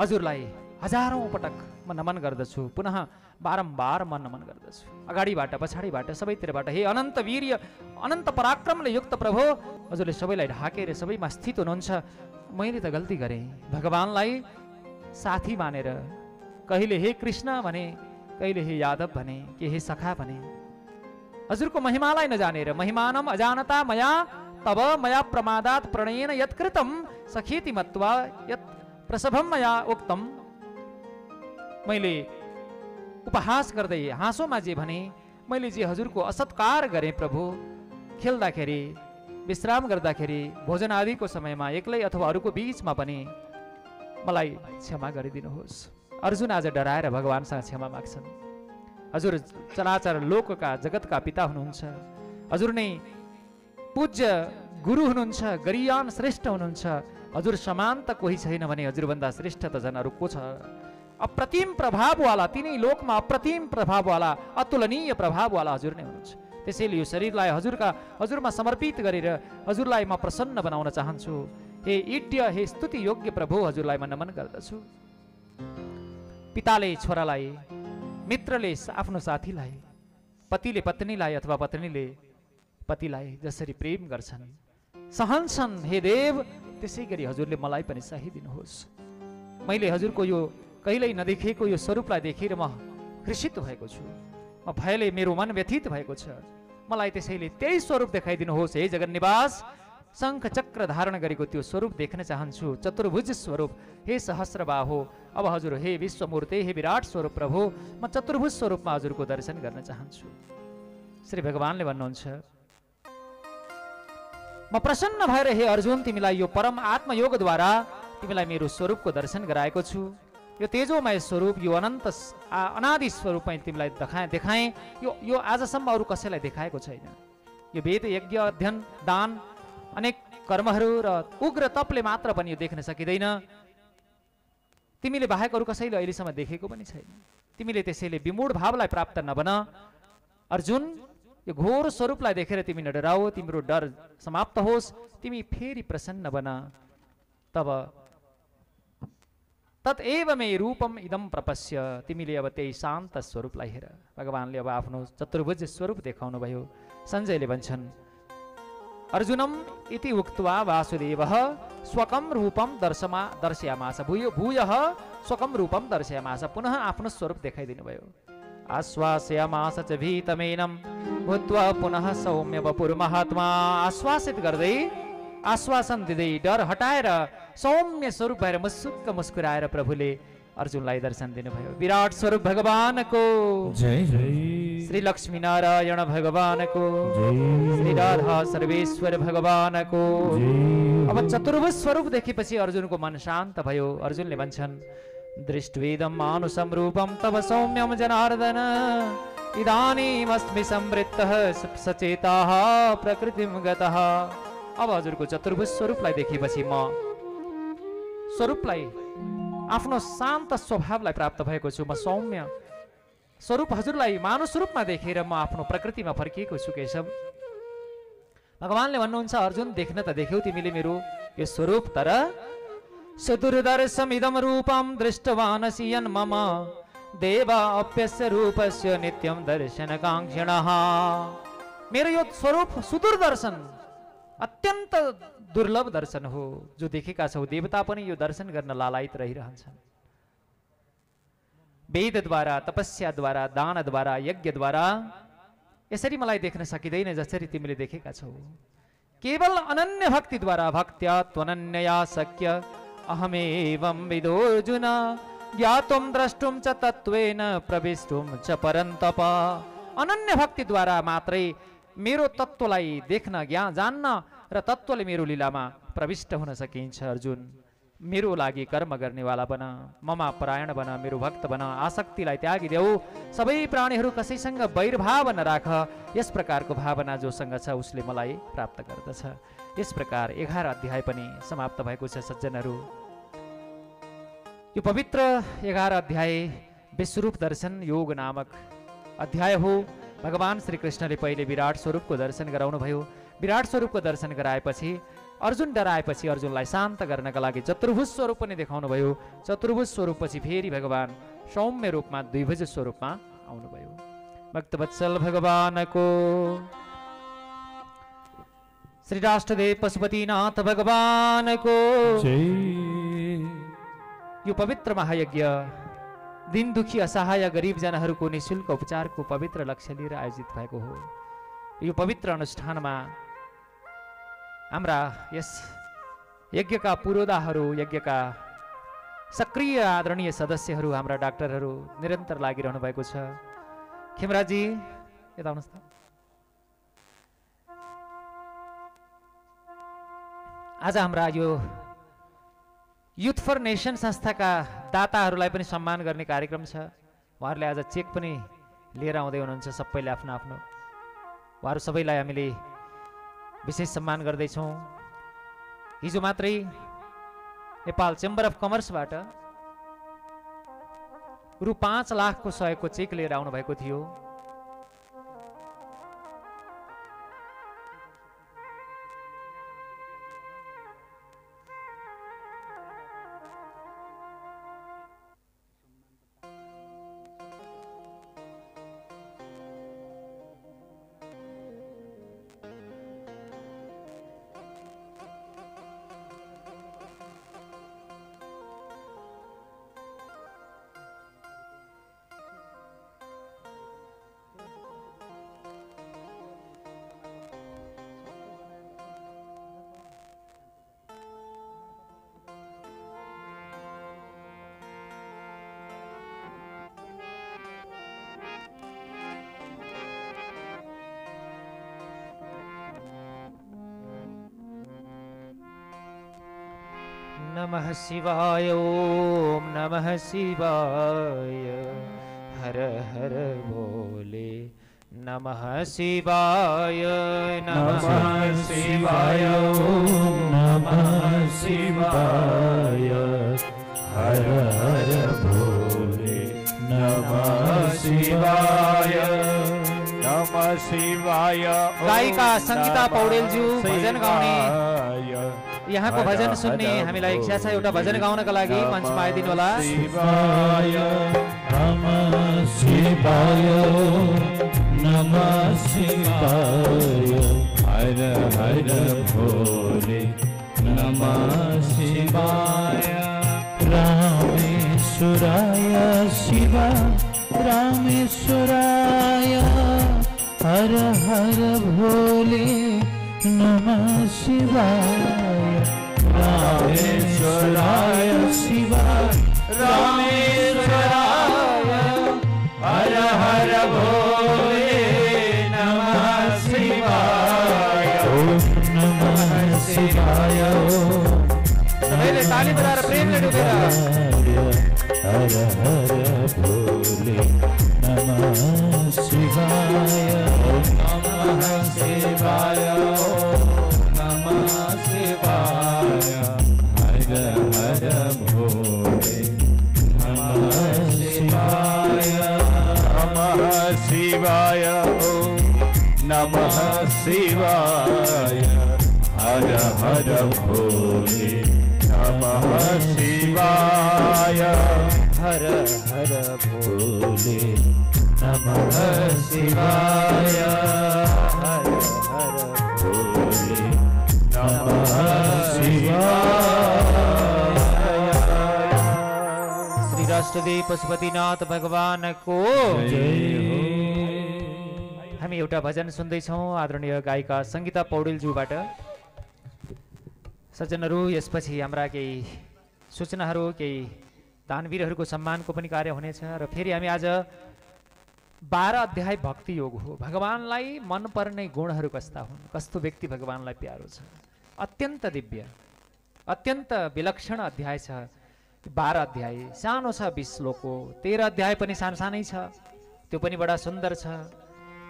[SPEAKER 4] हजुरलाई हजारौँ पटक म नमन गर्दछु पुनः बारम्बार म नमन गर्दछु अगाडिबाट पछाडिबाट सबैतिरबाट हे अनन्त वीर्य अनन्त पराक्रमले युक्त प्रभु हजुरले सबैलाई ढाकेर सबैमा स्थित हुनुहुन्छ। मैले त गल्ती गरेँ। भगवान्लाई साथी मानेर कहिले हे कृष्ण भने कहिले हे यादव भने कि हे सखा भने। हजुरको महिमालाई नजानेर महिमानम अजानता मया तब मया प्रमादात प्रणयेन यत्कृतं सखेति मत्वा यत् प्रसभम मया उक्तम मैले उपहास गर्दै हाँसोमा जे भने मैले जे हजुरको असत्कार गरेँ प्रभु खेल्दाखेरि विश्राम गर्दाखेरि भोजन आदिको समयमा एक्लै अथवा अरूको बिचमा पनि मलाई क्षमा गरिदिनुहोस्। अर्जुन आज डराएर भगवान्सँग क्षमा माग्छन्। हजुर चराचर लोकका जगतका पिता हुनुहुन्छ। हजुर नै पूज्य गुरु हुनुहुन्छ गरियान श्रेष्ठ हुनुहुन्छ। हजुर समान त कोही छैन भने हजुरभन्दा श्रेष्ठ त झन् अरू को छ? अप्रतिम प्रभाववाला तिनै लोकमा अप्रतिम प्रभाववाला अतुलनीय प्रभाववाला हजुर नै हुनुहुन्छ। त्यसैले यो शरीरलाई हजुरका हजुरमा समर्पित गरेर हजुरलाई म प्रसन्न बनाउन चाहन्छु। हे इड्य हे स्तुति योग्य प्रभु हजुरलाई म नमन गर्दछु। पिताले छोरालाई मित्रले आफ्नो साथीलाई पतिले पत्नीलाई अथवा पत्नीले पतिलाई जसरी प्रेम गर्छन् सहन्छन् हे देव त्यसै गरी हजुरले मलाई पनि सही दिनुहोस्। मैले हजुरको यो कहिल्यै नदेखेको यो स्वरूपलाई देखेर म हृषित भएको छु। म भयले मेरो मन व्यथित भएको छ। मलाई त्यसैले त्यही स्वरूप देखाइदिनुहोस् हे जगन निवास शङ्ख चक्र धारण गरेको त्यो स्वरूप देख्न चाहन्छु। चतुर्भुज स्वरूप हे सहस्रबाहो। अब हजुर हे विश्वमूर्ति हे विराट स्वरूप प्रभु म चतुर्भुज स्वरूपमा हजुरको दर्शन गर्न चाहन्छु। श्री भगवान्ले भन्नुहुन्छ म प्रसन्न भएर हे अर्जुन तिमीलाई यो परम आत्मयोगद्वारा तिमीलाई मेरो स्वरूपको दर्शन गराएको छु। यो तेजोमय स्वरूप यो अनन्त अनादि स्वरूप मैले तिमीलाई देखाएँ देखाएँ। यो यो आजसम्म अरू कसैलाई देखाएको छैन। यो वेद यज्ञ अध्ययन दान अनेक कर्महरू र उग्र तपले मात्र पनि यो देख्न सकिँदैन। तिमीले बाहेक अरू कसैले अहिलेसम्म देखेको पनि छैन। तिमीले त्यसैले विमूढ भावलाई प्राप्त नबन। अर्जुन यो घोर स्वरूपलाई देखेर तिमी नडराओ तिम्रो डर समाप्त होस् तिमी फेरि प्रसन्न बन। तब तत्एव मे रूपम इदम प्रपश्य तिमीले अब त्यही शान्त स्वरूपलाई हेर भगवान्ले अब आफ्नो चतुर्भुज स्वरूप देखाउनु भयो। सञ्जयले भन्छन् अर्जुनम इति उक्त्वा वासुदेव स्वकम रूपम दर्शमा दर्शयामास। भूय भूय स्वकम रूपम दर्शयामास। पुनः आफ्नो स्वरूप देखाइदिनु भयो। आश्वासयामास च भीतमेनं भूत्वा पुनः सौम्य वपुर्महात्मा आश्वासित गर्दै आश्वासन दिँदै डर हटाएर सौम्य स्वरूप भएर मुसुक्क मुस्कुराएर प्रभुले अर्जुनलाई दर्शन दिनुभयो। विराट स्वरूप भगवानको। श्री लक्ष्मी नारायण भगवानको। श्री राधा सर्वेश्वर भगवानको। अब चतुर्भुज स्वरूप देखेपछि अर्जुनको मन शान्त भयो। अर्जुनले भन्छन् दृष्ट्वेदं मानुषं रूपं तव सौम्यं जनार्दन। इदानीमस्मि संवृत्तः स- सचेताः प्रकृतिं गतः। अब हजुरको चतुर्भुज स्वरूपलाई देखेपछि म स्वरूपलाई आफ्नो शान्त स्वभावलाई प्राप्त भएको छु म सौम्य स्वरूप हजुरलाई मानुष रूपमा देखेर म आफ्नो प्रकृतिमा फर्किएको छु केशव। भगवान्ले भन्नुहुन्छ अर्जुन देख्न त देख्यौ तिमीले मेरो यो स्वरूप तर सुदुर्दर्शमिदं रूपं दृष्टवानसि यन् मम देवा अप्यस्य रूपस्य नित्यं दर्शनकाङ्क्षिणः। मेरो यो स्वरूप सुदूर दर्शन अत्यन्त दुर्लभ दर्शन हो जो देखेका छौ देवता पनि यो दर्शन गर्न लालायित रहिरहन्छन्। वेदद्वारा तपस्याद्वारा दानद्वारा यज्ञद्वारा यसरी मलाई देख्न सकिँदैन जसरी तिमीले देखेका छौ। केवल अनन्य भक्तिद्वारा भक्त्या त्वनन्यया शक्य विदोर्जुन च तत्त्वेन च परन्तप। अनन्य भक्तिद्वारा मात्रै मेरो तत्त्वलाई देख्न ज्ञा जान्न र तत्त्वले मेरो लीलामा प्रविष्ट हुन सकिन्छ अर्जुन। मेरो लागि कर्म गर्नेवाला बन ममा परायण बन मेरो भक्त बन आसक्तिलाई त्यागिदेऊ सबै प्राणीहरू कसैसँग वैरभाव नराख यस प्रकारको भावना जोसँग छ उसले मलाई प्राप्त गर्दछ। यस प्रकार एघार अध्याय पनि समाप्त भएको छ सज्जनहरू। यो पवित्र एघार अध्याय विश्वरूप दर्शन योग नामक अध्याय हो। भगवान् श्रीकृष्णले पहिले विराट स्वरूपको दर्शन गराउनुभयो। विराट स्वरूपको दर्शन गराएपछि अर्जुन डराएपछि अर्जुनलाई शान्त गर्नका लागि चतुर्भुज स्वरूप पनि देखाउनु भयो चतुर्भुज स्वरूपपछि फेरि भगवान् सौम्य रूपमा द्विभुज स्वरूपमा आउनुभयो। भक्तवत्सल भगवानको। श्री राष्ट्रदेव पशुपतिनाथ भगवानको। यो पवित्र महायज्ञ दिन दुखी असहाय गरिबजनहरूको निशुल्क उपचारको पवित्र लक्ष्य लिएर आयोजित भएको हो। यो पवित्र अनुष्ठानमा हाम्रा यस यज्ञका पुरोधाहरू यज्ञका सक्रिय आदरणीय सदस्यहरू हाम्रा डाक्टरहरू निरन्तर लागिरहनु भएको छ खेमराजी यता आउनुहोस् त आज हाम्रा यो युथ फर नेसन संस्थाका दाताहरूलाई पनि सम्मान गर्ने कार्यक्रम छ उहाँहरूले आज चेक पनि लिएर आउँदै हुनुहुन्छ सबैले आफ्नो आफ्नो उहाँहरू सबैलाई हामीले विशेष सम्मान गर्दैछौँ। हिजो मात्रै नेपाल चेम्बर अफ कमर्सबाट रु पाँच लाखको सहयोगको चेक लिएर आउनुभएको थियो। नमः शिवाय ॐ नमः शिवाय। हर हर भोले नमः शिवाय नमः
[SPEAKER 2] शिवाय नमः शिवाय। हर हर भोले नमः शिवाय।
[SPEAKER 1] नमः शिवाय
[SPEAKER 4] गायिका सङ्गीता
[SPEAKER 1] नमः
[SPEAKER 4] पौडेलज्यू भजन गाउने। यहाँको भजन सुन्ने हामीलाई इच्छा छ एउटा भजन गाउनका लागि मञ्चमा आइदिनु होला
[SPEAKER 2] शिवाय नमः शिवाय नमः शिवाय। हर हर भोले नमः शिवाय। रामेश्वराय शिव रामेश्वराय। हर हर भोले नमः शिवाय। रामेश्वराय शिव रामेश्वराय हर हर भोले नमः शिवाय ॐ नमः शिवाय
[SPEAKER 4] सबैले ताली बजाएर प्रेमले डुबेर
[SPEAKER 2] हर हर भोले नमः शिवाय नमः शिवाय नमः शिवाय हर हर भोले नमः शिवाय
[SPEAKER 1] हर हर भोले नमः शिवाय
[SPEAKER 2] हर हर भोले नमः शिवाय
[SPEAKER 4] श्री राष्ट्रदेव पशुपतिनाथ भगवानको हामी एउटा भजन सुन्दैछौँ। आदरणीय गायिका सङ्गीता पौडेलज्यूबाट।
[SPEAKER 8] सज्जनहरू यसपछि हाम्रा केही सूचनाहरू केही दानवीरहरूको सम्मानको पनि कार्य हुनेछ र फेरि हामी आज बाह्र अध्याय भक्ति योग हो। भगवान्लाई मनपर्ने गुणहरू कस्ता हुन्? कस्तो व्यक्ति भगवान्लाई प्यारो छ? अत्यन्त दिव्य अत्यन्त विलक्षण अध्याय छ। बाह्र अध्याय सानो छ बिस श्लोकको तेह्र अध्याय पनि सानो सानै छ। त्यो पनि बडा सुन्दर छ।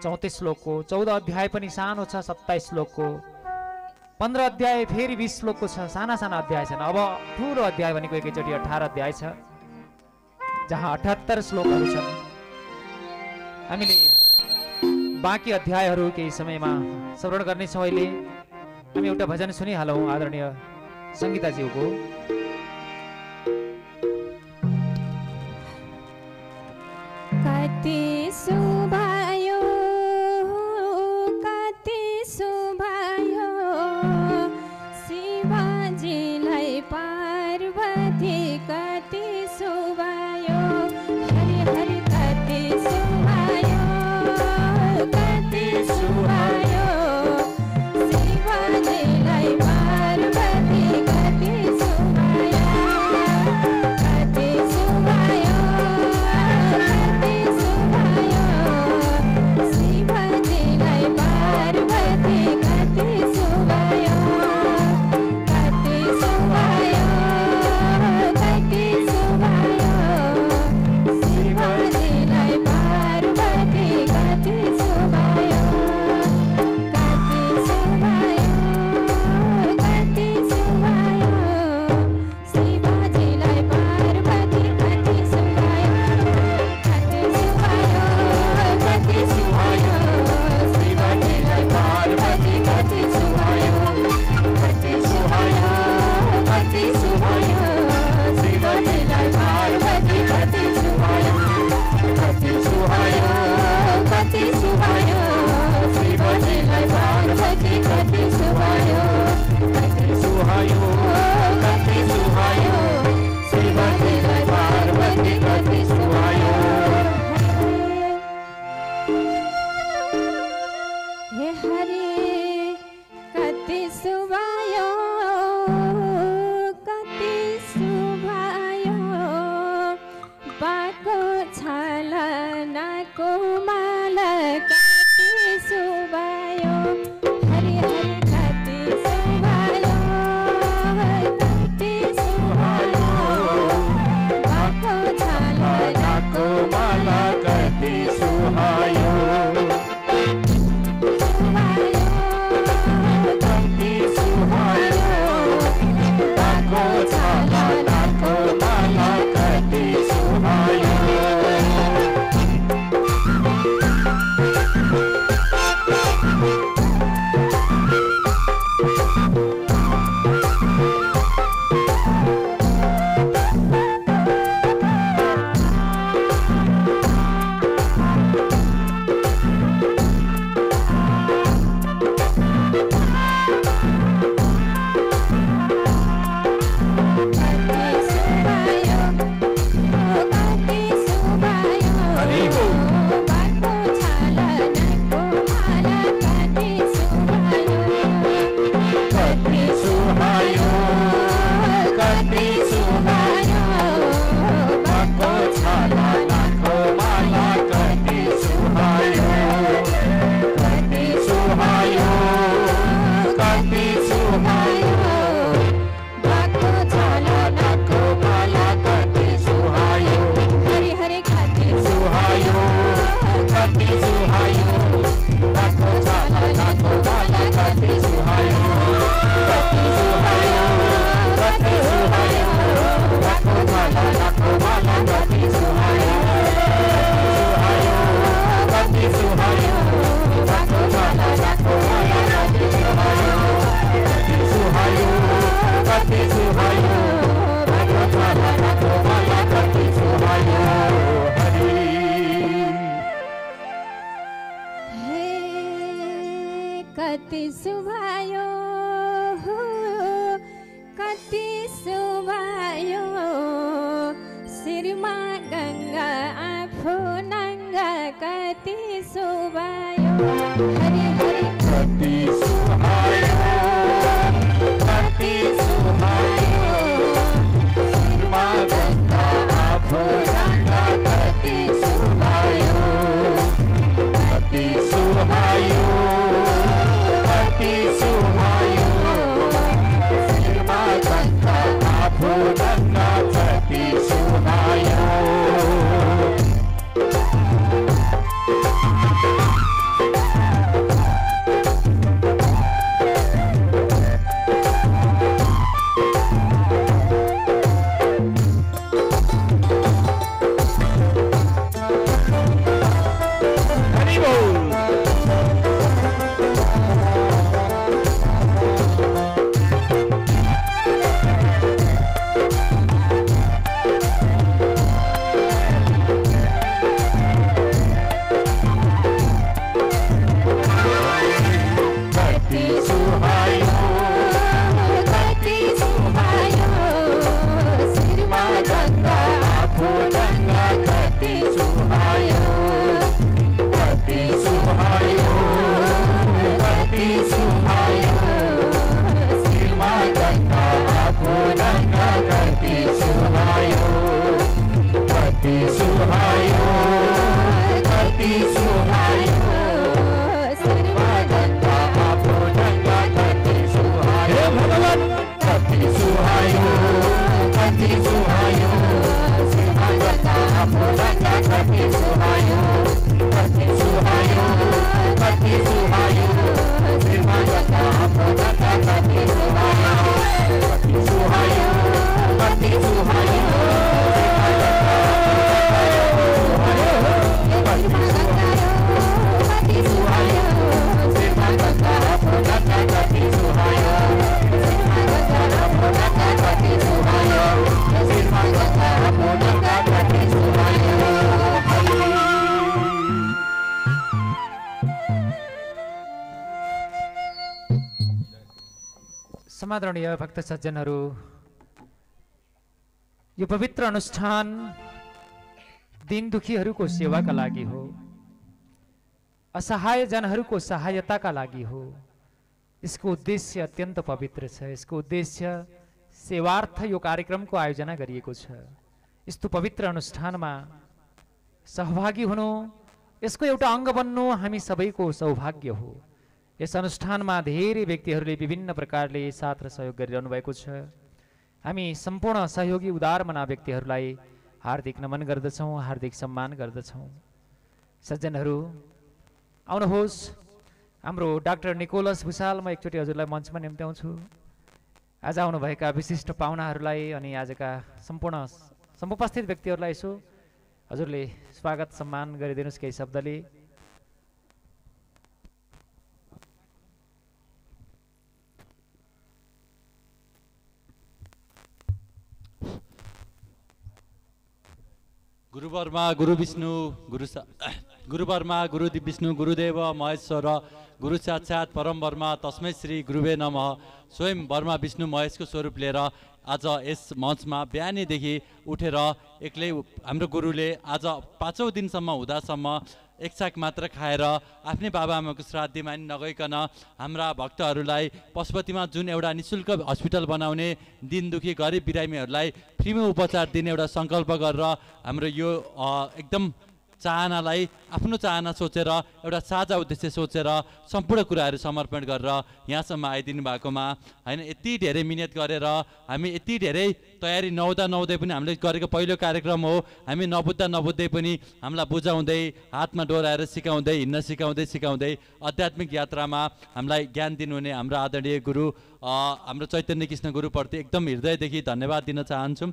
[SPEAKER 8] चौतिस श्लोकको चौध अध्याय पनि सानो छ सत्ताइस श्लोकको। पन्ध्र अध्याय फेरि बिस श्लोकको छ साना साना अध्याय छन्। अब ठुलो अध्याय भनेको एकैचोटि अठार अध्याय छ जहाँ अठहत्तर श्लोकहरू छन्। हामीले बाँकी अध्यायहरू केही समयमा श्रवण गर्नेछौँ अहिले। हामी एउटा भजन सुनिहालौँ आदरणीय सङ्गीताज्यूको
[SPEAKER 2] समादरणीय भक्त सज्जनहरू यो पवित्र अनुष्ठान दिन दुखीहरूको सेवाका लागि हो असहाय जनहरूको सहायताका लागि हो यसको उद्देश्य अत्यन्त पवित्र छ यसको उद्देश्य सेवार्थ यो कार्यक्रमको आयोजना गरिएको छ यस्तो पवित्र अनुष्ठानमा सहभागी हुनु यसको एउटा अङ्ग बन्नु हामी सबैको सौभाग्य हो यस अनुष्ठानमा धेरै व्यक्तिहरूले विभिन्न प्रकारले साथ र सहयोग गरिरहनु भएको छ। हामी सम्पूर्ण सहयोगी उदार मना व्यक्तिहरूलाई हार्दिक नमन गर्दछौँ हार्दिक सम्मान गर्दछौँ। सज्जनहरू आउनुहोस्। हाम्रो डाक्टर निकोलस भुषाल म एकचोटि हजुरलाई मञ्चमा निम्त्याउँछु। आज आउनुभएका विशिष्ट पाहुनाहरूलाई अनि आजका सम्पूर्ण समुपस्थित व्यक्तिहरूलाई यसो हजुरले स्वागत सम्मान गरिदिनुहोस् केही शब्दले।
[SPEAKER 7] गुरुवर्मा गुरु विष्णु गुरु सा गुरुवर्मा गुरु विष्णु गुरुदेव महेश्वर गुरु साक्षात् परम वर्मा तस्मै श्री गुरुवे नम स्वयं वर्मा विष्णु महेशको स्वरूप लिएर आज यस मञ्चमा बिहानैदेखि उठेर एक्लै हाम्रो गुरुले आज पाँचौँ दिनसम्म हुँदासम्म एक साग मात्र खाएर आफ्नै बाबाआमाको श्राद्धमा नगइकन हाम्रा भक्तहरूलाई पशुपतिमा जुन एउटा निशुल्क हस्पिटल बनाउने दिन दुखी गरिब बिरामीहरूलाई फ्रीमा उपचार दिने एउटा सङ्कल्प गरेर हाम्रो यो एकदम चाहनालाई आफ्नो चाहना सोचेर एउटा साझा उद्देश्य सोचेर सम्पूर्ण कुराहरू समर्पण गरेर यहाँसम्म आइदिनु भएकोमा होइन यति धेरै मिहिनेत गरेर हामी यति धेरै तयारी नहुँदा नहुँदै पनि हामीले गरेको पहिलो कार्यक्रम हो। हामी नबुझ्दा नबुझ्दै पनि हामीलाई बुझाउँदै हातमा डोराएर सिकाउँदै हिँड्न सिकाउँदै सिकाउँदै आध्यात्मिक यात्रामा हामीलाई ज्ञान दिनुहुने हाम्रो आदरणीय गुरु हाम्रो चैतन्य कृष्ण गुरुप्रति एकदम हृदयदेखि धन्यवाद दिन चाहन्छौँ।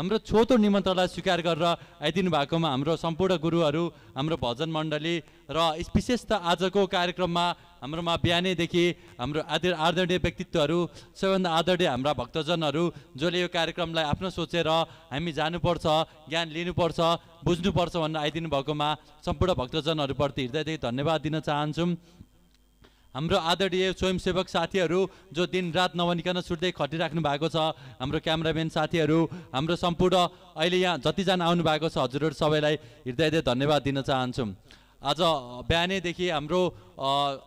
[SPEAKER 7] हाम्रो छोटो निमन्त्रणलाई स्वीकार गरेर आइदिनु भएकोमा हाम्रो सम्पूर्ण गुरुहरू हाम्रो भजन मण्डली र विशेष त आजको कार्यक्रममा हाम्रोमा बिहानैदेखि हाम्रो आदर आदरणीय व्यक्तित्वहरू सबैभन्दा आदरणीय हाम्रा भक्तजनहरू जसले यो कार्यक्रमलाई आफ्नो सोचेर हामी जानुपर्छ ज्ञान लिनुपर्छ बुझ्नुपर्छ भनेर आइदिनु भएकोमा सम्पूर्ण भक्तजनहरूप्रति हृदयदेखि धन्यवाद दिन चाहन्छौँ। हाम्रो आदरणीय स्वयंसेवक साथीहरू जो दिन रात नभनिकन छुट्दै खटिराख्नु भएको छ हाम्रो क्यामराम्यान साथीहरू हाम्रो सम्पूर्ण अहिले यहाँ जतिजना आउनु भएको छ हजुरहरू सबैलाई हृदयदेखि धन्यवाद दिन चाहन्छौँ। आज बिहानैदेखि हाम्रो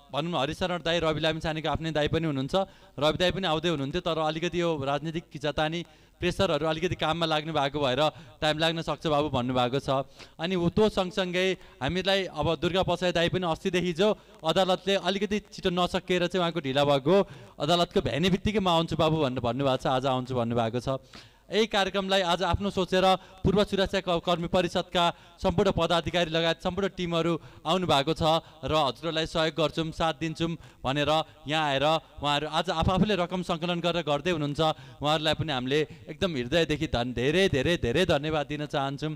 [SPEAKER 7] भनौँ हरिशरण दाई रवि लामिछानेको आफ्नै दाई पनि हुनुहुन्छ। रवि दाई पनि आउँदै हुनुहुन्थ्यो तर अलिकति यो राजनीतिक खिचातानी प्रेसरहरू अलिकति काममा लाग्नु भएको भएर टाइम लाग्न सक्छ बाबु भन्नुभएको छ। अनि त्यो सँगसँगै हामीलाई अब दुर्गा पसाई दाई पनि अस्तिदेखि जो अदालतले अलिकति छिटो नसकेर चाहिँ उहाँको ढिला भएको अदालतको भ्याने बित्तिकै म आउँछु बाबु भनेर भन्नुभएको छ आज आउँछु भन्नुभएको छ। यही कार्यक्रमलाई आज आफ्नो सोचेर पूर्व सुरक्षा कर्मी परिषदका सम्पूर्ण पदाधिकारी लगायत सम्पूर्ण टिमहरू आउनु भएको छ र हजुरहरूलाई सहयोग गर्छौँ साथ दिन्छौँ भनेर यहाँ आएर उहाँहरू आज आफू आफूले रकम सङ्कलन गरेर गर्दै हुनुहुन्छ। उहाँहरूलाई पनि हामीले एकदम हृदयदेखि धन धेरै धेरै धेरै धन्यवाद दिन चाहन्छौँ।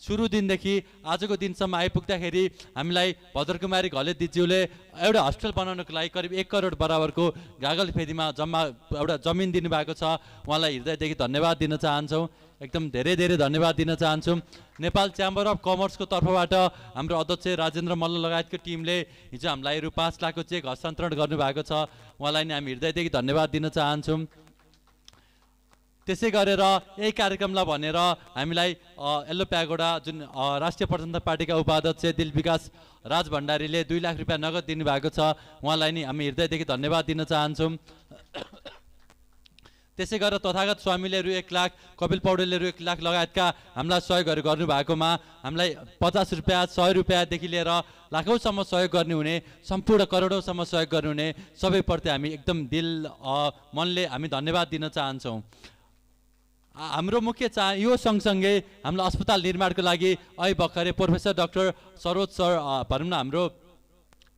[SPEAKER 7] सुरु दिनदेखि आजको दिनसम्म आइपुग्दाखेरि हामीलाई भद्रकुमारी घले दिज्यूले एउटा हस्टेल बनाउनको लागि करिब एक करोड बराबरको गागल फेदीमा जम्मा एउटा जमिन दिनुभएको छ। उहाँलाई हृदयदेखि धन्यवाद दिन चाहन्छौँ। एकदम धेरै धेरै धन्यवाद दिन चाहन्छौँ। नेपाल च्याम्बर अफ कमर्सको तर्फबाट हाम्रो अध्यक्ष राजेन्द्र मल्ल लगायतको टिमले हिजो हामीलाई रु पाँच लाखको चेक हस्तान्तरण गर्नुभएको छ। उहाँलाई नि हामी हृदयदेखि धन्यवाद दिन चाहन्छौँ। त्यसै गरेर यही कार्यक्रमलाई भनेर हामीलाई येल्लो प्यागोडा जुन राष्ट्रिय प्रजातन्त्र पार्टीका उपाध्यक्ष दिल विकास राज भण्डारीले दुई लाख रुपियाँ नगद दिनुभएको छ। उहाँलाई नि हामी हृदयदेखि धन्यवाद दिन चाहन्छौँ। त्यसै गरेर तथागत स्वामीले रु एक लाख कपिल पौडेलले रु एक लाख लगायतका हामीलाई सहयोगहरू गर्नुभएकोमा हामीलाई पचास रुपियाँ सय रुपियाँदेखि लिएर लाखौँसम्म सहयोग गर्ने हुने सम्पूर्ण करोडौँसम्म सहयोग गर्नुहुने सबैप्रति हामी एकदम दिल मनले हामी धन्यवाद दिन चाहन्छौँ। हाम्रो मुख्य चाह यो सँगसँगै हामीलाई अस्पताल निर्माणको लागि अहिले भर्खरै प्रोफेसर डाक्टर सरोज सर भनौँ न हाम्रो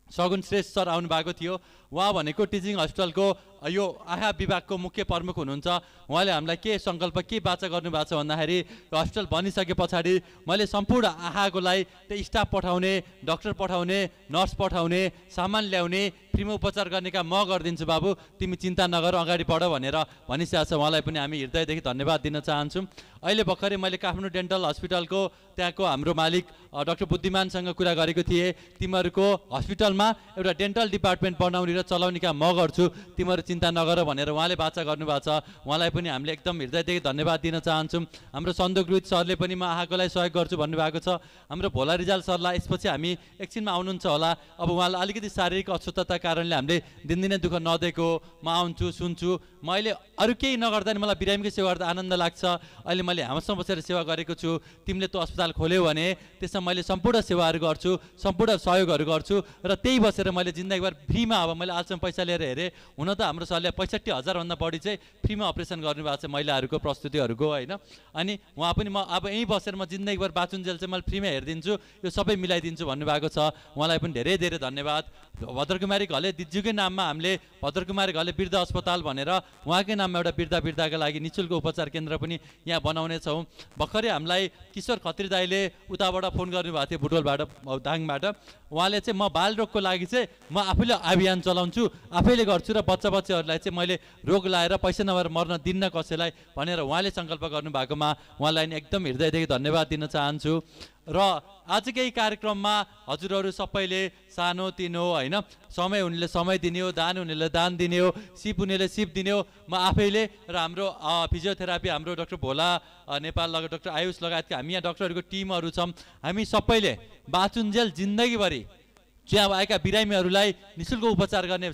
[SPEAKER 7] सगुन श्रेष्ठ सर आउनुभएको थियो। उहाँ भनेको टिचिङ हस्पिटलको यो आहा विभागको मुख्य प्रमुख हुनुहुन्छ। उहाँले हामीलाई के सङ्कल्प के बाचा गर्नुभएको छ भन्दाखेरि हस्पिटल बनिसके पछाडि मैले सम्पूर्ण आहाको लागि त्यो स्टाफ पठाउने डक्टर पठाउने नर्स पठाउने सामान ल्याउने फ्रीमा उपचार गर्ने काम म गरिदिन्छु बाबु। तिमी चिन्ता नगर अगाडि बढ भनेर भनिसकेको छ। उहाँलाई पनि हामी हृदयदेखि धन्यवाद दिन चाहन्छौँ। अहिले भर्खरै मैले काठमाडौँ डेन्टल हस्पिटलको त्यहाँको हाम्रो मालिक डाक्टर बुद्धिमानसँग कुरा गरेको थिएँ। तिमीहरूको हस्पिटलमा एउटा डेन्टल डिपार्टमेन्ट बनाउने र चलाउने काम म गर्छु। तिमीहरू चिन्ता नगर भनेर उहाँले बाचा गर्नुभएको छ। उहाँलाई पनि हामीले एकदम हृदयदेखि धन्यवाद दिन चाहन्छौँ। हाम्रो सन्दोक सरले पनि म आएकोलाई सहयोग गर्छु भन्नुभएको छ। हाम्रो भोला रिजाल सरलाई यसपछि हामी एकछिनमा आउनुहुन्छ होला। अब उहाँलाई अलिकति शारीरिक अस्वस्थता कारणले हामीले दिनदिनै दुःख नदिएको म आउँछु सुन्छु। म अहिले अरू केही नगर्दा नि मलाई बिरामीको सेवा गर्दा आनन्द लाग्छ। अहिले मैले हामीसँग बसेर सेवा गरेको छु। तिमीले त्यो अस्पताल खोल्यौ भने त्यसमा मैले सम्पूर्ण सेवाहरू गर्छु सम्पूर्ण सहयोगहरू गर्छु। र त्यही बसेर मैले जिन्दगीभर फ्रीमा अब मैले आजसम्म पैसा लिएर हेरेँ। हुन त हाम्रो सरले पैँसठी हजारभन्दा बढी चाहिँ फ्रीमा अपरेसन गर्नुभएको छ महिलाहरूको प्रस्तुतिहरूको होइन? अनि उहाँ पनि म अब यहीँ बसेर म जिन्दगीभर बाँचुन्जेल चाहिँ मैले फ्रीमा हेरिदिन्छु यो सबै मिलाइदिन्छु भन्नुभएको छ। उहाँलाई पनि धेरै धेरै धन्यवाद। भद्रकुमारी घले दिज्यूकै नाममा हामीले भद्रकुमारी घले वृद्ध अस्पताल भनेर उहाँकै नाममा एउटा वृद्ध वृद्धाका लागि निशुल्क उपचार केन्द्र पनि यहाँ बनाउने छौँ। भर्खरै हामीलाई किशोर खत्री दाईले उताबाट फोन गर्नुभएको थियो बुटोलबाट अ, दाङबाट। उहाँले चाहिँ म बाल रोगको लागि चाहिँ म आफैले अभियान चलाउँछु आफैले गर्छु र बच्चा बच्चाहरूलाई चाहिँ मैले रोग लाएर पैसा नभएर मर्न दिन्न कसैलाई भनेर उहाँले सङ्कल्प गर्नुभएकोमा उहाँलाई एकदम हृदयदेखि धन्यवाद दिन चाहन्छु। र आज केही कार्यक्रममा हजुरहरू सबैले सानो तिनो होइन? समय हुनेले समय दिने हो दान हुनेले दान दिने हो सिप हुनेले सिप दिने हो म आफैले र हाम्रो फिजियोथेरापी हाम्रो डक्टर भोला नेपाल लगायत डक्टर आयुष लगायतका हामी यहाँ डक्टरहरूको टिमहरू छौँ। हामी सबैले बाँचुन्जेल जिन्दगीभरि अब आएका बिरामीहरूलाई निशुल्क उपचार गर्ने